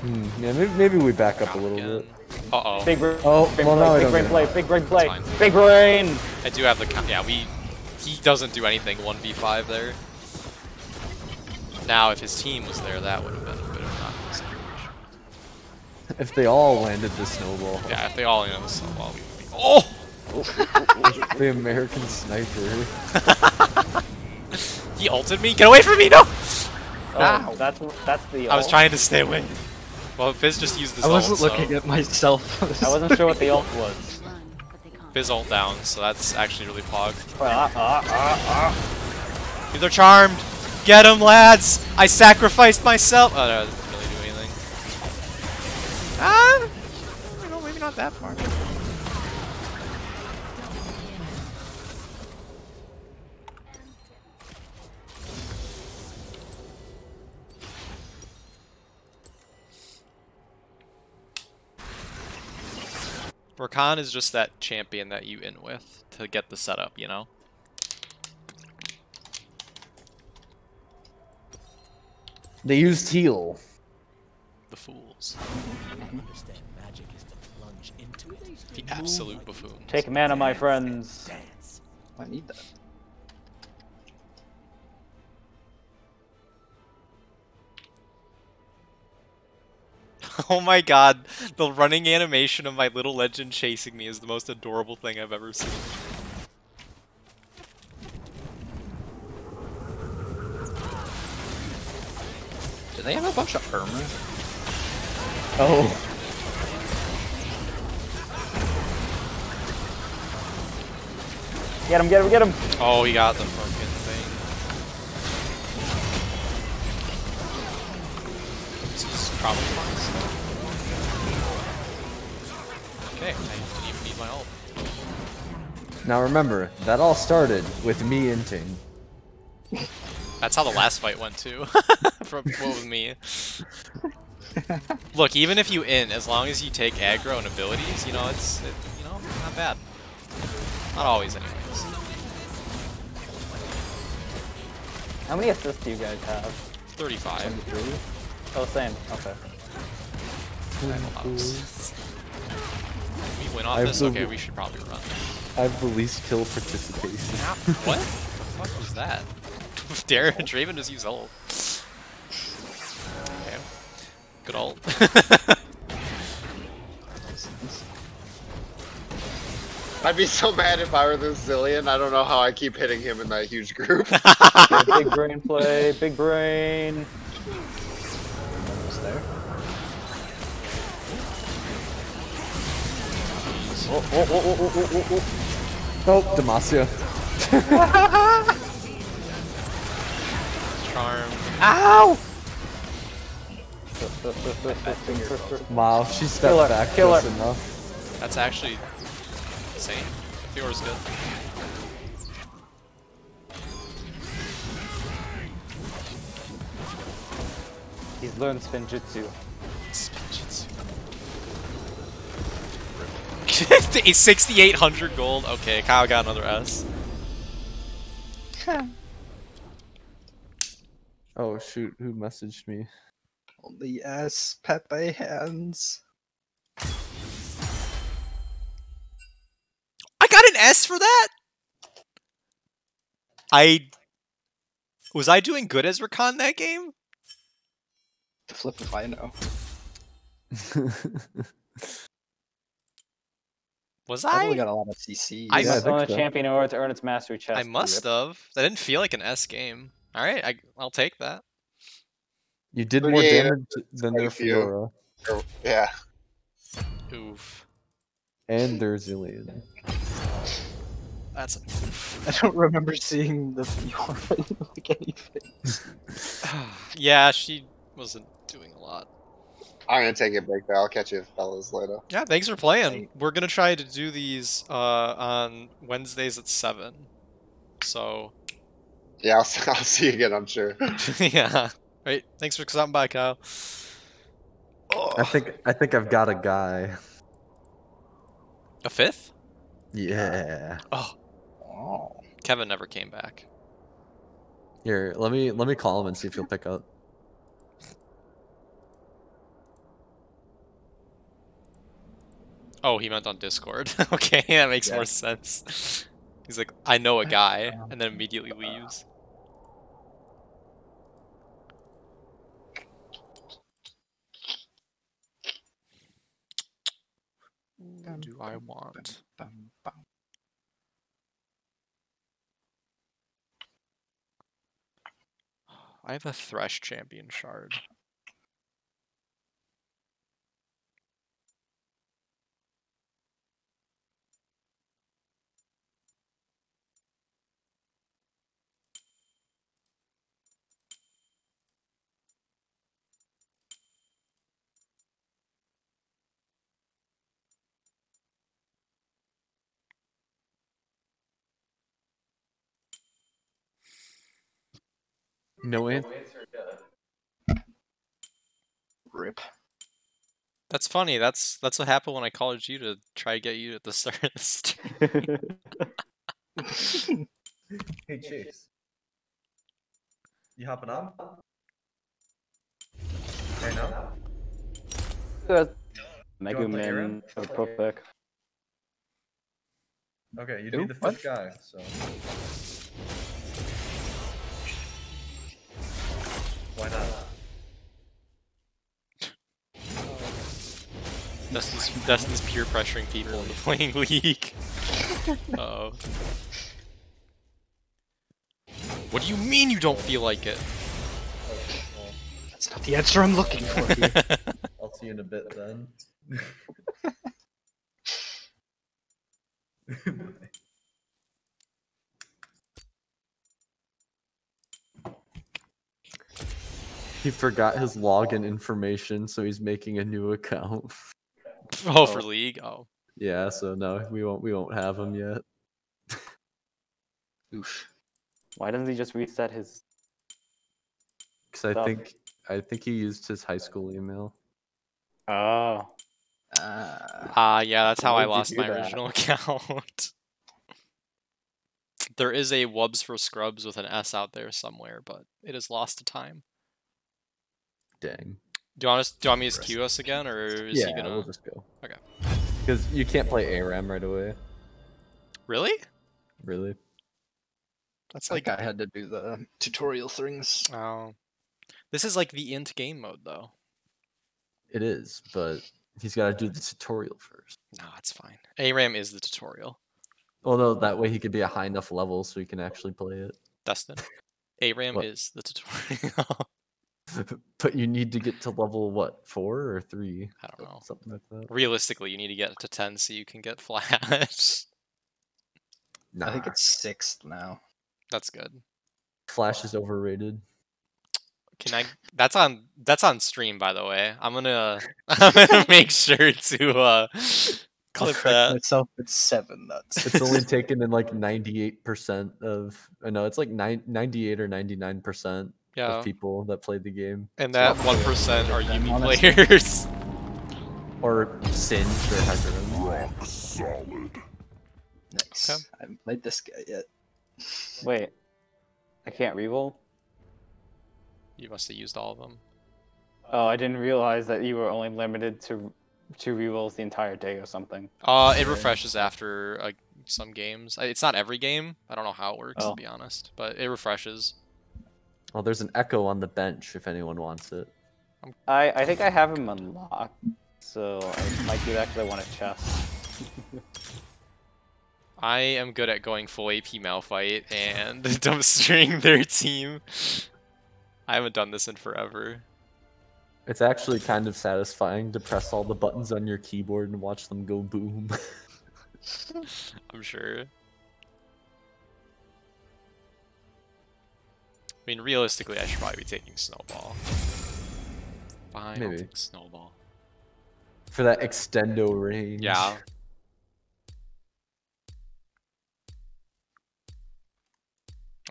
S7: Hmm, yeah, maybe, maybe we back up a little
S1: again.
S7: bit.
S1: Uh oh.
S8: Big brain.
S7: Oh,
S8: big
S7: well,
S8: brain,
S7: now I
S8: big
S7: don't
S8: brain play. Big brain play. Big brain.
S1: I do have the co- yeah we he doesn't do anything 1v5 there. Now if his team was there that would have been a bit of a knockdown situation.
S7: If they all landed the snowball.
S1: Yeah, if they all you know the snowball we would be Oh!
S7: The American sniper.
S1: He ulted me? Get away from me! No!
S8: Oh, that's that's the.
S1: I was trying to stay away. Well, Fizz just used this
S2: I wasn't
S1: ult,
S2: looking
S1: so
S2: at myself.
S8: I wasn't sure what the ult was.
S6: Run, but.
S1: Fizz ult down, so that's actually really pog.
S8: Ah, ah, ah,
S1: They're charmed! Get him, lads! I sacrificed myself! Oh, no, it didn't really do anything. Ah! You know, maybe not that far. Rakan is just that champion that you in with to get the setup, you know?
S7: They used heal.
S1: The fools.
S5: Magic is to plunge into it.
S1: The absolute buffoons.
S8: ah. Take mana, my friends.
S5: Dance.
S2: I need that.
S1: Oh my god, the running animation of my little legend chasing me is the most adorable thing I've ever seen.
S2: Do they have a bunch of armor?
S7: Oh.
S8: Get him, get him, get him.
S1: Oh, he got the fucking thing. This is probably Okay, I didn't even need my ult.
S7: Now remember, that all started with me inting.
S1: That's how the last fight went too. From what with me. Look, even if you in, as long as you take aggro and abilities, you know it's it, you know not bad. Not always, anyways.
S8: How many assists do you guys have?
S1: Thirty-five.
S8: Oh, same. Okay.
S1: I have a lot of assists. We win off
S7: I
S1: this. Okay, we should probably run.
S7: I have the least kill participation.
S1: what? the fuck was that? Darren Draven just used ult. Okay. Good ult.
S4: I'd be so mad if I were this Zilean. I don't know how I keep hitting him in that huge group.
S8: big brain play. Big brain. Oh, oh, oh, oh, oh, oh, oh, oh.
S7: Oh, Demacia.
S1: Charm.
S8: Ow!
S7: Wow, she stepped
S8: Kill her,
S7: back
S8: kill
S7: just
S8: her.
S7: enough.
S1: That's actually insane. Fior's good.
S8: He's learned spinjitzu.
S1: Spinjitzu. A 6,800 gold. Okay, Kyle got another S.
S7: Oh shoot, who messaged me?
S2: Only S Pepe hands.
S1: I got an S for that. I was I doing good as Rakan that game?
S2: The flip if I know.
S1: Was
S2: Probably
S1: I?
S2: got a lot of CCs.
S1: I
S7: Yeah,
S1: must-
S7: think
S8: Won a
S7: so.
S8: champion award to earn its mastery chest.
S1: I must have. That didn't feel like an S game. All right, I, I'll take that.
S7: you did more
S4: 38
S7: damage than their
S4: quite a few.
S7: Fiora
S4: yeah.
S1: Oof.
S7: and their Zilean.
S1: That's
S2: I don't remember seeing the Fiora like anything.
S1: yeah. She wasn't doing a lot.
S4: I'm gonna take a break there. I'll catch you fellas later.
S1: Yeah, thanks for playing. We're gonna try to do these uh, on Wednesdays at seven. So
S4: Yeah, I'll, I'll see you again. I'm sure.
S1: yeah. Right. Thanks for stopping by, Kyle.
S7: I think I think I've got a guy.
S1: A fifth?
S7: Yeah.
S1: Oh,
S2: Oh.
S1: Kevin never came back.
S7: Here, let me let me call him and see if he'll pick up.
S1: Oh, he meant on Discord. okay, that makes
S2: Yeah.
S1: more sense. He's like, I know a guy, and then immediately leaves. Do I want? I have a Thresh champion shard.
S7: No answer.
S2: Rip.
S1: That's funny. That's that's what happened when I called you to try to get you at the start of the stream.
S7: Hey Chase. You hopping on? Right now?
S8: Good.
S7: wanna play
S8: Megumin
S7: Aaron?
S8: for pro.
S7: Okay, you'd
S2: Who?
S7: be the
S2: What?
S7: fifth guy, so. Why not?
S1: Dustin's, Dustin's peer pressuring people into playing League. oh. What do you mean you don't feel like it?
S2: That's not the answer I'm looking for. here.
S7: I'll see you in a bit then. He forgot his login information, so he's making a new account.
S1: oh, for League? Oh.
S7: Yeah, so no, we won't we won't have him yet.
S2: Oof.
S8: Why doesn't he just reset his?
S7: Because I think I think he used his high school email.
S8: Oh.
S2: Ah.
S1: Ah, yeah, that's how I lost my
S8: that?
S1: original account. there is a Wubs for Scrubs with an S out there somewhere, but it is lost to time.
S7: Dang.
S1: Do you want us? Do you want me to queue us again, or is
S7: yeah,
S1: he gonna?
S7: we'll just go.
S1: Okay.
S7: Because you can't play ARAM right away.
S1: Really?
S7: Really?
S1: That's
S2: Like
S1: like
S2: I had to do the tutorial things.
S1: oh, this is like the int game mode though.
S7: It is, but he's got to do the tutorial first.
S1: No, it's fine. ARAM is the tutorial.
S7: Although that way he could be a high enough level so he can actually play it.
S1: Dustin, ARAM
S7: What?
S1: is the tutorial.
S7: but you need to get to level what four or three?
S1: I don't know.
S7: Something like that.
S1: Realistically, you need to get to ten so you can get Flash.
S2: I think it's sixth now.
S1: That's good.
S7: Flash is overrated.
S1: Can I? That's on. That's on stream, by the way. I'm gonna. I'm gonna make sure to uh clip
S2: correct
S1: that.
S2: myself. It's seven nuts.
S7: It's only taken in like 98% of. I know it's like nine, 98 or 99%
S1: Yeah,
S7: of people that played the game.
S1: and that one percent are
S2: Then
S1: Yuumi
S2: honestly-
S1: players.
S7: Or Singed or Hecarim.
S6: Rock solid.
S2: Nice.
S1: Okay.
S2: I haven't played this guy yet.
S8: Wait. I can't reroll?
S1: You must have used all of them.
S8: Oh, I didn't realize that you were only limited to two rerolls the entire day or something.
S1: Uh, it refreshes after uh, some games. It's not every game. I don't know how it works
S8: Oh.
S1: to be honest, but it refreshes.
S7: Oh, there's an Ekko on the bench if anyone wants it.
S8: I, I think I have him unlocked, so I might do that because I want a chest.
S1: I am good at going full AP Malphite and dumpstering their team. I haven't done this in forever.
S7: It's actually kind of satisfying to press all the buttons on your keyboard and watch them go boom.
S1: I'm sure. I mean, realistically, I should probably be taking Snowball. Fine, I'll
S7: Maybe.
S1: take Snowball.
S7: For that extendo range.
S1: Yeah.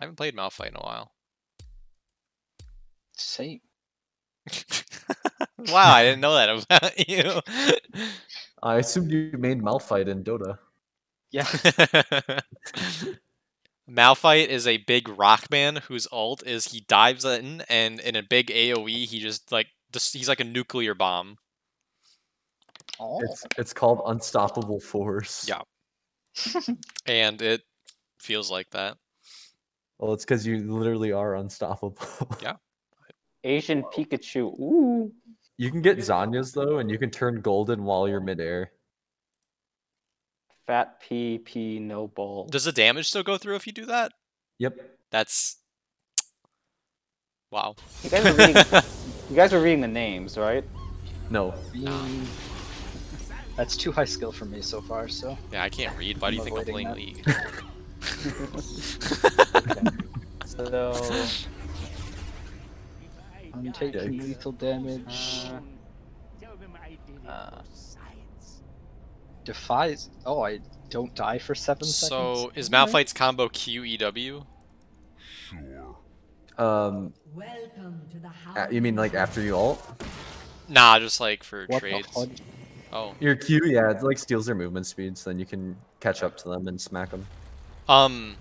S1: I haven't played Malphite in a while.
S2: Same.
S1: wow, I didn't know that about you.
S7: I assumed you made Malphite in Dota.
S2: Yeah.
S1: Malphite is a big rock man whose ult is he dives in and in a big AoE he just like just, he's like a nuclear bomb.
S2: Oh.
S7: It's it's called Unstoppable Force.
S1: Yeah. And it feels like that.
S7: Well, it's because you literally are unstoppable.
S1: Yeah.
S8: Asian Pikachu. Ooh.
S7: You can get Zhonya's though, and you can turn golden while you're midair.
S8: Fat PP no ball.
S1: Does the damage still go through if you do that?
S7: Yep.
S1: That's wow.
S8: You guys are reading. you guys are reading the names, right?
S7: No.
S2: Mm, That's too high skill for me so far, so.
S1: Yeah, I can't read. Why do you think I'm playing
S2: avoiding
S1: League?
S8: So
S2: I'm taking
S7: Yikes.
S2: lethal damage.
S8: uh,
S2: Defies. Oh, I don't die for seven seconds.
S1: so is
S2: Alright.
S1: Malphite's combo E QEW?
S6: Sure.
S7: Um,
S6: Welcome to the house.
S7: you mean like after you ult?
S1: Nah, just like for
S2: What the
S1: trades.
S2: fudge?
S1: Oh.
S7: Your Q, yeah, it like steals their movement speed, so then you can catch up to them and smack them.
S1: Um,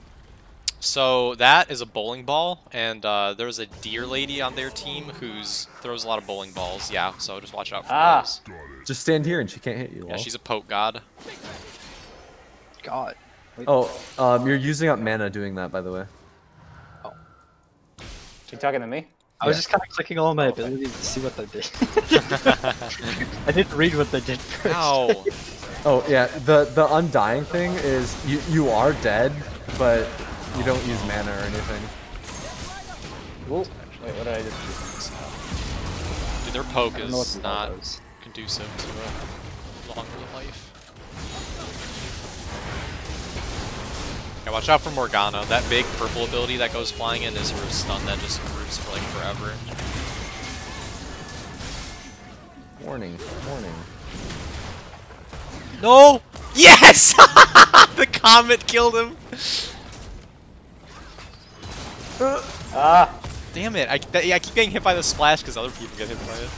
S1: so that is a bowling ball, and uh, there's a deer lady on their team who's throws a lot of bowling balls. Yeah, so just watch out for
S8: Ah.
S1: those.
S7: Just stand here and she can't hit you.
S1: Yeah,
S7: lol.
S1: she's a poke god.
S2: God. Wait,
S7: Oh, um, you're using up mana doing that, by the way. Oh.
S8: Are you talking to me?
S2: I was just kind of clicking all my abilities to see what they did. I didn't read what they did first.
S1: Ow!
S7: Oh yeah, the the undying thing is you you are dead, but you don't use mana or anything.
S8: Whoa. Wait, what did I just do?
S1: Dude, their poke
S2: I don't know what
S1: is
S2: the
S1: not
S2: logo is.
S1: conducive to a long life. Yeah, watch out for Morgana. That big purple ability that goes flying in is her stun that just roots for like forever.
S7: Warning, warning.
S1: No! Yes! the comet killed him!
S8: Do? Ah!
S1: Damn it, I, that- I keep getting hit by the splash because other people get hit by it.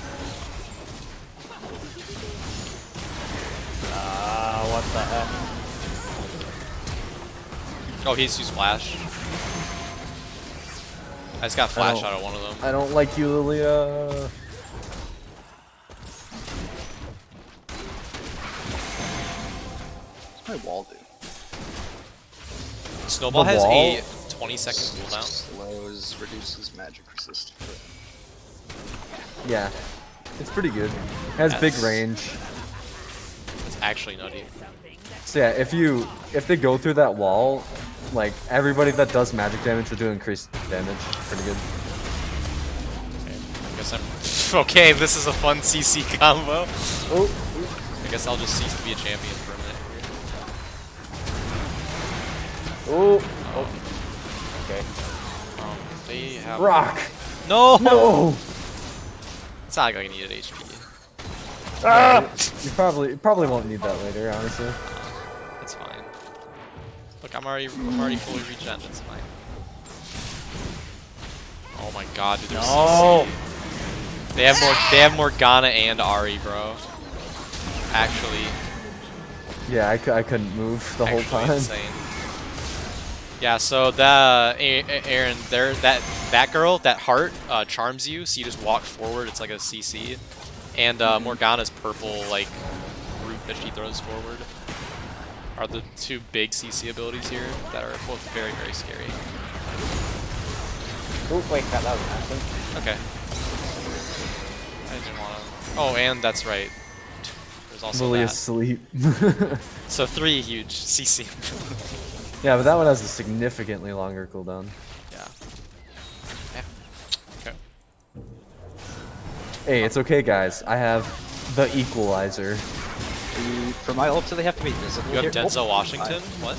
S8: Ah, what the heck?
S1: Oh, he's used flash. I just got flash out of one of them.
S7: I don't like you, Lilia.
S2: What's my wall do?
S1: Snowball
S7: The
S1: has
S7: wall?
S1: a 20 second cooldown.
S2: Slows, reduces magic resistance.
S7: Yeah, it's pretty good. Has big range.
S1: It's actually nutty.
S7: So yeah, if you if they go through that wall, like everybody that does magic damage will do increased damage. Pretty good.
S1: Okay, I guess I'm... okay, this is a fun CC combo.
S7: Oh,
S1: I guess I'll just cease to be a champion for a minute
S8: Ooh.
S1: Oh.
S8: Okay.
S1: Here. They have...
S7: rock!
S1: No!
S7: No!
S1: It's not like I needed HP.
S8: Ah!
S7: You probably you probably won't need that later, honestly.
S1: It's fine. Look, I'm already I'm already fully regen. It's fine. Oh my god, dude, they're
S8: No.
S1: CC. They have more. They have Morgana and Ahri, bro. Actually,
S7: Yeah, I, I couldn't move the whole time.
S1: Insane. Yeah, so that A- A- Aaron, there that that girl, that heart, uh, charms you. So you just walk forward. It's like a CC, and uh, Morgana's purple like root that she throws forward are the two big CC abilities here that are both very very scary.
S8: Ooh, wait, that was nasty.
S1: Okay. I didn't want to. Oh, and that's right. There's also
S7: Lily
S1: that.
S7: asleep.
S1: So three huge CC.
S7: yeah, but that one has a significantly longer cooldown.
S1: yeah. Yeah. Okay.
S7: Hey, it's okay, guys. I have the equalizer.
S2: Do- For my ult, do they have to be visible?
S1: You have
S2: here?
S1: Denzel
S2: Oh,
S1: Washington? What?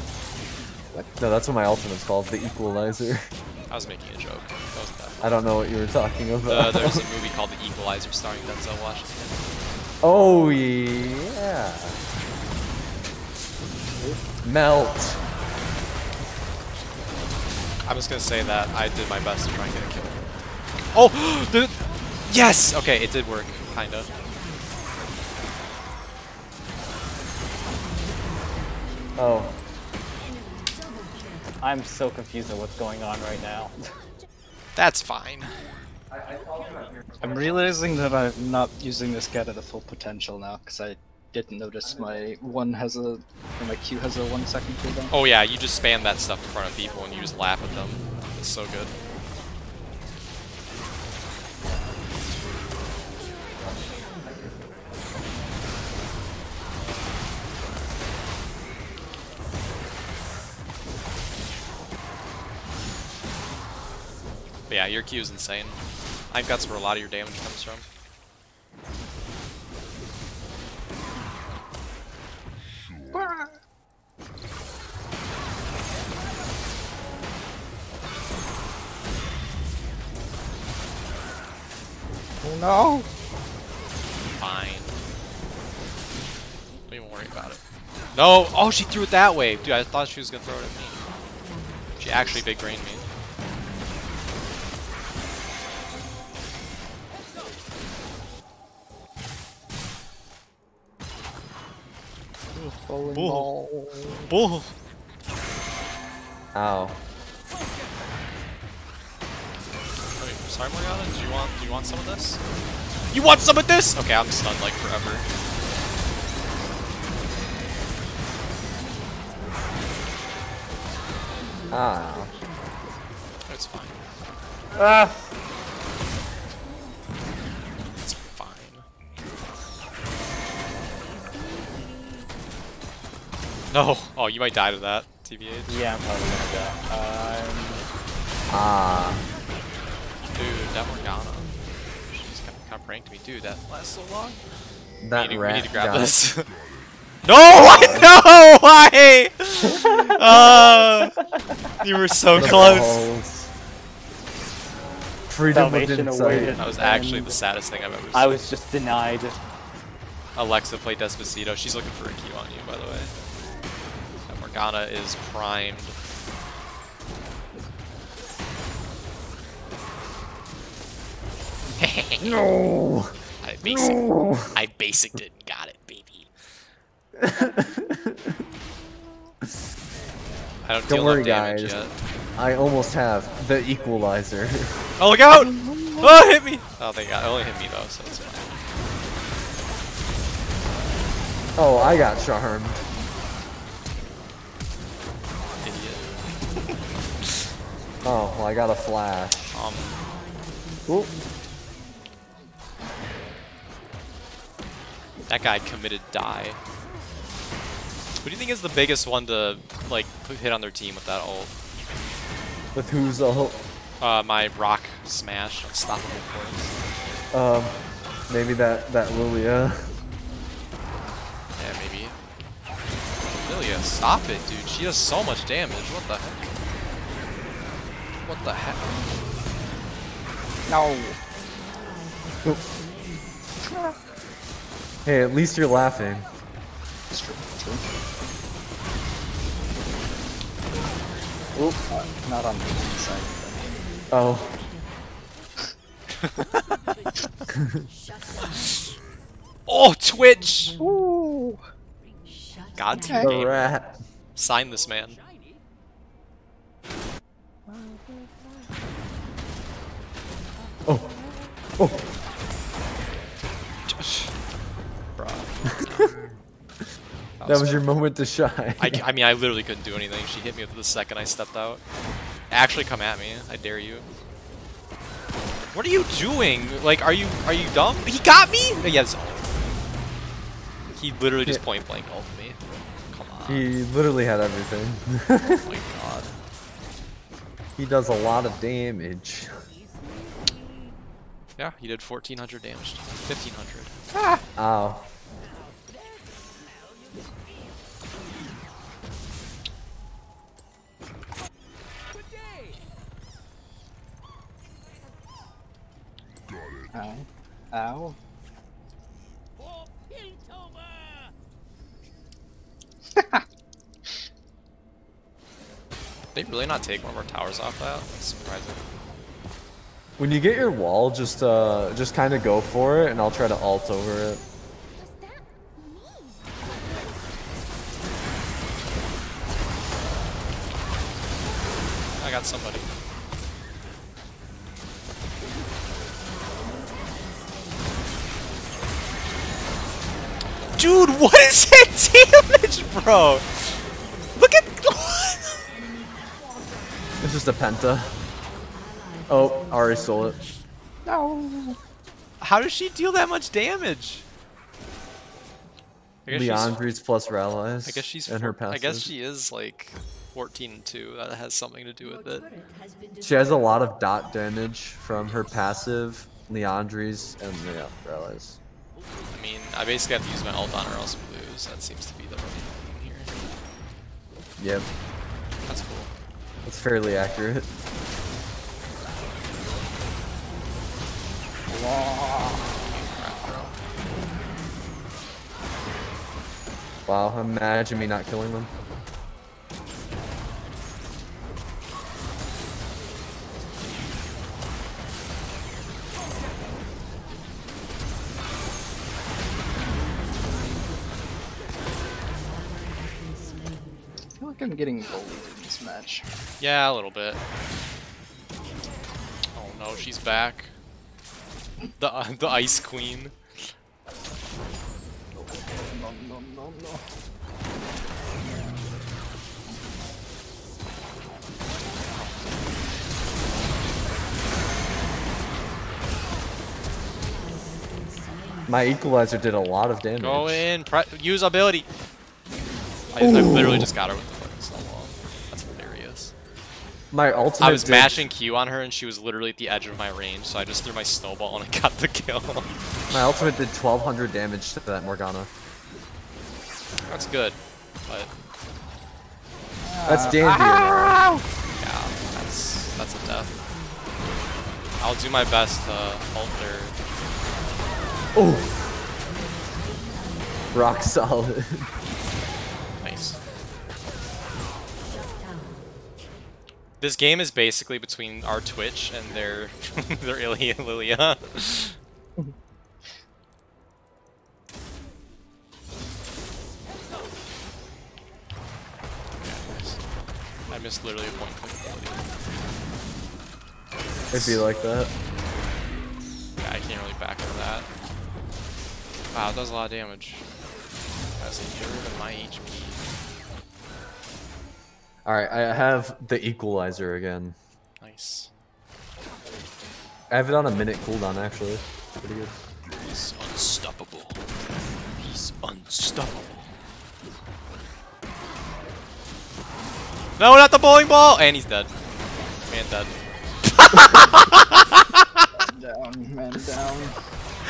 S7: No, that's what my ultimate's called, the equalizer.
S1: I was making a joke. That wasn't that.
S7: I don't know what you were talking
S1: Uh,
S7: about.
S1: there's a movie called The Equalizer starring Denzel Washington.
S7: oh yeah. Melt.
S1: I'm just gonna say that I did my best to try and get a kill. Oh, the yes. Okay, it did work, kinda.
S7: Oh,
S8: I'm so confused at what's going on right now.
S1: That's fine.
S2: I'm realizing that I'm not using this guy to the full potential now because I didn't notice my one has a my Q has a one second cooldown.
S1: Oh yeah, you just spam that stuff in front of people and you just laugh at them. It's so good. But yeah, your Q is insane. I think that's where a lot of your damage comes from.
S2: Oh no!
S1: Fine. Don't even worry about it. No! Oh, she threw it that way! Dude, I thought she was gonna throw it at me. She actually big brained me.
S2: Bowling
S1: Bull.
S2: ball.
S1: Bull!
S7: ow.
S1: Wait, sorry Morgana, do you want do you want some of this? You want some of this? Okay, I'm stunned like forever.
S7: Ah.
S1: It's fine.
S8: Ah!
S1: No! Oh, you might die to that, TBH.
S8: Yeah, I'm probably gonna go. Um,
S7: Ah.
S1: Dude, that Morgana. She's kind of, kind of pranked me. Dude, that lasts so long.
S7: That
S1: we, need,
S7: rat
S1: we need to grab
S7: got-
S1: this. no! Why? No! Why? uh, you were so
S7: The
S1: close.
S7: balls. Freedom
S8: Salvation awaited.
S1: That was actually the saddest thing I've ever seen.
S8: I was just denied.
S1: Alexa played Despacito. She's looking for a Q on you, by the way. Morgana is primed.
S7: No.
S1: I basic. I basicked it. Got it, baby. I don't,
S7: Don't worry, guys.
S1: yet.
S7: I almost have the equalizer.
S1: Oh, look out! Oh, hit me! Oh, thank God. It only hit me, though, so it's fine.
S7: oh, I got charmed. Oh, well, I got a flash.
S1: Um,
S7: Oop.
S1: that guy committed die. Who do you think is the biggest one to, like, hit on their team with that ult?
S7: With who's ult?
S1: Uh, my rock smash, unstoppable force.
S7: Um, maybe that that Lilia.
S1: Yeah, maybe. Lilia, stop it, dude. She does so much damage. What the heck? What the heck?
S2: No.
S7: Hey, at least you're laughing.
S2: It's true. True. Oop, uh, not on the inside.
S7: Oh.
S1: Oh, Twitch!
S2: Ooh.
S6: Shut
S1: God tier
S2: Okay.
S7: The
S1: game. Sign this man.
S7: Oh. Oh. That was your moment to shine.
S1: I, I mean, I literally couldn't do anything. She hit me up the second I stepped out. Actually, come at me. I dare you. What are you doing? Like, are you are you dumb? He got me. Yes. He literally just
S7: Yeah.
S1: point blank ulted me. Come on.
S7: He literally had everything.
S1: Oh my god.
S7: he does a lot of damage.
S1: Yeah, he did 1400 damage. 1500. Ah!
S7: Ow.
S2: Ow. Ow.
S5: For Piltover!
S1: They really not take one of our towers off that? That's surprising.
S7: When you get your wall, just uh, just kind of go for it, and I'll try to alt over it.
S1: I got somebody. Dude, what is that damage, bro? Look at.
S7: It's just a penta. Oh, Ahri stole it.
S2: No.
S1: How does she deal that much damage? I guess she's-
S7: Liandry's plus Rylai's.
S1: I guess she's.
S7: and her
S1: four- I guess she is like 14 and 2. That has something to do with it.
S7: She has a lot of dot damage from her passive, Liandry's, and yeah, Rylai's.
S1: I mean, I basically have to use my ult on her or else we lose. That seems to be the running thing here.
S7: Yep,
S1: That's cool.
S7: that's fairly accurate. Wow, imagine me not killing them.
S2: I feel like I'm getting bullied in this match.
S1: Yeah, a little bit. Oh no, she's back. The uh, the Ice Queen.
S2: No, no, no.
S7: My equalizer did a lot of damage.
S1: Go in, use ability. I, I literally just got her with
S7: My ultimate.
S1: I was
S7: did-
S1: mashing Q on her and she was literally at the edge of my range, so I just threw my snowball and I got the kill.
S7: My ultimate did 1200 damage to that Morgana.
S1: That's good, but
S7: That's uh, dandy.
S1: yeah, that's that's a death. I'll do my best to alter.
S7: Oh. Rock solid.
S1: This game is basically between our Twitch and their their Ilia Lilia. I missed literally a point click ability.
S7: It'd be like that.
S1: Yeah, I can't really back into that. Wow, it does a lot of damage. That's a third of my HP.
S7: Alright, I have the equalizer again.
S1: Nice.
S7: I have it on a minute cooldown actually. Pretty good.
S1: He's unstoppable. He's unstoppable. No, not the bowling ball! And he's dead. Man dead.
S2: Down, man, down.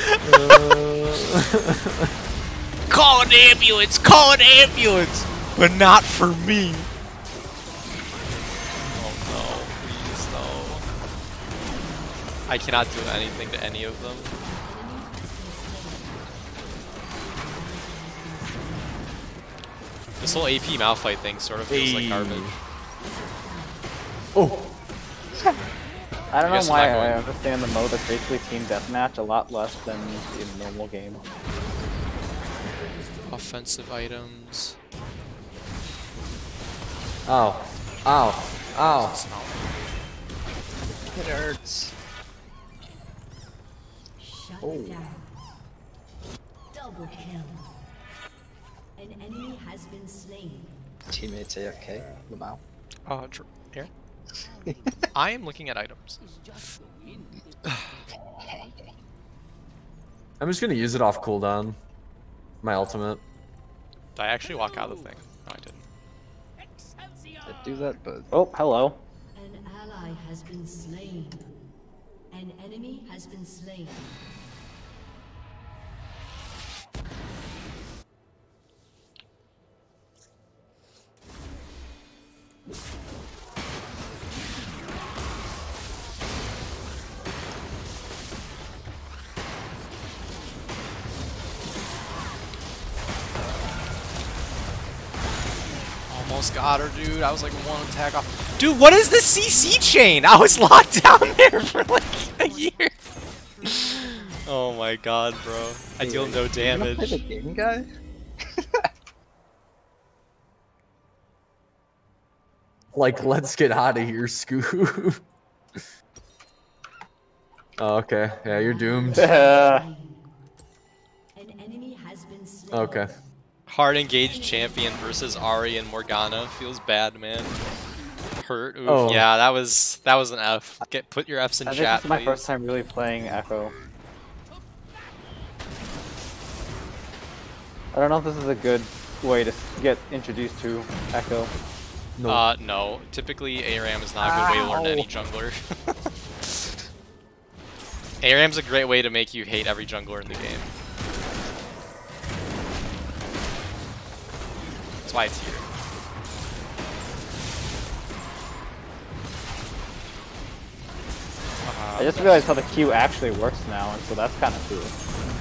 S1: Call an ambulance! Call an ambulance! But not for me! I cannot do anything to any of them. This whole AP Malphite thing sort of feels like garbage.
S7: Oh,
S8: I don't
S1: I
S8: know why
S1: I'm not
S8: I
S1: going-
S8: understand the mode that's basically team deathmatch a lot less than the normal game.
S1: Offensive items.
S7: Ow. Ow. Ow.
S1: It's
S2: It hurts.
S6: Shut
S2: Oh.
S6: down. Double kill. An enemy has been slain.
S2: Teammates AFK. Lamau.
S1: Uh, tr- here. I am looking at items.
S7: I'm just gonna use it off cooldown. My ultimate.
S1: Did I actually walk out of the thing? No, I didn't.
S2: I'd do that, but
S8: Oh, hello.
S6: An ally has been slain. An enemy has been slain.
S1: Almost got her, dude. I was like one attack off. Dude, what is the CC chain? I was locked down there for like. Oh my god, bro. I deal no
S2: You gonna play the
S1: damage.
S2: game guy?
S7: Like, let's get out of here, Scoob. oh, okay. Yeah, you're doomed.
S6: An enemy has been slain.
S7: Okay.
S1: Hard engaged champion versus Ahri and Morgana feels bad, man. Hurt. Oof.
S7: Oh.
S1: Yeah, that was that was an F. Get put your Fs in
S8: I think
S1: chat,
S8: this is my
S1: please.
S8: first time really playing Ekko. I don't know if this is a good way to get introduced to Ekko.
S7: No.
S1: Uh, no. Typically, ARAM is not a good way to learn any jungler. ARAM's a great way to make you hate every jungler in the game. That's why it's here.
S8: I just realized how the Q actually works now, and so that's kind of cool.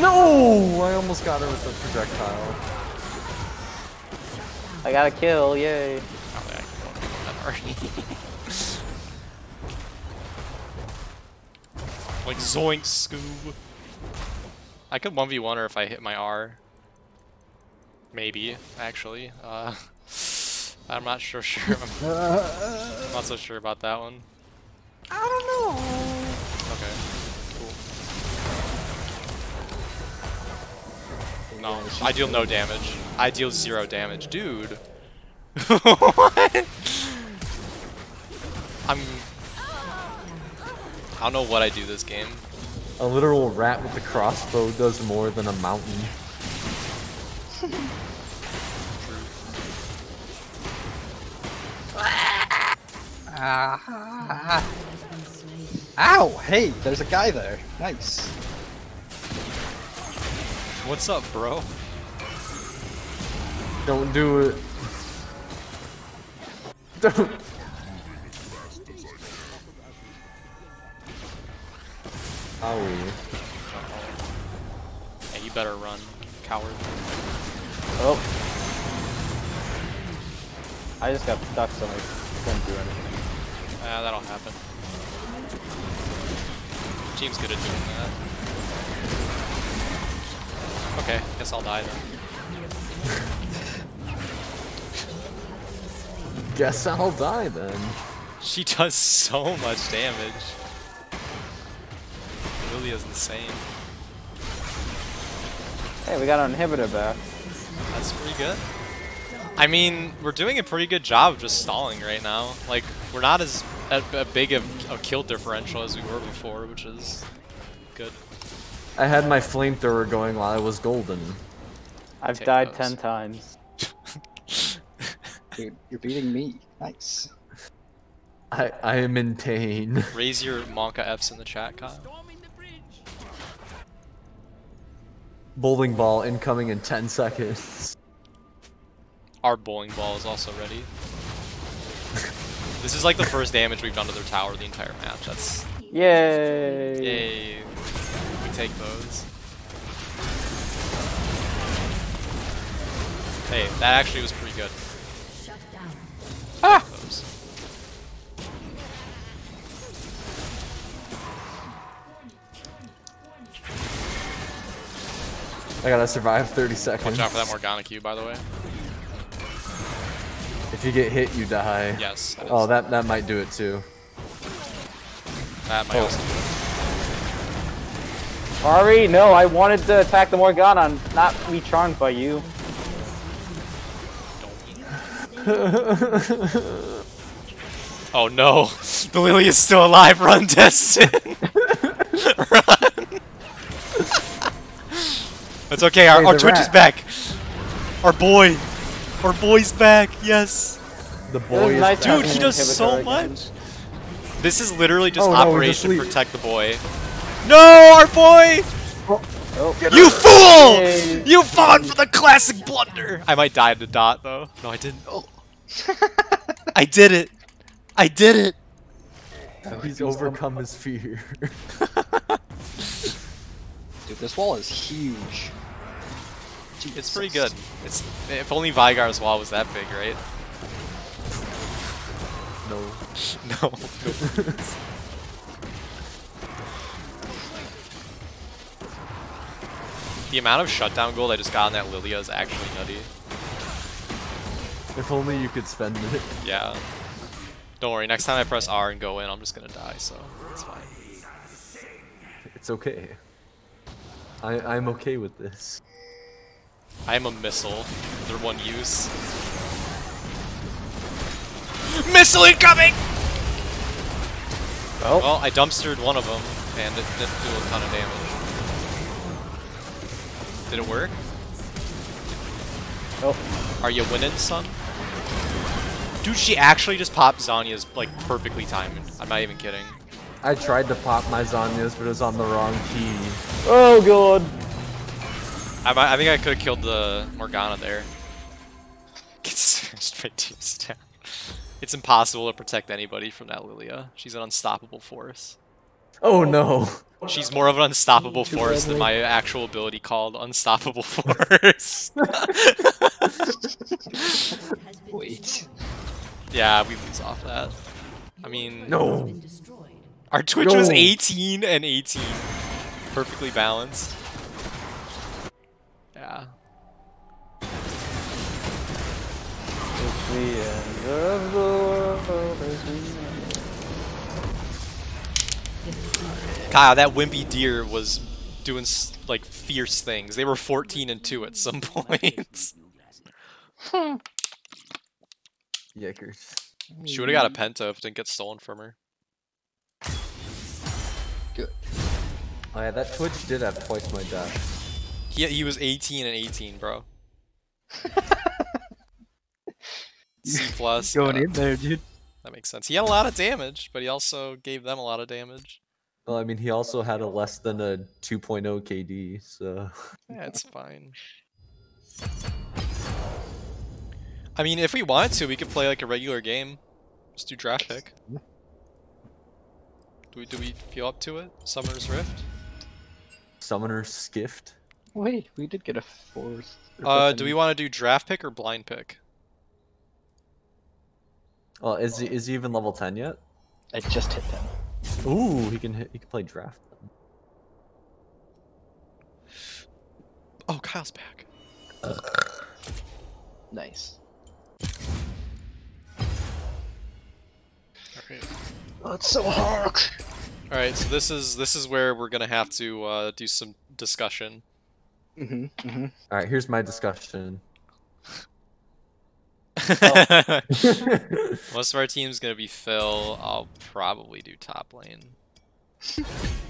S7: No! I almost got her with the projectile.
S8: I got a kill, yay!
S1: I can go with that already. like zoink Scoob. I could 1v1 her if I hit my R. Maybe, actually. Uh, I'm not sure sure. I'm not so sure about that one.
S2: I don't know.
S1: No, I deal no damage. I deal zero damage. Dude. what? I'm... I don't know what I do this game.
S7: A literal rat with a crossbow does more than a mountain.
S2: Ah.
S6: Has been slain.
S2: Ow! Hey, there's a guy there. Nice.
S1: What's up, bro?
S7: Don't do it. Don't. Owie.
S1: Hey, you better run, coward.
S8: Oh. I just got stuck, so I couldn't do anything.
S1: Ah, that'll happen. Team's good at doing that. Okay, guess I'll die then.
S7: Guess I'll die then.
S1: She does so much damage. Really is insane.
S8: Hey, we got our inhibitor back.
S1: That's pretty good. I mean, we're doing a pretty good job of just stalling right now. Like, we're not as a, a big of a kill differential as we were before, which is good.
S7: I had my flamethrower going while I was golden.
S8: I've
S1: Take
S8: died
S1: those.
S8: ten times.
S2: Dude, you're beating me. Nice.
S7: I I am in pain.
S1: Raise your Monka Fs in the chat, Kyle.
S5: Storming the bridge.
S7: Bowling ball incoming in 10 seconds.
S1: Our bowling ball is also ready. this is like the first damage we've done to their tower the entire match. That's
S8: Yay!
S1: yay. We take those. Hey, that actually was pretty good.
S8: Ah!
S1: Those.
S7: I gotta survive 30 seconds.
S1: Watch out for that Morgana Q, by the way.
S7: If you get hit, you die.
S1: Yes. that
S7: Oh, that that might do it too.
S1: that might
S7: oh.
S1: also do it.
S8: Ahri, no, I wanted to attack the Morgana, not be charmed by you.
S1: Oh no! The Lily is still alive! Run, Destin! Run! It's okay, our,
S7: Hey,
S1: our
S7: the
S1: Twitch is back! Our boy! Our boy's back, yes!
S7: The boy is
S8: nice
S7: back.
S1: Dude, he does so
S8: again.
S1: much! This is literally just
S7: Oh, no,
S1: Operation
S7: just
S1: Protect the Boy. No, our boy!
S8: Oh,
S1: You oh, fool!
S8: Yay.
S1: You fought for the classic blunder! I might die in the dot though. No, I didn't. Oh. I did it! I did it!
S7: Oh, he's overcome his fear.
S2: Dude, this wall is huge.
S1: It's pretty good. It's if only Veigar's wall was that big, right?
S7: no.
S1: No. The amount of shutdown gold I just got on that Lilia is actually nutty.
S7: If only you could spend it.
S1: Yeah. Don't worry, next time I press R and go in, I'm just gonna die, so it's fine.
S7: It's okay. I I'm okay with this.
S1: I am a missile. They're one use. Missile incoming!
S8: Oh.
S1: Well, I dumpstered one of them, and it didn't do a ton of damage. Did it work?
S8: Oh.
S1: Are you winning, son? Dude, she actually just popped Zhonya's, like, perfectly timed. I'm not even kidding.
S7: I tried to pop my Zhonyas, but it was on the wrong key.
S8: Oh god.
S1: I, I think I could have killed the Morgana there. Get smashed by teams down. It's impossible to protect anybody from that Lilia. She's an unstoppable force.
S7: Oh no.
S1: She's more of an unstoppable force than my actual ability called Unstoppable Force.
S2: Wait.
S1: yeah, we lose off that. I mean,
S7: No.
S1: Our Twitch was 18 and 18. Perfectly balanced. Yeah.
S8: It's the end of the world as
S1: Kyle, that wimpy deer was doing like fierce things. They were 14 and 2 at some point.
S7: Yikers.
S1: she would have got a penta if it didn't get stolen from her. Good.
S7: Oh yeah, that Twitch did have twice my death.
S1: He, he was 18 and 18, bro. C plus.
S2: Going
S1: yeah,
S2: in there, dude.
S1: That makes sense. He had a lot of damage, but he also gave them a lot of damage.
S7: Well, I mean, he also had a less than a 2.0 KD, so
S1: Yeah, it's fine. I mean, if we wanted to, we could play like a regular game. Just do draft pick. Do we do we feel up to it? Summoner's Rift?
S7: Summoner skiffed.
S2: Wait, we did get a fourth.
S1: Uh, do we want to do draft pick or blind pick?
S7: Oh, is he is he even level 10 yet?
S2: I just hit them.
S7: Ooh, he can hit, he can play draft.
S1: Oh, Kyle's back.
S2: Nice.
S1: Alright.
S2: Oh, it's so hard.
S1: Alright, so this is this is where we're gonna have to uh, do some discussion.
S2: Mm-hmm. Mm-hmm.
S7: All right, here's my discussion.
S1: Most of our team's gonna be fill. I'll probably do top lane.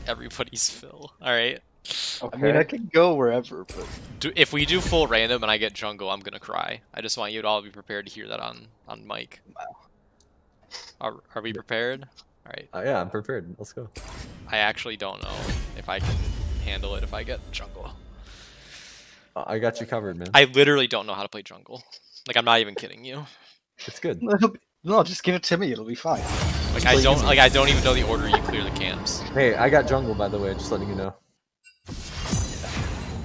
S1: Everybody's fill. Alright.
S2: I mean, I can go wherever, but
S1: Do, if we do full random and I get jungle, I'm gonna cry. I just want you to all be prepared to hear that on on mic. Are, are we prepared? Alright.
S7: Uh, yeah, I'm prepared. Let's go.
S1: I actually don't know if I can handle it if I get jungle.
S7: I got you covered, man.
S1: I literally don't know how to play jungle. Like I'm not even kidding you.
S7: It's good.
S2: no, just give it to me. It'll be fine.
S1: Like I don't like I don't even know the order you clear the camps.
S7: Hey, I got jungle by the way. Just letting you know.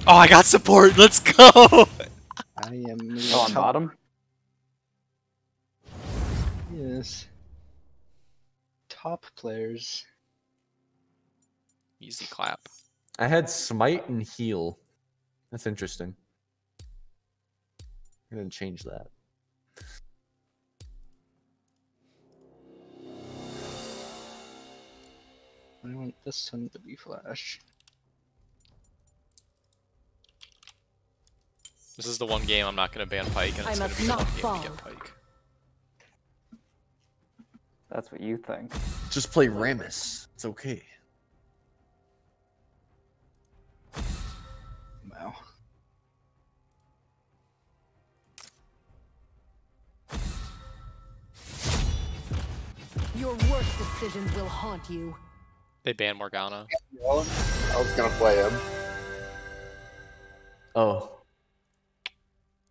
S1: Oh, I got support. Let's go.
S2: I am
S8: Oh, on bottom?
S2: Yes. Top players.
S1: Easy clap.
S7: I had smite and heal. That's interesting. I'm gonna change that.
S2: I want this one to be flash.
S1: This is the one game I'm not gonna ban Pyke, and
S6: I
S1: it's gonna be the
S6: not
S1: one game to get Pyke.
S8: That's what you think.
S7: Just play Rammus. It's okay.
S6: Your worst decisions will haunt you.
S1: They ban Morgana.
S4: I was gonna play him.
S7: Oh,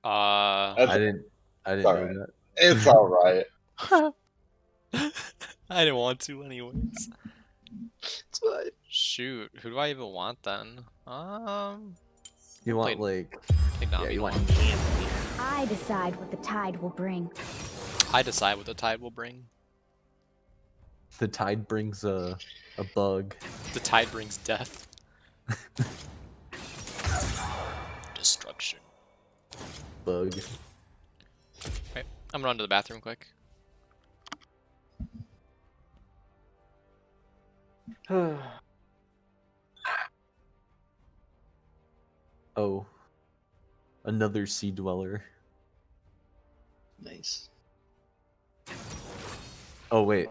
S1: Uh,
S4: That's,
S7: I didn't. I didn't
S4: Sorry.
S7: know that.
S4: it's all right.
S1: I didn't want to anyways.
S2: It's fine.
S1: Shoot, who do I even want then? Um,
S7: You want
S1: Played-
S7: like?
S1: take
S7: Yeah, you want.
S9: I decide what the tide will bring.
S1: I decide what the tide will bring.
S7: The tide brings a a bug.
S1: The tide brings death. Destruction.
S7: Bug.
S1: I'm gonna run to the bathroom quick.
S7: Oh. Another sea dweller.
S2: Nice.
S7: Oh wait.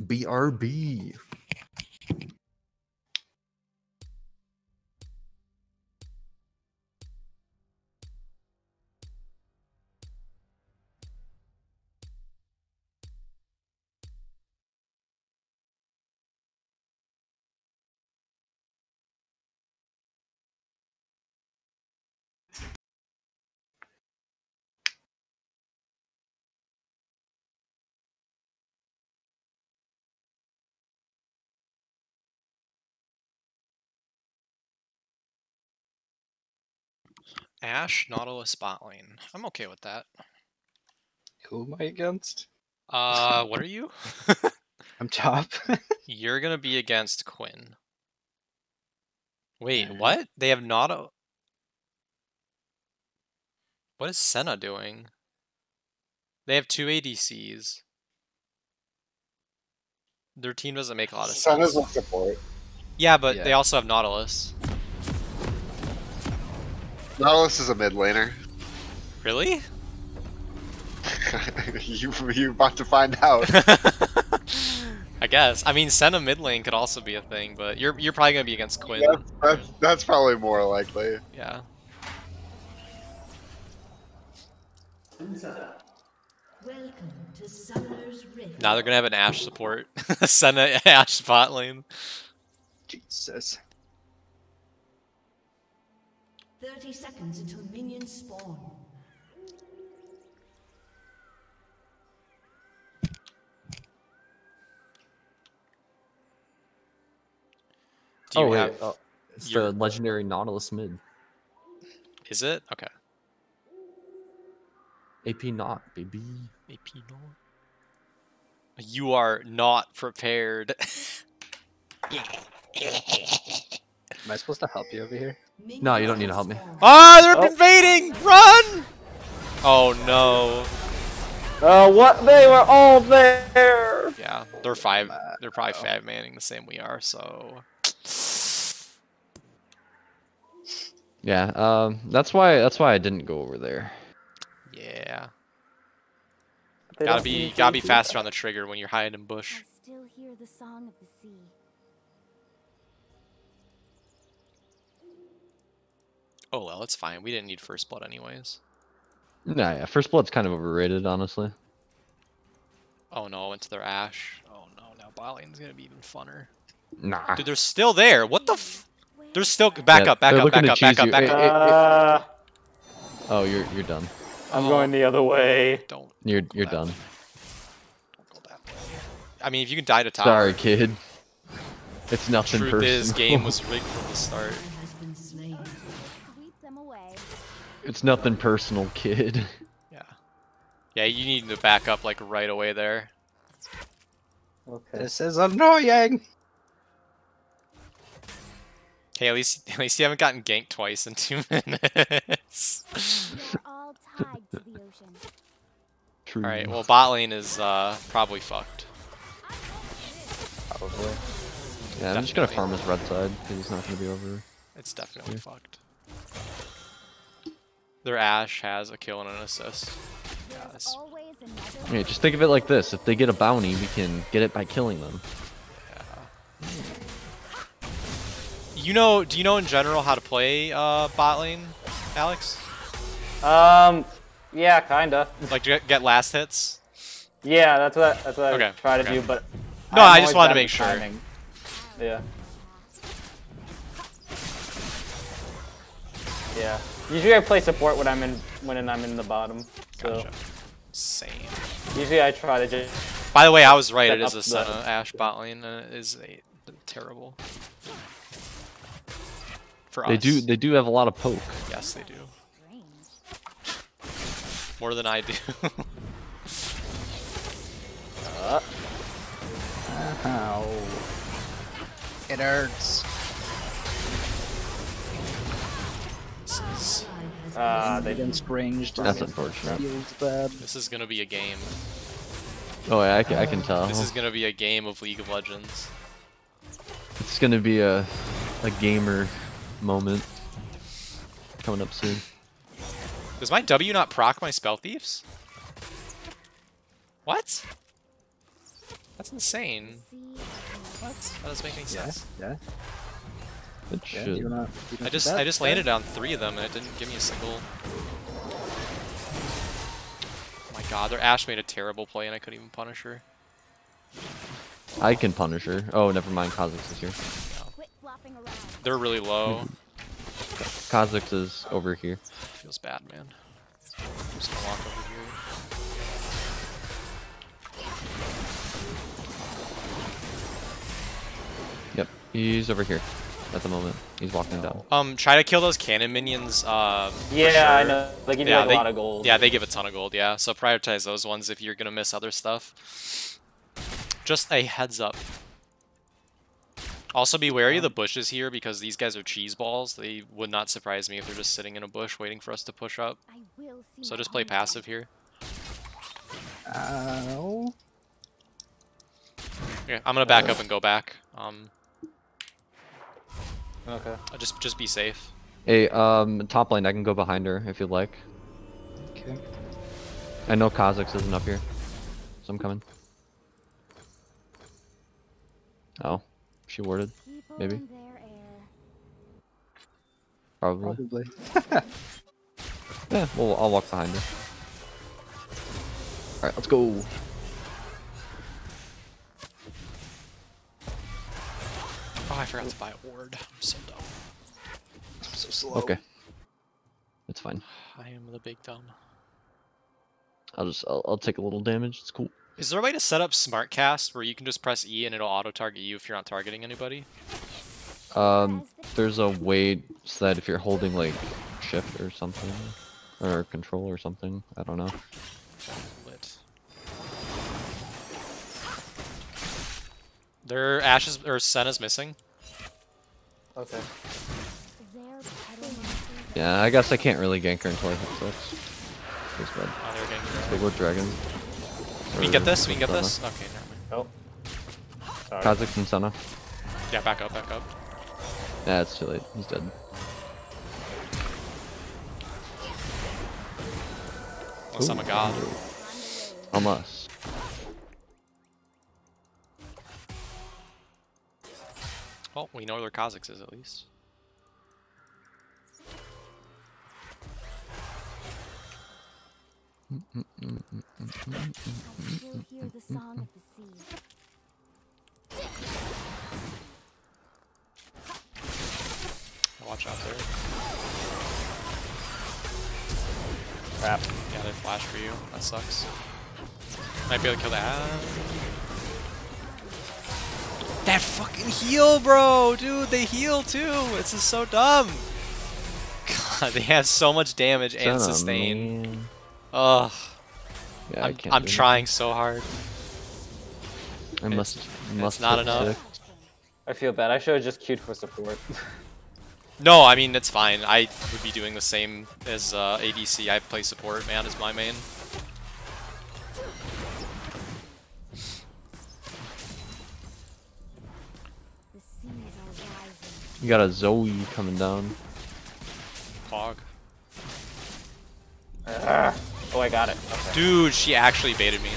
S7: BRB.
S1: Ashe, Nautilus, bot lane. I'm okay with that.
S2: Who am I against?
S1: Uh, what are you?
S2: I'm top.
S1: You're gonna be against Quinn. Wait,
S2: Alright.
S1: what? They have not a. What is Senna doing? They have two ADCs. Their team doesn't make a lot of
S4: Sun
S1: sense.
S4: is a support.
S1: Yeah, but they also have Nautilus.
S10: Nautilus is a mid laner.
S1: Really?
S10: you you about to find out.
S1: I guess. I mean, Senna mid lane could also be a thing, but you're you're probably gonna be against Quinn.
S10: That's, that's, that's probably more likely.
S1: Yeah.
S6: Welcome to Summoner's Rift.
S1: Now they're gonna have an Ashe support. Senna Ashe bot lane.
S2: Jesus.
S6: 30 seconds until minions spawn.
S1: Do you
S7: oh wait.
S1: have?
S7: oh, it's
S1: your-
S7: the legendary Nautilus mid.
S1: Is it okay?
S7: AP not, baby.
S1: AP no. You are not prepared.
S2: Am I supposed to help you over here?
S7: No, you don't need to help me.
S1: Ah, they're
S8: Oh.
S1: invading! Run! Oh no.
S8: Oh, what? They were all there.
S1: Yeah, they're five. They're probably five manning the same we are. So
S7: Yeah, um, that's why that's why I didn't go over there.
S1: yeah,
S8: They
S1: gotta be gotta be faster on the trigger when you're hiding in
S9: I
S1: bush.
S9: still hear the song of the sea.
S1: Oh well, it's fine. We didn't need first blood anyways.
S7: Nah, yeah, first blood's kind of overrated, honestly.
S1: Oh no, into their Ashe. Oh no, now bot lane's gonna be even funner.
S7: Nah.
S1: Dude, they're still there. What the? F they're still back
S7: Yeah,
S1: up, back
S7: they're
S1: up, back
S7: to
S1: up, back
S7: cheese
S1: up,
S7: you.
S1: back
S7: It-
S1: up.
S7: it-
S8: Uh,
S7: Oh, you're you're done.
S8: I'm
S1: Oh,
S8: going the other way.
S1: Don't.
S7: You're
S1: don't go
S7: you're
S1: that
S7: done.
S1: way. Don't go that way. I mean, if you can die to top.
S7: Sorry, kid. It's nothing
S1: Truth
S7: personal.
S1: is, game was rigged from the start.
S6: Has been slain.
S9: Sweep them away.
S7: It's nothing personal, kid.
S1: Yeah. Yeah, you need to back up like right away there.
S8: Okay.
S2: This is annoying.
S1: Hey, at least at least you haven't gotten ganked twice in two minutes.
S9: All tied to the ocean.
S7: True.
S1: All right, well, bot lane is uh, probably fucked.
S8: Probably.
S7: yeah, I'm just gonna farm his red side because he's not gonna be over.
S1: It's definitely fucked. Their Ashe has a kill and an assist.
S9: There's
S1: Yes.
S7: Yeah, just think of it like this: if they get a bounty, we can get it by killing them. Yeah.
S1: You know? Do you know in general how to play uh, bot lane, Alex?
S8: Um, yeah, kinda.
S1: Like to get, get last hits?
S8: Yeah, that's what that's what
S1: Okay,
S8: I try to
S1: okay.
S8: do, but
S1: No,
S8: I'm
S1: I just
S8: always
S1: wanted to make sure.
S8: timing. Yeah. Yeah. Usually I play support when I'm in when I'm in the bottom. So
S1: Gotcha. Same.
S8: usually I try to just
S1: By the way, I was right. It is a Senna
S8: the-
S1: Ashe bot lane, and it is a, terrible. For
S7: They
S1: us.
S7: do they do have a lot of poke.
S1: Yes, they do. More than I do.
S8: uh,
S2: Ow. It hurts.
S1: This, is,
S8: uh, they
S2: Against ranged.
S7: That's unfortunate.
S1: This is gonna be a game.
S7: Oh yeah, I can, I can tell.
S1: This is gonna be a game of League of Legends.
S7: It's gonna be a a gamer moment coming up soon.
S1: Does my W not proc my Spellthief's? What? That's insane. What? That doesn't make any sense.
S2: Yeah.
S7: It
S2: Yeah.
S7: should.
S2: You not, you
S1: I just? I just landed on three of them and it didn't give me a single. Oh my god, their Ashe made a terrible play and I couldn't even punish her.
S7: I can punish her. Oh, never mind. Kha'Zix is here.
S9: quit.
S1: They're really low.
S7: Kha'Zix is over here.
S1: Feels bad, man. I'm just gonna walk over here.
S7: Yep, he's over here at the moment. He's walking down.
S1: Um, try to kill those cannon minions. Uh, for
S8: yeah, I know. They give
S1: Yeah,
S8: you like
S1: they-
S8: a lot of gold.
S1: Yeah, they give a ton of gold. Yeah, so prioritize those ones if you're gonna miss other stuff. Just a heads up. Also, be wary of the bushes here because these guys are cheese balls. They would not surprise me if they're just sitting in a bush waiting for us to push up.
S9: I will see
S1: So just play passive here.
S2: Ow.
S1: Yeah, I'm gonna back up and go back. Um,
S8: Okay.
S1: uh, just just be safe.
S7: Hey, um, top lane, I can go behind her if you'd like.
S2: Okay.
S7: I know Kha'Zix isn't up here, so I'm coming. Oh, she warded, maybe.
S9: in their air.
S7: probably.
S2: Probably.
S7: Yeah, well, I'll walk behind her. All right, let's go.
S1: Oh, I forgot to buy a ward. I'm so dumb.
S2: I'm so slow.
S7: Okay, it's fine.
S1: I am the big dumb.
S7: I'll just I'll, I'll take a little damage. It's cool.
S1: Is there a way to set up smart cast where you can just press E and it'll auto target you if you're not targeting anybody?
S7: Um, there's a way so that if you're holding like shift or something, or control or something, I don't know.
S1: Lit. Their Ashe's or Senna's missing.
S8: Okay.
S9: Their pedal monsters
S7: Yeah, I guess I can't really gank her until I hit six. Feels bad.
S1: Oh, they're getting
S7: Big Lord Dragon.
S1: We can get this. We can get
S7: Senna.
S1: this. Okay, never mind.
S8: Oh. Sorry.
S7: Kha'Zix and Senna.
S1: Yeah, back up, back up.
S7: Yeah, it's too late. He's dead.
S1: Unless I'm a god.
S7: Unless.
S1: Well, we know where Kha'Zix is at least. Watch out there.
S8: Crap.
S1: Yeah, they flash for you. That sucks. Might be able to kill that. Ah. That fucking heal, bro! Dude, they heal too! This is so dumb! God, they have so much damage and
S7: Senna,
S1: sustain.
S7: man.
S1: Ugh.
S7: Yeah, I
S1: I'm,
S7: can't
S1: I'm
S7: do
S1: trying so hard.
S7: I must. must
S1: not enough.
S7: six.
S8: I feel bad. I should have just queued for support.
S1: No, I mean, it's fine. I would be doing the same as uh, ADC. I play support, man, is my main.
S7: You got a Zoe coming down.
S1: Fog.
S8: Ugh. Oh, I got it. Okay.
S1: Dude, she actually baited me.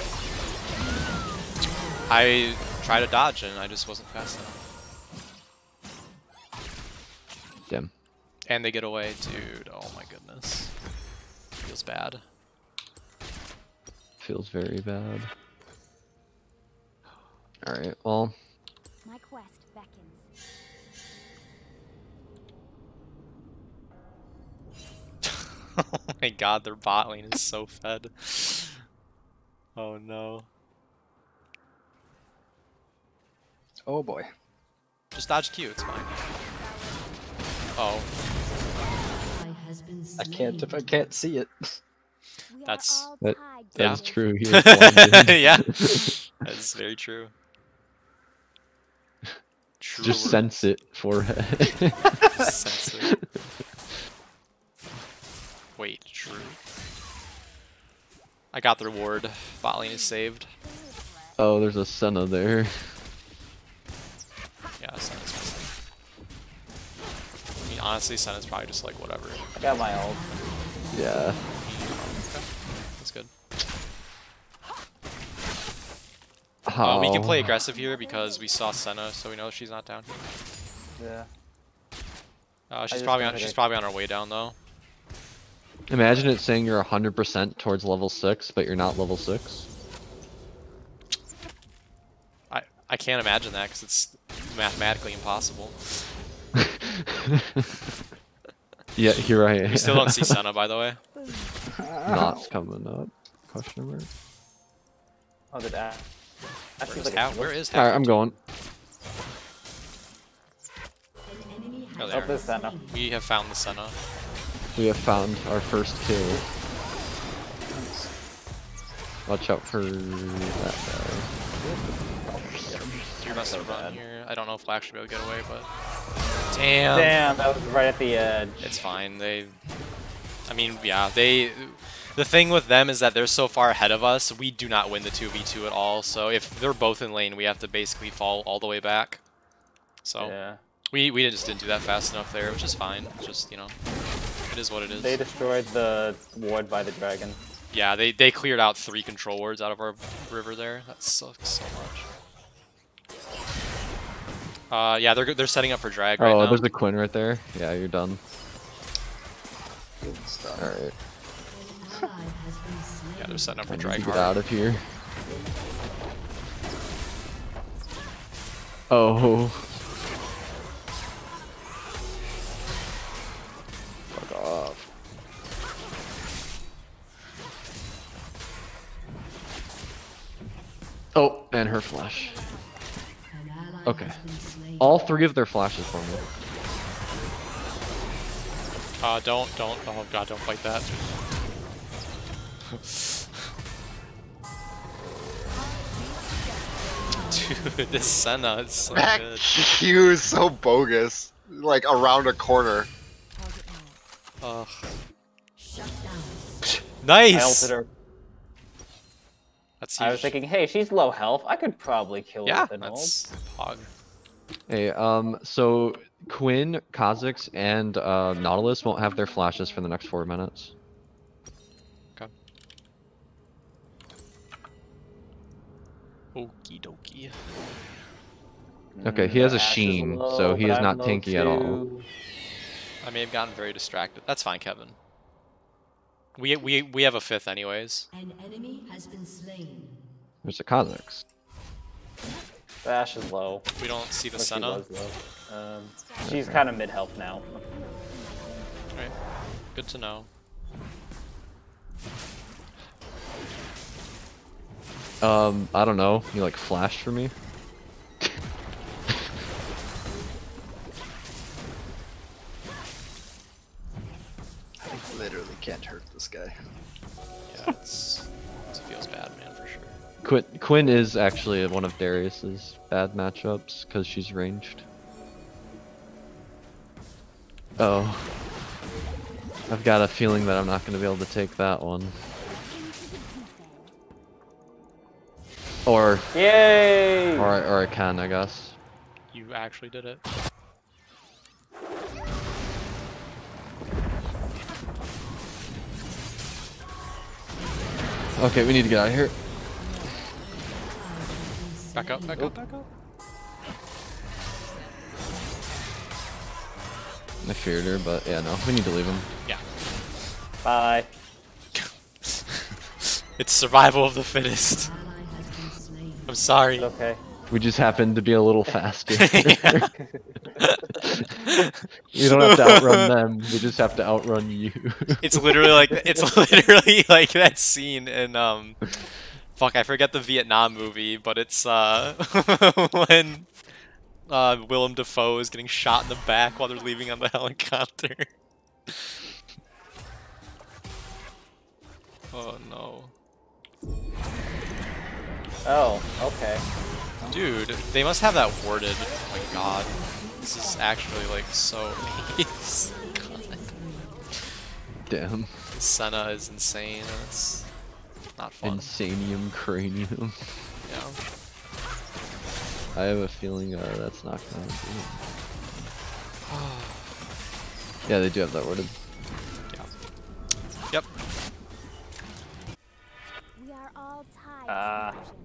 S1: I tried to dodge and I just wasn't fast enough.
S7: Damn.
S1: And they get away, dude. Oh my goodness. Feels bad.
S7: Feels very bad. Alright, well,
S1: oh my god, their bot lane is so fed. Oh no.
S2: Oh boy.
S1: Just dodge Q, it's fine. Oh,
S6: Ally has been
S2: I can't if I can't see it.
S1: That's-
S9: are all
S7: That-
S1: Yeah.
S7: that's true. He is
S1: yeah. That's very true. True
S7: Just sense it, forehead.
S1: Sense it. Wait, true. I got the reward. Bot lane is saved.
S7: oh, there's a Senna there.
S1: Yeah, Senna's missing. I mean, honestly, Senna's probably just like whatever.
S8: I got my ult.
S7: Yeah.
S1: Okay, that's good.
S7: How?
S1: Uh, we can play aggressive here because we saw Senna, so we know she's not down here.
S8: Yeah.
S1: Uh, she's probably on.
S8: think
S1: She's probably on her way down though.
S7: Imagine it saying you're 100% towards level 6, but you're not level 6.
S1: I I can't imagine that because it's mathematically impossible.
S7: yeah, here I am.
S1: We still don't see Senna, by the way.
S7: Not coming up. Question mark.
S8: Oh, did that? That
S1: Where
S8: like
S1: Hal?
S8: it's-
S1: Where is
S7: Alright, I'm going.
S6: An enemy
S1: Oh, there.
S8: Oh, there's Senna.
S1: We have found the Senna.
S7: We have found our first kill. Watch out for that guy.
S1: You're about to run here. I don't know if we'll actually be able to get away, but damn,
S8: Damn, that was right at the edge.
S1: it's fine. They, I mean, yeah, they. The thing with them is that they're so far ahead of us. We do not win the two v two at all. So if they're both in lane, we have to basically fall all the way back. So
S8: Yeah.
S1: we we just didn't do that fast enough there, which is fine. It's just you know, it is what it is.
S8: They destroyed the ward by the dragon.
S1: Yeah, they they cleared out three control wards out of our river there. That sucks so much. Uh, yeah, they're go- they're setting up for drag right now.
S7: oh, there's a Quinn right there. Yeah, you're done.
S2: Good stuff.
S7: Alright.
S6: An ally has.
S1: Yeah, they're setting up for
S7: need
S1: drag
S7: get
S1: hard.
S7: out of here. Oh. Oh, and her flash. Okay.
S6: has been slain.
S7: All three of their flashes for me.
S1: Uh, don't don't oh god, don't fight that. Dude, this Senna is so
S10: That
S1: good.
S10: Q is so bogus. Like around a corner.
S1: Ugh.
S6: Shut.
S8: I
S1: Nice.
S8: Ulted her.
S1: That's
S8: I was thinking, hey, she's low health. I could probably kill her
S1: Yeah,
S8: with an ult.
S1: that's hog.
S7: Hey, um, so Quinn, Kha'Zix, and uh, Nautilus won't have their flashes for the next four minutes. Okay.
S1: Okie dokie.
S7: Okay, he has a Sheen,
S8: low,
S7: so he is
S8: I'm
S7: not
S8: low
S7: tanky at all.
S1: I may have gotten very distracted. That's fine, Kevin. We we we have a fifth anyways.
S6: An enemy has been slain.
S7: There's a Kha'Zix.
S8: The Ashe is low.
S1: We don't see the
S8: Or she
S1: Senna.
S8: Um, she's kind of mid health now.
S1: Right. Good to know.
S7: Um, I don't know. You like flashed for me?
S2: I literally can't hurt this guy.
S1: Yeah, it's, it feels bad, man, for sure.
S7: Quinn, Quinn is actually one of Darius's bad matchups because she's ranged. Oh. I've got a feeling that I'm not going to be able to take that one. Or,
S8: Yay!
S7: or, or I can, I guess.
S1: You actually did it.
S7: Okay, we need to get out of here.
S1: Back up, back up, back up.
S7: I feared her, but yeah, no, we need to leave him.
S1: Yeah.
S8: Bye.
S1: It's survival of the fittest. I'm sorry.
S8: Okay.
S7: We just happened to be a little faster.
S1: Yeah.
S7: you don't have to outrun them, we just have to outrun you.
S1: It's literally like it's literally like that scene in um fuck I forget the Vietnam movie, but it's uh when uh Willem Dafoe is getting shot in the back while they're leaving on the helicopter. oh no.
S8: Oh, okay.
S1: Dude, they must have that warded. Oh my god. This is actually like so nice.
S7: Damn.
S1: Senna is insane and it's not fun.
S7: Insanium cranium.
S1: Yeah.
S7: I have a feeling uh, that's not gonna do it. Yeah, they do have that warded.
S1: Yep.
S9: We are all tied
S8: Ah.
S9: to the vision.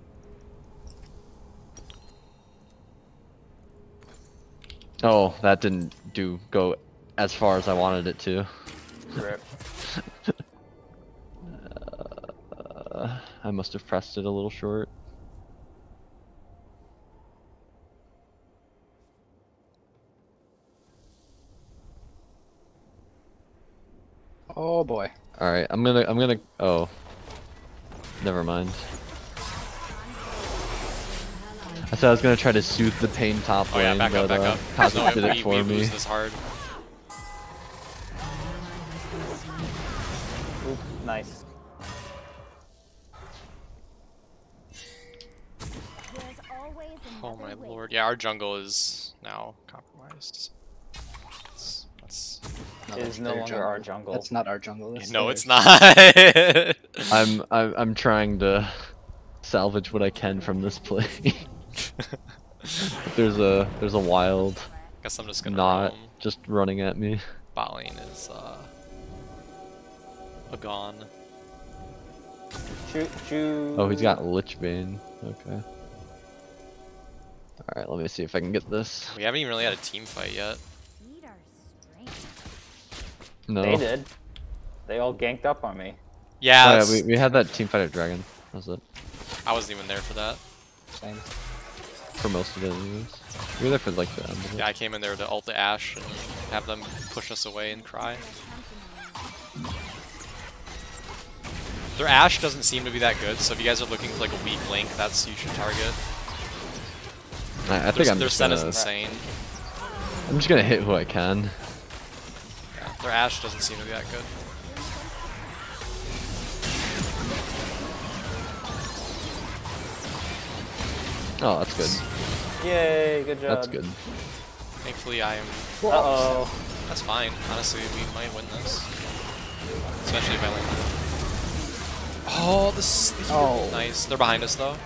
S7: Oh, that didn't do go as far as I wanted it to.
S8: Rip.
S7: Uh, I must have pressed it a little short.
S2: Oh boy.
S7: All right, I'm gonna, I'm gonna. Oh, never mind. I said I was gonna try to soothe the pain top
S1: Oh
S7: lane,
S1: yeah, back
S7: but
S1: up, back
S7: uh,
S1: up.
S7: Cosmic
S1: no
S7: did
S1: way
S7: it for
S1: we
S7: me.
S1: lose this hard.
S8: Oop, nice.
S1: Oh my lord. Yeah, our jungle is now compromised. That's, that's...
S2: No,
S8: It
S2: that's
S8: no
S2: their
S8: longer our jungle.
S2: That's not our jungle. That's
S1: No, it's not.
S7: I'm, I'm, I'm trying to salvage what I can from this play. there's a, there's a wild
S1: Guess I'm just gonna
S7: not
S1: roam.
S7: just running at me.
S1: Bot lane is uh a gone.
S8: Choo choo.
S7: Oh, he's got Lich Bane. Okay. Alright, let me see if I can get this.
S1: We haven't even really had a team fight yet.
S9: Feet are strange.
S7: No.
S8: They did. They all ganked up on me.
S1: Yeah,
S7: Oh, yeah, we, we had that team fight at Dragon. That was it.
S1: I wasn't even there for that.
S2: Same.
S7: For most of it, anyways. Were there for like the end.
S1: Yeah, I came in there to ult the Ashe and have them push us away and cry. Their Ashe doesn't seem to be that good, so if you guys are looking for like a weak link, that's you should target.
S7: I, I think
S1: their,
S7: I'm
S1: their
S7: just
S1: set
S7: gonna,
S1: is insane.
S7: I'm just gonna hit who I can.
S1: Yeah, their Ashe doesn't seem to be that good.
S7: Oh, that's good.
S8: Yay, good job.
S7: That's good.
S1: Thankfully, I am.
S8: Uh oh.
S1: That's fine. Honestly, we might win this. Especially if I land. Oh, this. the heal.
S8: Oh.
S1: Nice. They're behind us though.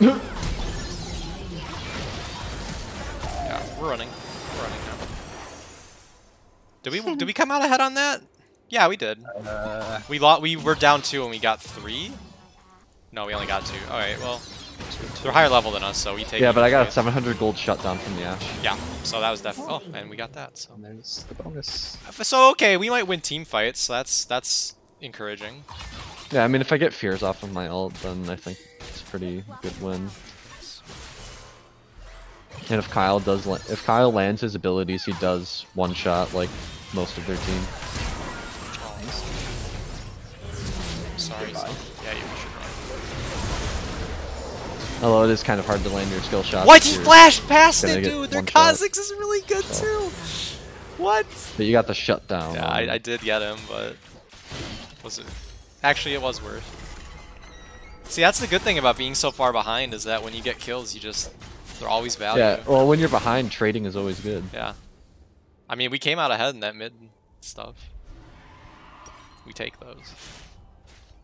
S1: yeah, we're running. We're running now. Did we did we come out ahead on that? Yeah, we did.
S2: Uh,
S1: We lost. We were down two and we got three. No, we only got two. All right. Well, they're higher level than us, so we take.
S7: Yeah, but I got a 700 gold shutdown from the Ashe.
S1: Yeah. So that was definitely. Oh, and we got that. So.
S2: and there's the bonus.
S1: So okay, we might win team fights. So that's that's encouraging.
S7: Yeah, I mean, if I get fears off of my ult, then I think it's a pretty good win. And if Kyle does, la- if Kyle lands his abilities, he does one shot like most of their team.
S1: Sorry.
S7: Although it is kind of hard to land your skill shots.
S1: What? He
S7: you're
S1: flashed past it, dude. Their
S7: one.
S1: Kha'Zix is really good oh. too. What?
S7: But you got the shutdown.
S1: Yeah, I, I did get him, but was it? Actually, it was worth. See, that's the good thing about being so far behind is that when you get kills, you just they're always value.
S7: Yeah, well, when you're behind, trading is always good.
S1: Yeah. I mean, we came out ahead in that mid stuff. We take those.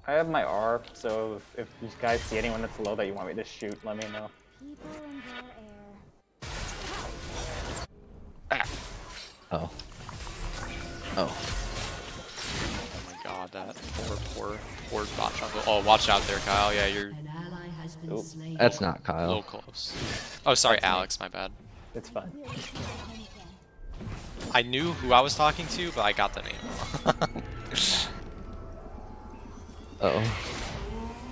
S8: I have my R, so if, if you guys see anyone that's low that you want me to shoot, let me know.
S9: People in their air.
S7: Oh. Oh.
S1: Oh my god, that poor, poor, poor bot jungle. Oh, watch out there, Kyle. Yeah, you're
S6: An ally has been
S8: Oop.
S7: That's not Kyle.
S1: a
S7: Kyle.
S1: little close. Oh, sorry, Alex. My bad.
S8: It's fine.
S1: I knew who I was talking to, but I got the name wrong.
S7: Uh oh.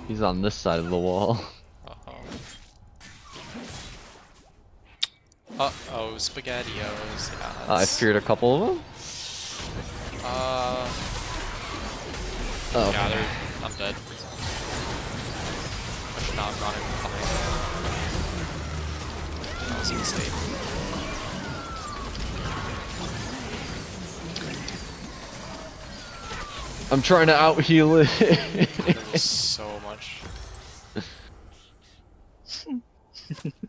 S7: He's on this side of the wall.
S1: Uh-oh. Uh-oh, SpaghettiOs. Yeah,
S7: I
S1: that's-
S7: feared a couple of them.
S1: Uh,
S7: Oh.
S1: yeah, they're... I'm dead. I should not have gone in behind. That was a mistake.
S7: I'm trying to out heal it.
S1: So much.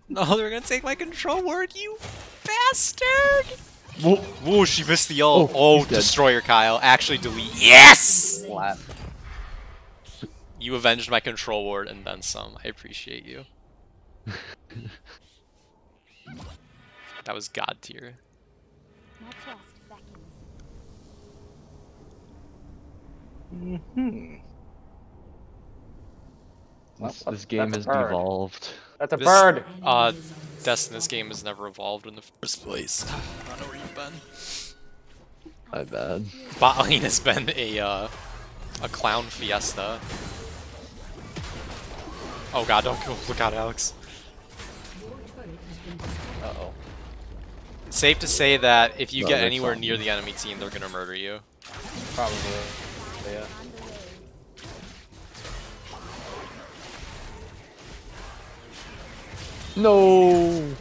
S1: no, they're gonna take my control ward, you bastard! Whoa, whoa, she missed the ult.
S7: Oh,
S1: Oh, destroyer Kyle. Actually delete. Yes!
S2: Flat.
S1: You avenged my control ward and then some. I appreciate you. that was god tier.
S2: Hmm.
S7: this,
S8: Well,
S7: this game
S8: that's
S7: has
S8: a bird.
S7: devolved.
S8: That's a
S1: This-
S8: bird!
S1: Uh, Destin, this game has never evolved in the first place. I don't know where you've been.
S7: My bad.
S1: Bot lane has been a, uh, a clown fiesta. Oh god, don't go. Look out, Alex.
S8: Uh oh.
S1: Safe to say that if you
S7: No,
S1: get anywhere near the enemy team, they're gonna murder you.
S8: Probably. Yeah.
S9: On the waves.
S7: No.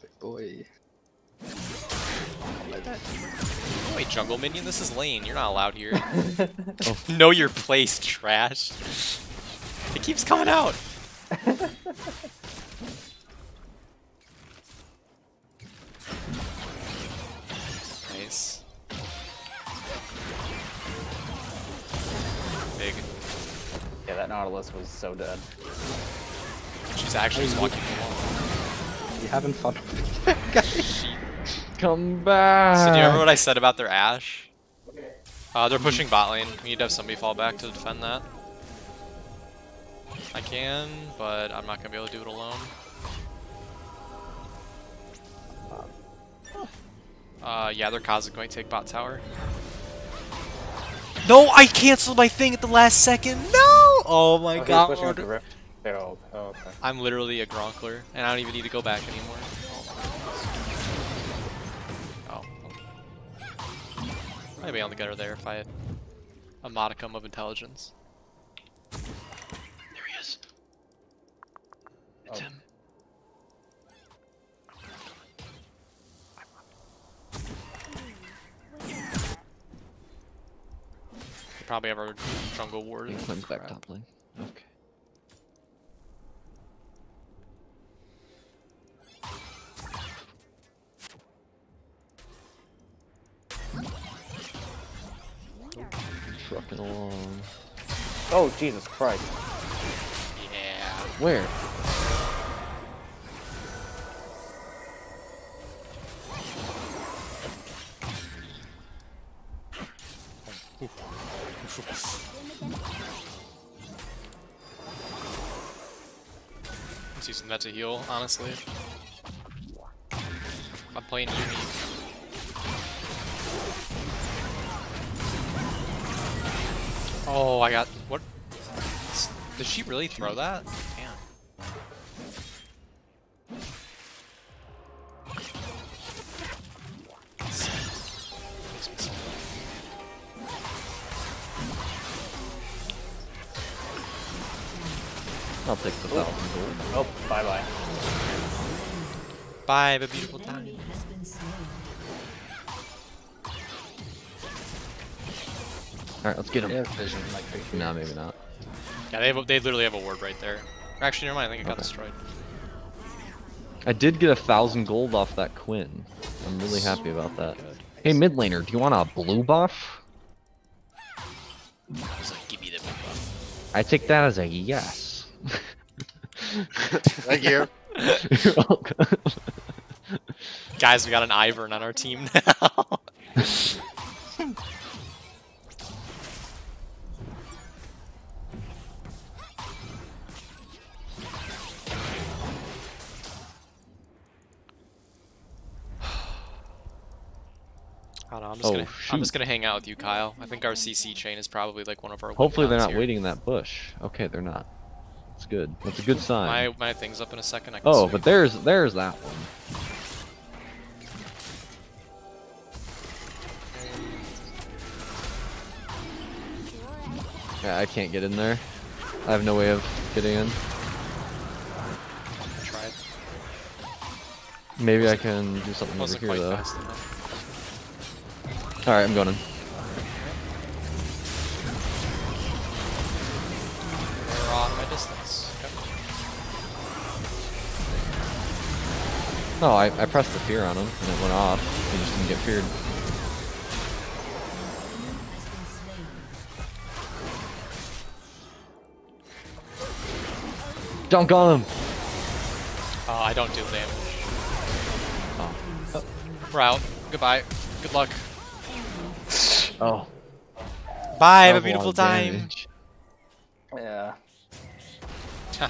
S2: Big boy.
S1: Wait, jungle minion, this is lane. You're not allowed here. Oh. know your place, trash. It keeps coming out.
S8: Yeah, that Nautilus was so dead.
S1: She's actually just walking along.
S2: You having fun?
S1: with She
S7: Come back.
S1: So do you remember what I said about their Ashe? Uh, they're pushing bot lane. We need to have somebody fall back to defend that. I can, but I'm not gonna be able to do it alone. Uh, yeah, their Kha'Zix going to take bot tower. No, I canceled my thing at the last second. No! Oh my
S8: Oh,
S1: god.
S8: with the rift. Oh, oh, okay.
S1: I'm literally a Gronkler, and I don't even need to go back anymore. Oh. I'd be on the gutter there if I had a modicum of intelligence. There he is. It's
S8: Oh.
S1: him. probably have our jungle ward.
S7: He climbs back top lane. Okay. Trucking along.
S8: Oh, Jesus Christ.
S1: Yeah.
S7: Where?
S1: Let's that to heal, honestly. I'm playing Yuumi. Oh, I got what? Did she really throw that? Damn. Makes me sad.
S7: I'll take the thousand gold.
S8: Oh, bye bye.
S1: Bye, have a beautiful
S6: An
S1: time.
S6: enemy has been slain.
S7: Alright, let's get
S2: They
S7: him.
S2: have vision like Faker.
S7: Nah, maybe not.
S1: Yeah, they, have, they literally have a ward right there. Or Actually, never mind. I think it got destroyed.
S7: I did get a thousand gold off that Quinn. I'm really happy about that. Hey, mid laner, do you want a blue buff?
S1: I was like, give me the big buff.
S7: I take that as a yes.
S10: Thank you.
S7: You're welcome.
S1: Guys, we got an Ivern on our team now. I don't know, I'm just
S7: Oh,
S1: gonna I'm just gonna hang out with you, Kyle. I think our CC chain is probably like one of our.
S7: Hopefully they're not
S1: here.
S7: waiting in that bush. Okay, they're not. That's good. That's a good sign.
S1: My my thing's up in a second. I can
S7: Oh, but there's there's that one. Yeah, I can't get in there. I have no way of getting in.
S1: Tried.
S7: Maybe I can do something over here though. Alright, I'm going in. No, I, I pressed the fear on him and it went off. He just didn't get feared. Dunk on him!
S1: Uh, I don't do damage.
S7: Oh.
S1: We're out. Goodbye. Good luck.
S7: Oh.
S1: Bye. Have a beautiful time.
S7: damage.
S8: Yeah.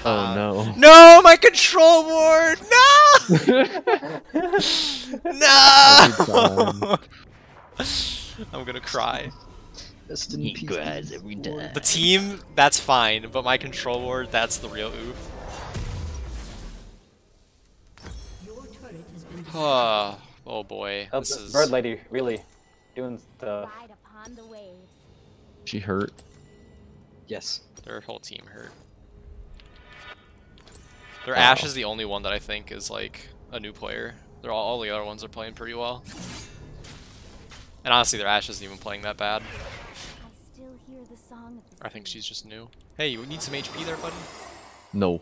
S7: Oh no.
S1: No, my control ward. No. No. I'm gonna cry.
S2: Rest in peace.
S7: every day.
S1: The team, that's fine, but my control ward, that's the real oof.
S6: Your turret has been
S1: Oh, oh boy,
S8: Oh,
S1: this
S8: this
S1: is.
S8: bird lady really doing the.
S9: Ride upon the waves.
S7: She hurt.
S2: Yes.
S1: Their whole team hurt. Their
S7: Oh.
S1: Ashe is the only one that I think is like a new player. They're all, all the other ones are playing pretty well. And honestly, their Ashe isn't even playing that bad.
S9: I still hear the song of the
S1: I think she's just new. Hey, you need some HP there, buddy?
S7: No.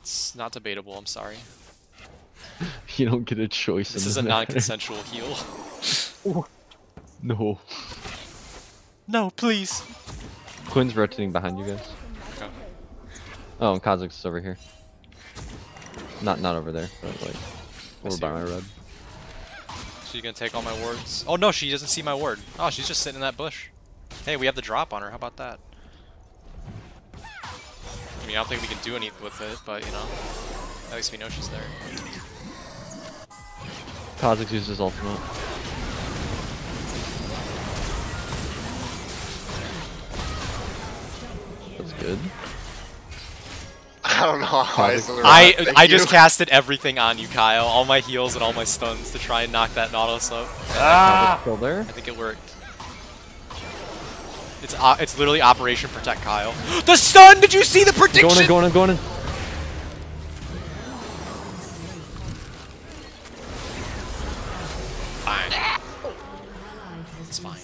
S1: It's not debatable, I'm sorry.
S7: You don't get a choice
S1: This is a non-consensual heal.
S7: No.
S1: No, please.
S7: Quinn's rotating behind you guys.
S1: Okay.
S7: Oh, and Kha'Zix over here. Not not over there, but like over by
S1: her.
S7: my red.
S1: She's gonna take all my wards. Oh no, she doesn't see my ward. Oh, she's just sitting in that bush. Hey, we have the drop on her. How about that? I mean, I don't think we can do anything with it, but you know, at least we know she's there.
S7: Kha'Zix used his ultimate. That's good.
S10: I don't know how I
S1: I I just casted everything on you, Kyle. All my heals and all my stuns to try and knock that Nautilus up.
S8: Ah!
S7: Still there?
S1: I think it worked. It's uh, it's literally Operation Protect Kyle. the stun! Did you see the prediction?
S7: Going in, going in, going in.
S1: Fine.
S6: ally has
S1: It's
S6: been
S1: fine.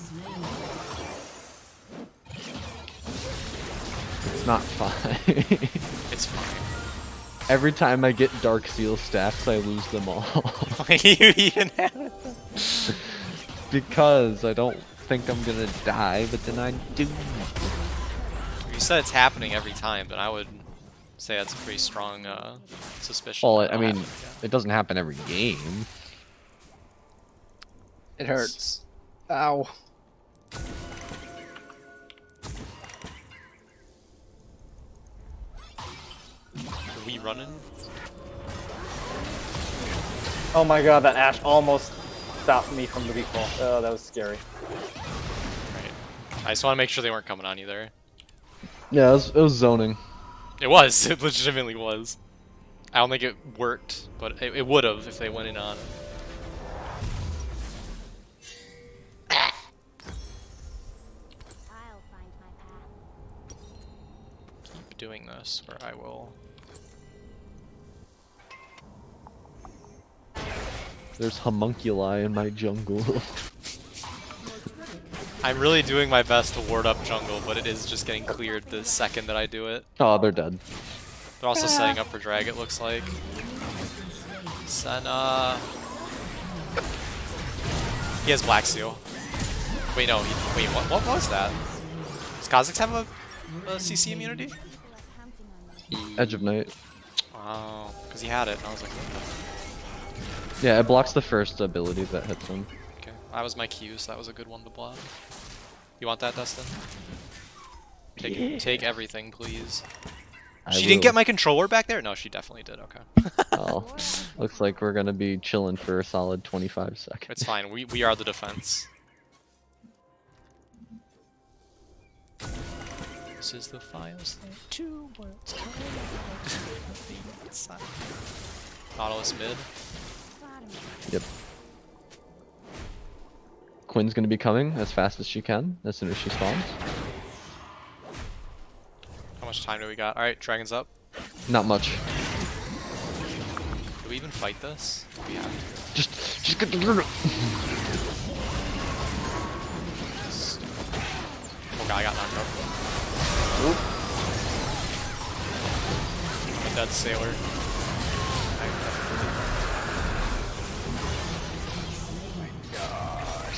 S7: It's not fine.
S1: It's fine.
S7: Every time I get Dark Seal stacks, I lose them all.
S1: Why do you even have it?
S7: because I don't think I'm gonna die, but then I do.
S1: You said it's happening every time, but I would say that's a pretty strong uh, suspicion.
S7: Well, I mean,
S1: happen again.
S7: it doesn't happen every game.
S2: It hurts. Ow.
S1: Are we running?
S8: Oh my god, that Ashe almost stopped me from the recall. Oh, that was scary.
S1: Right. I just want to make sure they weren't coming on you there.
S7: Yeah, it was, it was zoning.
S1: It was. It legitimately was. I don't think it worked, but it, it would have if they went in on.
S9: I'll find my path.
S1: Keep doing this, or I will.
S7: There's homunculi in my jungle.
S1: I'm really doing my best to ward up jungle, but it is just getting cleared the second that I do it.
S7: oh, they're dead.
S1: They're also setting up for drag, it looks like. Senna. He has Black Seal. Wait, no. He, wait, what, what was that? Does Kha'Zix have a, a CC immunity?
S9: Feel like counting on me.
S7: Edge of Night.
S1: Oh, because he had it, and I was like,
S7: Yeah, it blocks the first ability that hits him.
S1: okay. That was my cue, so that was a good one to block. You want that, Dustin? Take, take everything, please.
S7: I
S1: she didn't get my controller back there? No, she definitely did, okay.
S7: Oh, looks like we're gonna be chilling for a solid 25 seconds.
S1: It's fine, we, we are the defense. This is the fire state. Two worlds collide. Nautilus mid.
S7: Yep. Quinn's gonna be coming as fast as she can, as soon as she spawns.
S1: How much time do we got? Alright, dragon's up.
S7: Not much.
S1: Do we even fight this? We have to.
S7: Just, just get the.
S1: Oh god, I got knocked up. A dead sailor.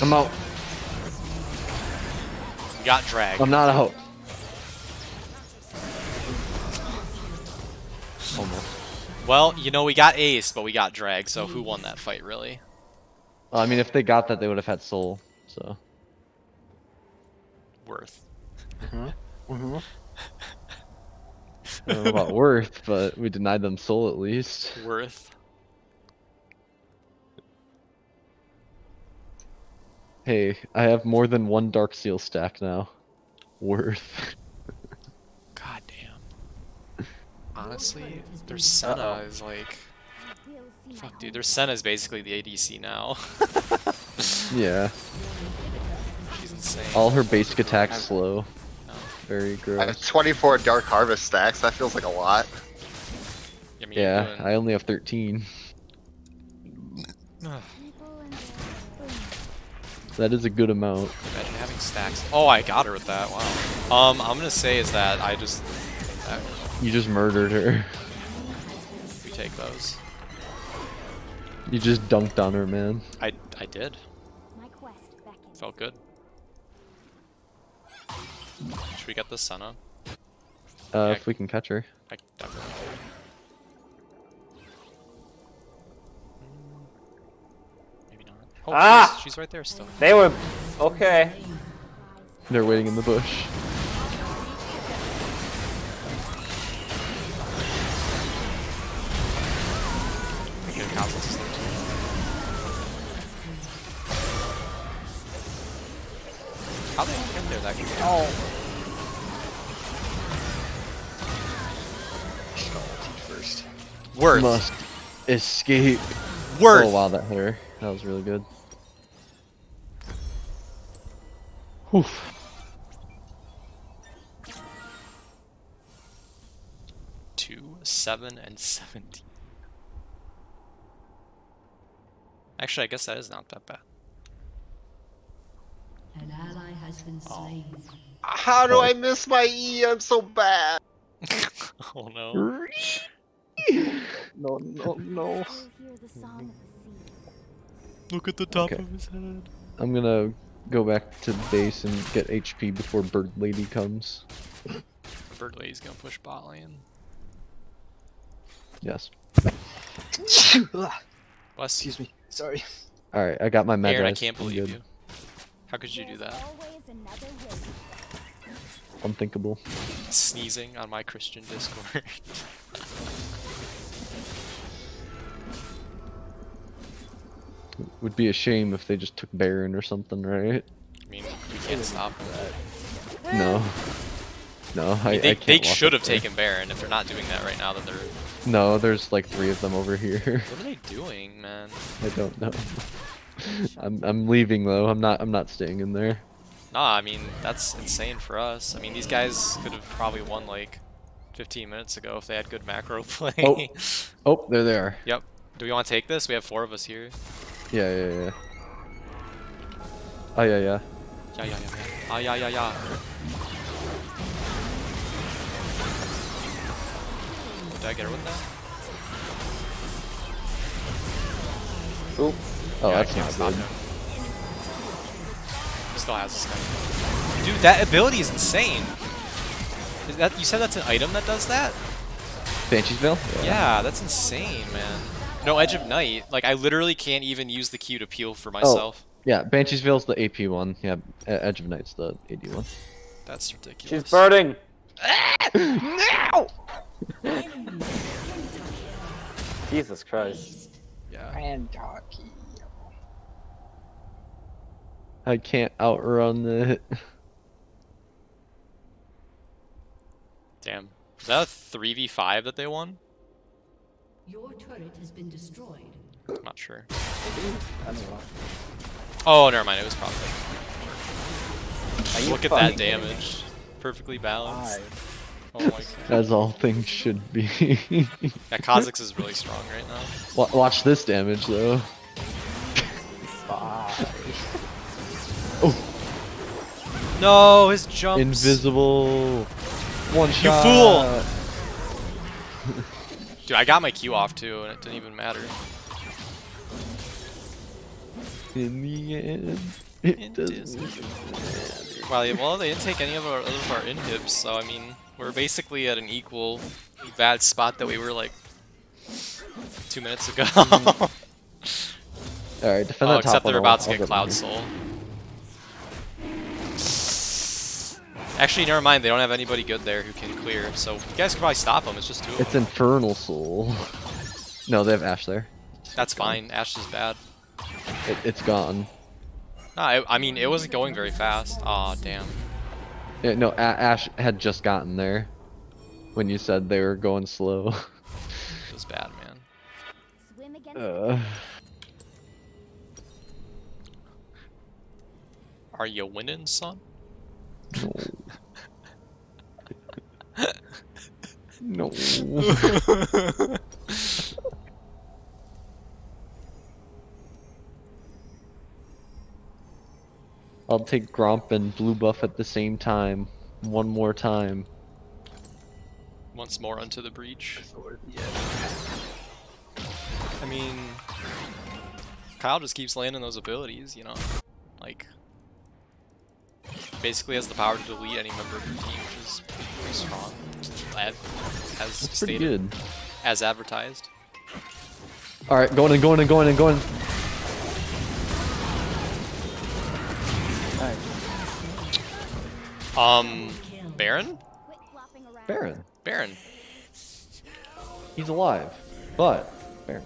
S7: I'm out.
S1: We got drag.
S7: I'm not out. Almost.
S1: Well, you know, we got ace, but we got drag, so who won that fight, really?
S7: Well, I mean, if they got that, they would have had soul. So.
S1: Worth.
S7: I don't know about worth, but we denied them soul at least.
S1: Worth.
S7: Hey, I have more than one Dark Seal stack now. Worth.
S1: God damn. Honestly, their Senna is like.
S9: I will see my
S1: Fuck, dude, their
S9: turn.
S1: Senna is basically the ADC now.
S7: yeah.
S1: She's insane.
S7: All her basic attacks slow.
S1: No.
S7: Very
S4: I have 24 Dark Harvest stacks. That feels like a lot.
S1: I mean,
S7: Yeah,
S1: doing-
S7: I only have 13. That is a good amount.
S1: Imagine having stacks. Oh, I got her with that. Wow. Um, I'm gonna say is that I just that,
S7: You just murdered her.
S1: we take those.
S7: You just dunked on her, man.
S1: I I did.
S9: My quest beckons.
S1: Felt good. Should we get the Senna?
S7: Uh,
S1: Yeah.
S7: if we can catch her.
S1: I definitely. Oh,
S8: Ah!
S1: she's, she's right there still.
S8: They were okay.
S7: They're waiting in the bush.
S1: Okay, Cosmos is there too. How did they get there that quick? Oh.
S2: first.
S1: Worth.
S7: Must escape.
S1: Worth.
S7: Oh wow, that hit her. That was really good. Whew.
S1: Two, seven, and seventeen. Actually, I guess that is not that bad.
S6: An ally has been oh. slain.
S4: How do oh. I miss my E? I'm so bad.
S1: oh no.
S2: No, no, no.
S9: You'll hear the song of the sea.
S1: Look at the top
S7: Okay.
S1: of his head.
S7: I'm gonna go back to the base and get HP before Bird Lady comes.
S1: Bird Lady's gonna push bot lane.
S7: Yes.
S1: Bless
S2: Excuse me. Sorry.
S7: All right, I got my med
S1: Aaron, I can't believe
S7: good.
S1: you. How could you do that?
S9: Always another way.
S7: Unthinkable.
S1: Sneezing on my Christian Discord.
S7: Would be a shame if they just took Baron or something, right?
S1: I mean, we can't stop that.
S7: No. No, I,
S1: I mean, they
S7: I
S1: they should have taken Baron. If they're not doing that right now, then they're.
S7: No, there's like three of them over here.
S1: What are they doing, man?
S7: I don't know. I'm I'm leaving though. I'm not I'm not staying in there.
S1: Nah, I mean that's insane for us. I mean these guys could have probably won like 15 minutes ago if they had good macro play.
S7: Oh. Oh, there they are. There.
S1: Yep. Do we want to take this? We have four of us here.
S7: Yeah, yeah, yeah. Oh yeah, yeah.
S1: Yeah, yeah, yeah, yeah. Ah, yeah, yeah, yeah. Did I get her with that?
S8: Oop.
S7: Oh,
S1: Yeah, I
S7: that's
S1: can't
S7: not good.
S1: him. He still has this guy. Dude, that ability is insane. Is that you said that's an item that does that?
S7: Banshee's Veil?
S1: Yeah, that's insane, man. No Edge of Night. Like I literally can't even use the Q to peel for myself.
S7: Oh,
S1: myself.
S7: yeah. Banshee's Veil's the AP one. Yeah, Edge of Night's the AD one.
S1: That's ridiculous.
S8: She's burning! Ah!
S7: no!
S8: Jesus Christ.
S1: Yeah.
S2: Kentucky.
S7: I can't outrun it.
S1: Damn. Is that a 3v5 that they won?
S6: Your turret has been destroyed.
S1: I'm not sure.
S8: I don't know.
S1: Oh, never mind. It was probably. Look at that
S8: fucking kidding me?
S1: damage. Perfectly balanced. Oh my god.
S7: As all things should be.
S1: Yeah, Kha'Zix is really strong right now.
S7: Wa- Watch this damage though.
S2: Five. Oh.
S1: No, his jumps.
S7: Invisible. One shot.
S1: You fool! Dude, I got my Q off too, and it didn't even matter.
S7: In the end, it
S1: It
S7: doesn't.
S1: isn't.
S7: even matter.
S1: Well, they, well, they didn't take any of our other of our inhibs, so I mean, we're basically at an equal bad spot that we were like two minutes ago. Mm-hmm.
S7: All right, defend
S1: oh,
S7: that top
S1: except they're about to get
S7: get
S1: Cloud
S7: in here.
S1: Soul. Actually, never mind. They don't have anybody good there who can clear, so you guys could probably stop them. It's just two of
S7: It's
S1: them.
S7: Infernal Soul. No, they have Ashe there.
S1: That's fine. Ashe is bad.
S7: It, it's gone.
S1: No, I, I mean, it wasn't going very fast. Aw, damn.
S7: Yeah, no, A- Ashe had just gotten there when you said they were going slow.
S1: It was bad, man.
S9: Swim
S7: Uh,
S1: Are you winning, son?
S7: No. no. I'll take Gromp and Blue Buff at the same time. One more time.
S1: Once more onto the breach. I mean, Kyle just keeps landing those abilities, you know? Like, basically has the power to delete any member of your team, which is pretty strong. Ad- As
S7: That's pretty
S1: stated,
S7: good.
S1: as advertised.
S7: Alright, going and going and going and going.
S1: Um, Baron?
S9: Quit flopping around.
S7: Baron.
S1: Baron.
S7: He's alive. But, Baron.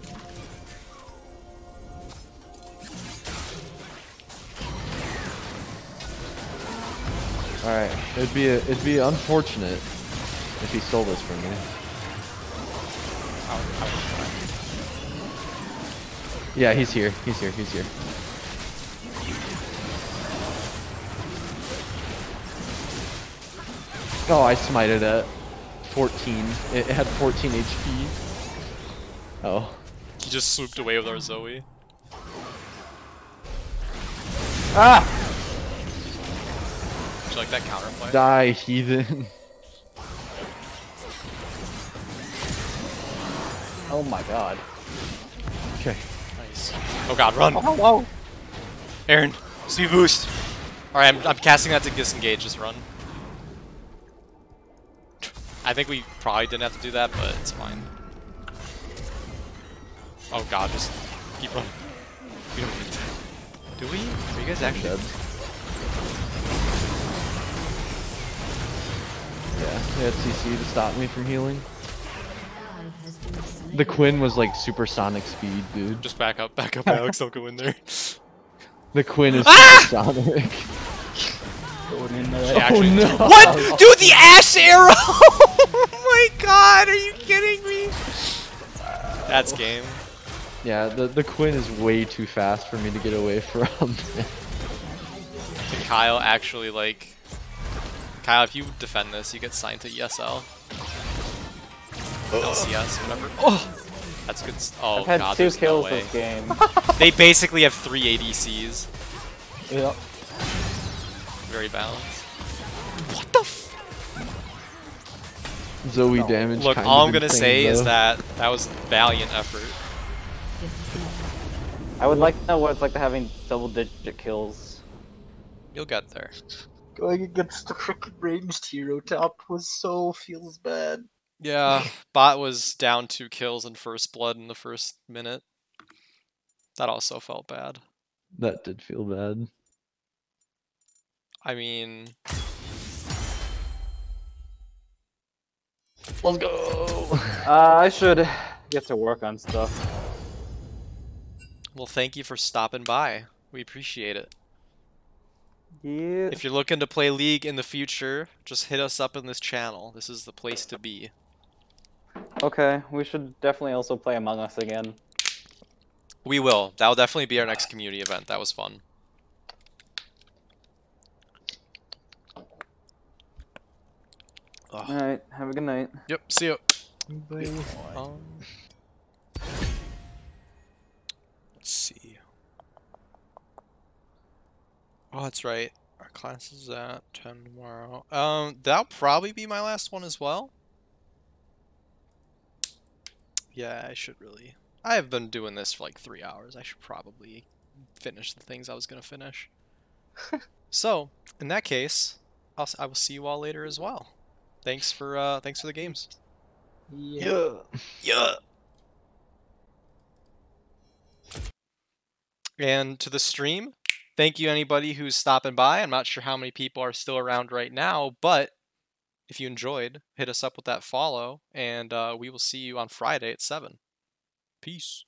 S7: Alright, it'd be a, it'd be unfortunate if he stole this from me.
S1: How, how
S7: Yeah, he's here. He's here. He's here. Oh, I smited at 14. It had 14 HP. Oh.
S1: he just swooped away with our Zoe.
S8: Ah!
S1: Would you like that counterplay?
S7: Die, heathen.
S8: Oh my god.
S7: Okay.
S1: Nice. Oh god, run!
S8: Oh, whoa.
S1: Aaron, speed boost! Alright, I'm, I'm casting that to disengage. Just run. I think we probably didn't have to do that, but it's fine. Oh god, just keep running. We don't need to. Do we? Are you guys actually
S7: Yeah, they had CC to stop me from healing. The Quinn was like supersonic speed, dude.
S1: Just back up, back up, Alex. Don't go in there.
S7: The Quinn is
S1: Ah!
S7: supersonic.
S8: Going in there.
S1: actually-
S7: no.
S1: What? Dude, the Ashe Arrow! oh my god, are you kidding me? That's game.
S7: Yeah, the the Quinn is way too fast for me to get away from.
S1: Can Kyle actually, like... Kyle, if you defend this, you get signed to ESL. LCS, whatever. Oh! That's good. s- Oh
S8: I've had
S1: god,
S8: two
S1: there's no way.
S8: this game.
S1: They basically have three ADCs.
S8: yep.
S1: Very balanced. What the f-
S7: Zoe damage.
S1: Look,
S7: kind
S1: all
S7: of
S1: I'm gonna
S7: insane,
S1: say is that that was valiant effort.
S8: I would like to know what it's like to having double digit kills.
S1: You'll get there.
S2: Going against the freaking ranged hero top was so feels bad.
S1: Yeah, bot was down two kills in first blood in the first minute. That also felt bad.
S7: that did feel bad.
S1: I mean,
S7: Let's go.
S8: Uh, I should get to work on stuff.
S1: well, thank you for stopping by. We appreciate it.
S8: Yeah.
S1: If you're looking to play League in the future, just hit us up in this channel. This is the place to be.
S8: Okay, we should definitely also play Among Us again.
S1: We will. That'll definitely be our next community event. That was fun.
S8: Alright, have a good night.
S1: Yep, see you. Um, let's see. Oh, that's right. Our class is at 10 tomorrow. Um, that'll probably be my last one as well. Yeah, I should really. I have been doing this for like three hours. I should probably finish the things I was gonna finish. so, in that case, I'll, s- I will see you all later as well. Thanks for uh, thanks for the games.
S2: Yeah.
S1: Yeah. And to the stream, thank you anybody who's stopping by. I'm not sure how many people are still around right now, but if you enjoyed, hit us up with that follow, and uh, we will see you on Friday at 7. Peace.